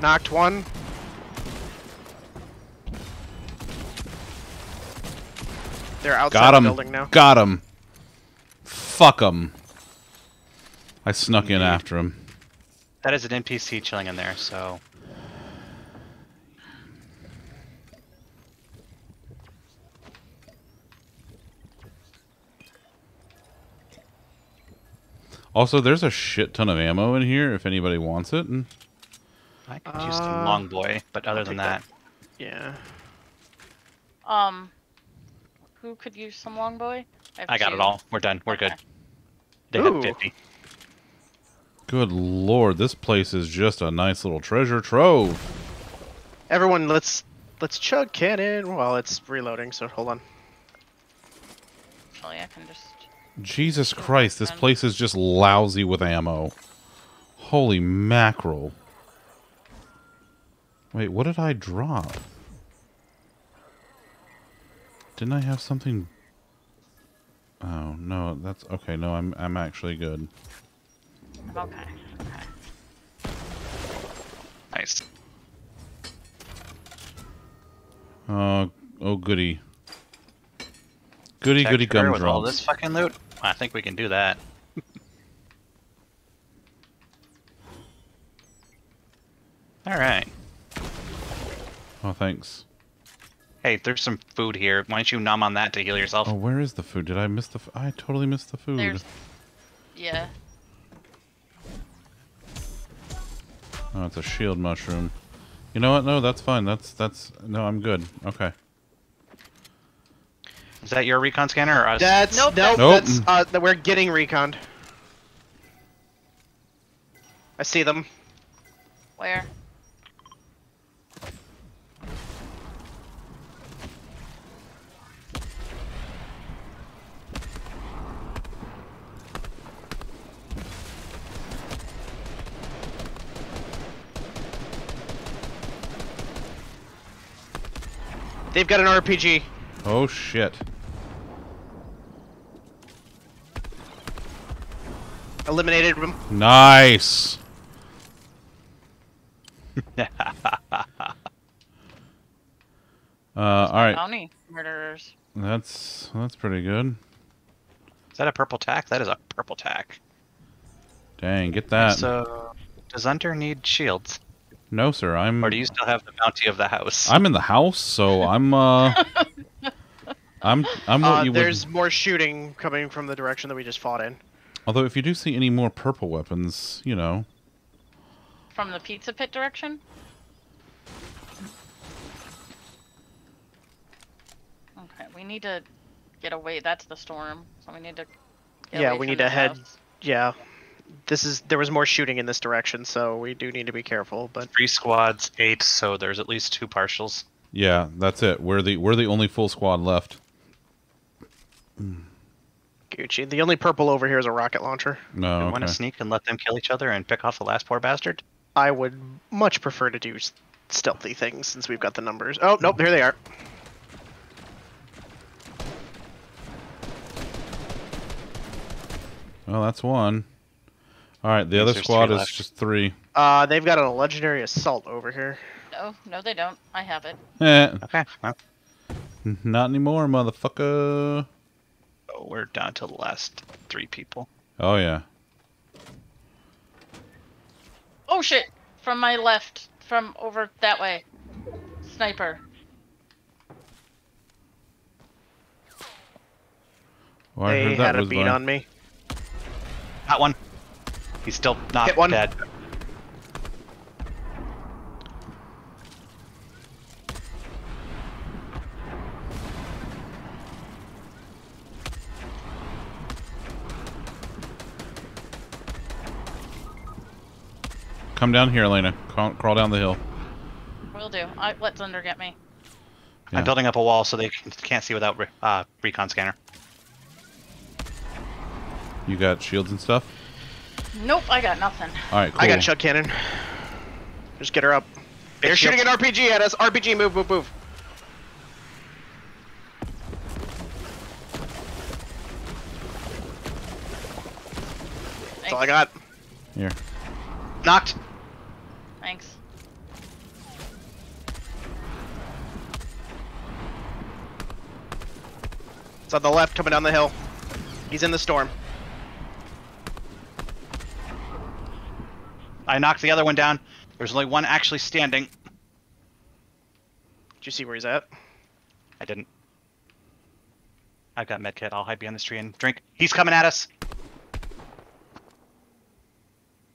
Knocked one. They're outside Got the him. building now. Got him. Fuck him. I snuck in after him. That is an NPC chilling in there, so. Also, there's a shit ton of ammo in here if anybody wants it. And I could use some Uh, long boy, but other I'll than that. that, Yeah. Um, who could use some long boy? have I got two. it all. We're done. We're good. They Ooh. had 50. good lord, this place is just a nice little treasure trove. Everyone, let's let's chug cannon while it's reloading. So hold on. Actually, I can just. Jesus Christ, this place is just lousy with ammo. Holy mackerel. Wait, what did I drop? Didn't I have something? Oh, no, that's okay. No, I'm I'm actually good. Okay. Okay. Nice. Uh, oh goody. Goody goody Check her gum with all this fucking loot. I think we can do that. all right. Oh, thanks. Hey, there's some food here. Why don't you numb on that to heal yourself? Oh, where is the food? Did I miss the? F- I totally missed the food. There's. Yeah. Oh, it's a shield mushroom. You know what? No, that's fine. That's that's no, I'm good. Okay. Is that your recon scanner or us? That's Nope, nope. Nope. That's uh, that we're getting reconned. I see them. Where? They've got an RPG. Oh shit. Eliminated them. Nice. Uh, all right. Bounty murderers. That's that's pretty good. Is that a purple tack? That is a purple tack. Dang, get that. So, does Hunter need shields, no, sir. I'm or do you still have the bounty of the house? I'm in the house, so I'm uh I'm I'm what Uh, you there's would. more shooting coming from the direction that we just fought in. Although if you do see any more purple weapons, you know, From the pizza pit direction? Okay, we need to get away. That's the storm. So we need to. Get Yeah, away we from need to this head- house. Yeah. This is there was more shooting in this direction, so we do need to be careful. But Three squads, eight, so there's at least two partials. yeah, that's it. We're the we're the only full squad left. Gucci, the only purple over here is a rocket launcher. No, you want to sneak and let them kill each other and pick off the last poor bastard? I would much prefer to do stealthy things since we've got the numbers. Oh nope, here they are. Well, that's one. All right, the Means other squad is left. just three. Uh, they've got a legendary assault over here. No, no, they don't. I have it. Eh, Okay, well, not anymore, motherfucker. oh, we're down to the last three people. Oh yeah. Oh shit! From my left, from over that way. Sniper. Well, I they heard that had a was beat going- on me. Got one. He's still not Hit one. dead. Come down here, Elena. Crawl, crawl down the hill. Will do. I, let Thunder get me. Yeah. I'm building up a wall so they can- can't see without re- uh, recon scanner. You got shields and stuff. Nope, I got nothing. All right, cool. I got Chug Cannon. Just get her up. They're It's shooting an RPG at us. RPG, move, move, move. That's all I got. Here. Knocked. Thanks. It's on the left, coming down the hill. He's in the storm. I knocked the other one down. There's only one actually standing. Did you see where he's at? I didn't. I've got medkit. I'll hide behind this tree and drink. He's coming at us.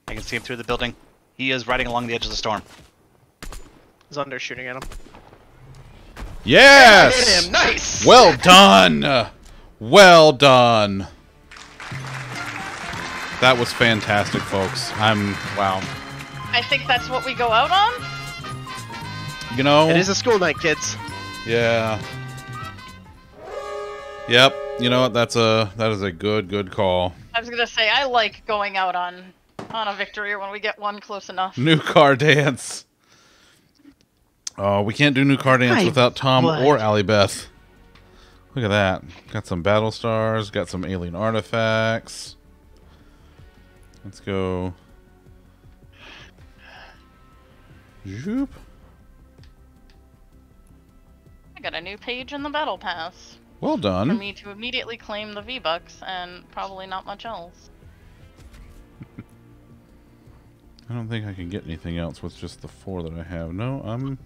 I can see him through the building. He is riding along the edge of the storm. He's under shooting at him. Yes. Hit him. Nice. Well done. Well done. That was fantastic, folks. I'm wow. I think that's what we go out on. You know. It is a school night, kids. Yeah. Yep. You know what? That's a that is a good good call. I was gonna say I like going out on on a victory or when we get one close enough. New car dance. Oh, we can't do new car dance My without Tom blood. or Allie Beth. Look at that. Got some battle stars. Got some alien artifacts. Let's go. Zoop. I got a new page in the battle pass Well done. for me to immediately claim the V Bucks and probably not much else. I don't think I can get anything else with just the four that I have. No, I'm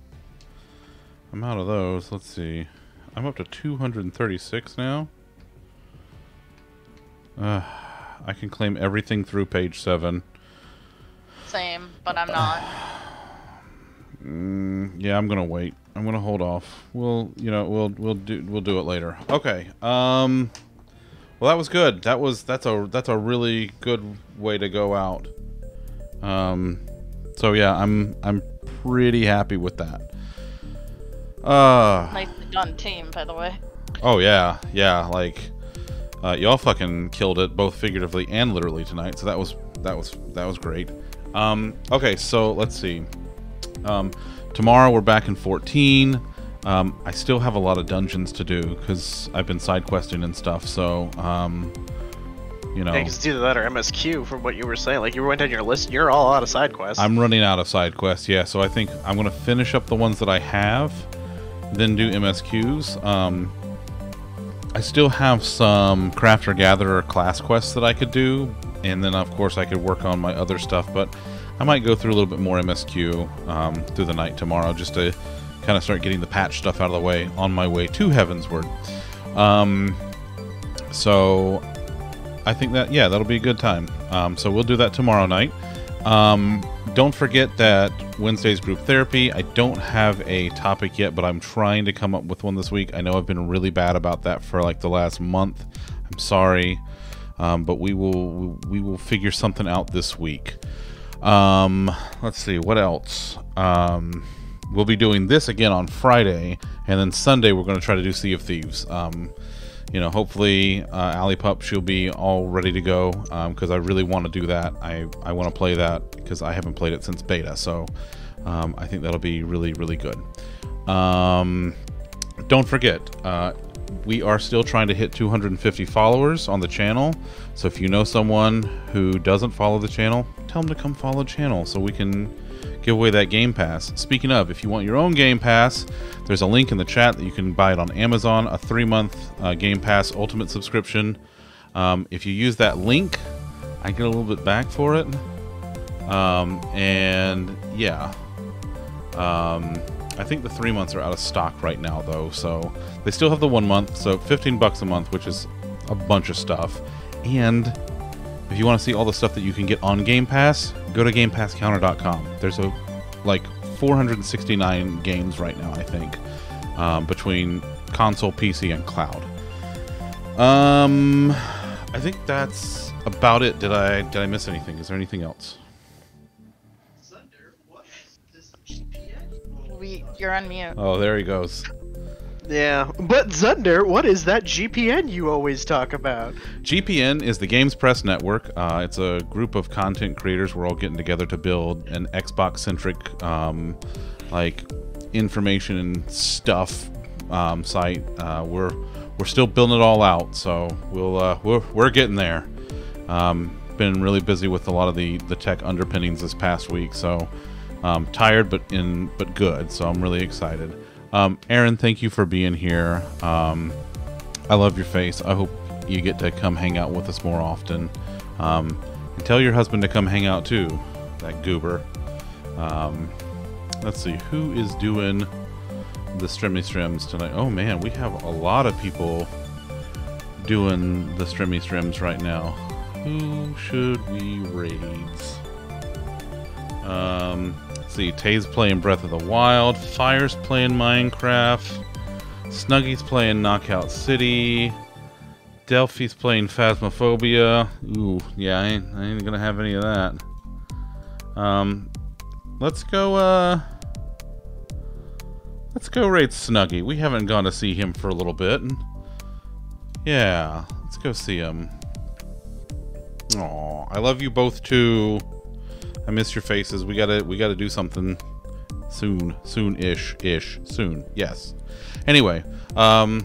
I'm out of those. Let's see. I'm up to 236 now. Uh, I can claim everything through page 7. Same, but I'm not. Mm, yeah, I'm gonna wait. I'm gonna hold off. We'll, you know, we'll we'll do we'll do it later. Okay. Um. Well, that was good. That was that's a that's a really good way to go out. Um. So yeah, I'm I'm pretty happy with that. Uh. Nicely done, team, by the way. Oh yeah, yeah. Like, uh, y'all fucking killed it, both figuratively and literally tonight. So that was that was that was great. Um, okay, so let's see. Um, tomorrow we're back in 14. Um, I still have a lot of dungeons to do because I've been side questing and stuff. So, um, you know, Yeah, it's either that or MSQ from what you were saying. Like you went down your list, and you're all out of side quests. I'm running out of side quests. Yeah, so I think I'm gonna finish up the ones that I have, then do MSQs. Um, I still have some crafter gatherer class quests that I could do, and then of course I could work on my other stuff. But I might go through a little bit more MSQ um, through the night tomorrow, just to kind of start getting the patch stuff out of the way on my way to Heavensward. Um, so I think that yeah, that'll be a good time. Um, so we'll do that tomorrow night. Um, don't forget that Wednesday's group therapy. I don't have a topic yet, but I'm trying to come up with one this week. I know I've been really bad about that for like the last month. I'm sorry, um, but we will we will figure something out this week. Um, let's see what else. Um, we'll be doing this again on Friday, and then Sunday we're going to try to do Sea of Thieves. Um, you know, hopefully, uh, Ali Pup she'll be all ready to go because I really want to do that. I I want to play that because I haven't played it since beta, so um, I think that'll be really really good. Um, don't forget, uh, we are still trying to hit 250 followers on the channel. So if you know someone who doesn't follow the channel, tell them to come follow the channel so we can give away that Game Pass. Speaking of, if you want your own Game Pass, there's a link in the chat that you can buy it on Amazon, a three month uh, Game Pass Ultimate subscription. Um, if you use that link, I get a little bit back for it. Um, and yeah. Um, I think the three months are out of stock right now, though. So they still have the one month, so 15 bucks a month, which is a bunch of stuff. And if you want to see all the stuff that you can get on Game Pass, go to GamePassCounter.com. There's a like 469 games right now, I think, um, between console, PC, and cloud. Um, I think that's about it. Did I did I miss anything? Is there anything else? We, you're on mute. Oh, there he goes. Yeah, but Zunder, what is that GPN you always talk about? GPN is the Games Press Network. Uh, it's a group of content creators. We're all getting together to build an Xbox-centric, um, like, information and stuff um, site. Uh, we're we're still building it all out, so we'll uh, we're we're getting there. Um, been really busy with a lot of the the tech underpinnings this past week, so um, tired but in but good. So I'm really excited. Um, Aaron, thank you for being here. Um, I love your face. I hope you get to come hang out with us more often. Um, and tell your husband to come hang out too, that goober. Um, let's see, who is doing the Strimmy Strims tonight? Oh man, we have a lot of people doing the Strimmy Strims right now. Who should we raid? Um, see, Tay's playing Breath of the Wild, Fire's playing Minecraft, Snuggy's playing Knockout City, Delphi's playing Phasmophobia. Ooh, yeah, I ain't, I ain't gonna have any of that. Um, let's go, uh, let's go raid Snuggy. We haven't gone to see him for a little bit. Yeah, let's go see him. Aw, I love you both too. I miss your faces. We gotta we gotta do something soon, soon-ish, ish, soon. Yes. Anyway, um,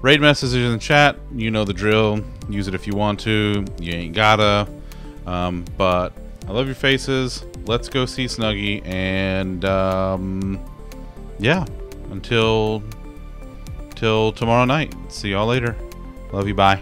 raid messages in the chat. You know the drill. Use it if you want to. You ain't gotta. Um, but I love your faces. Let's go see Snuggy and um, yeah. Until till tomorrow night. See y'all later. Love you. Bye.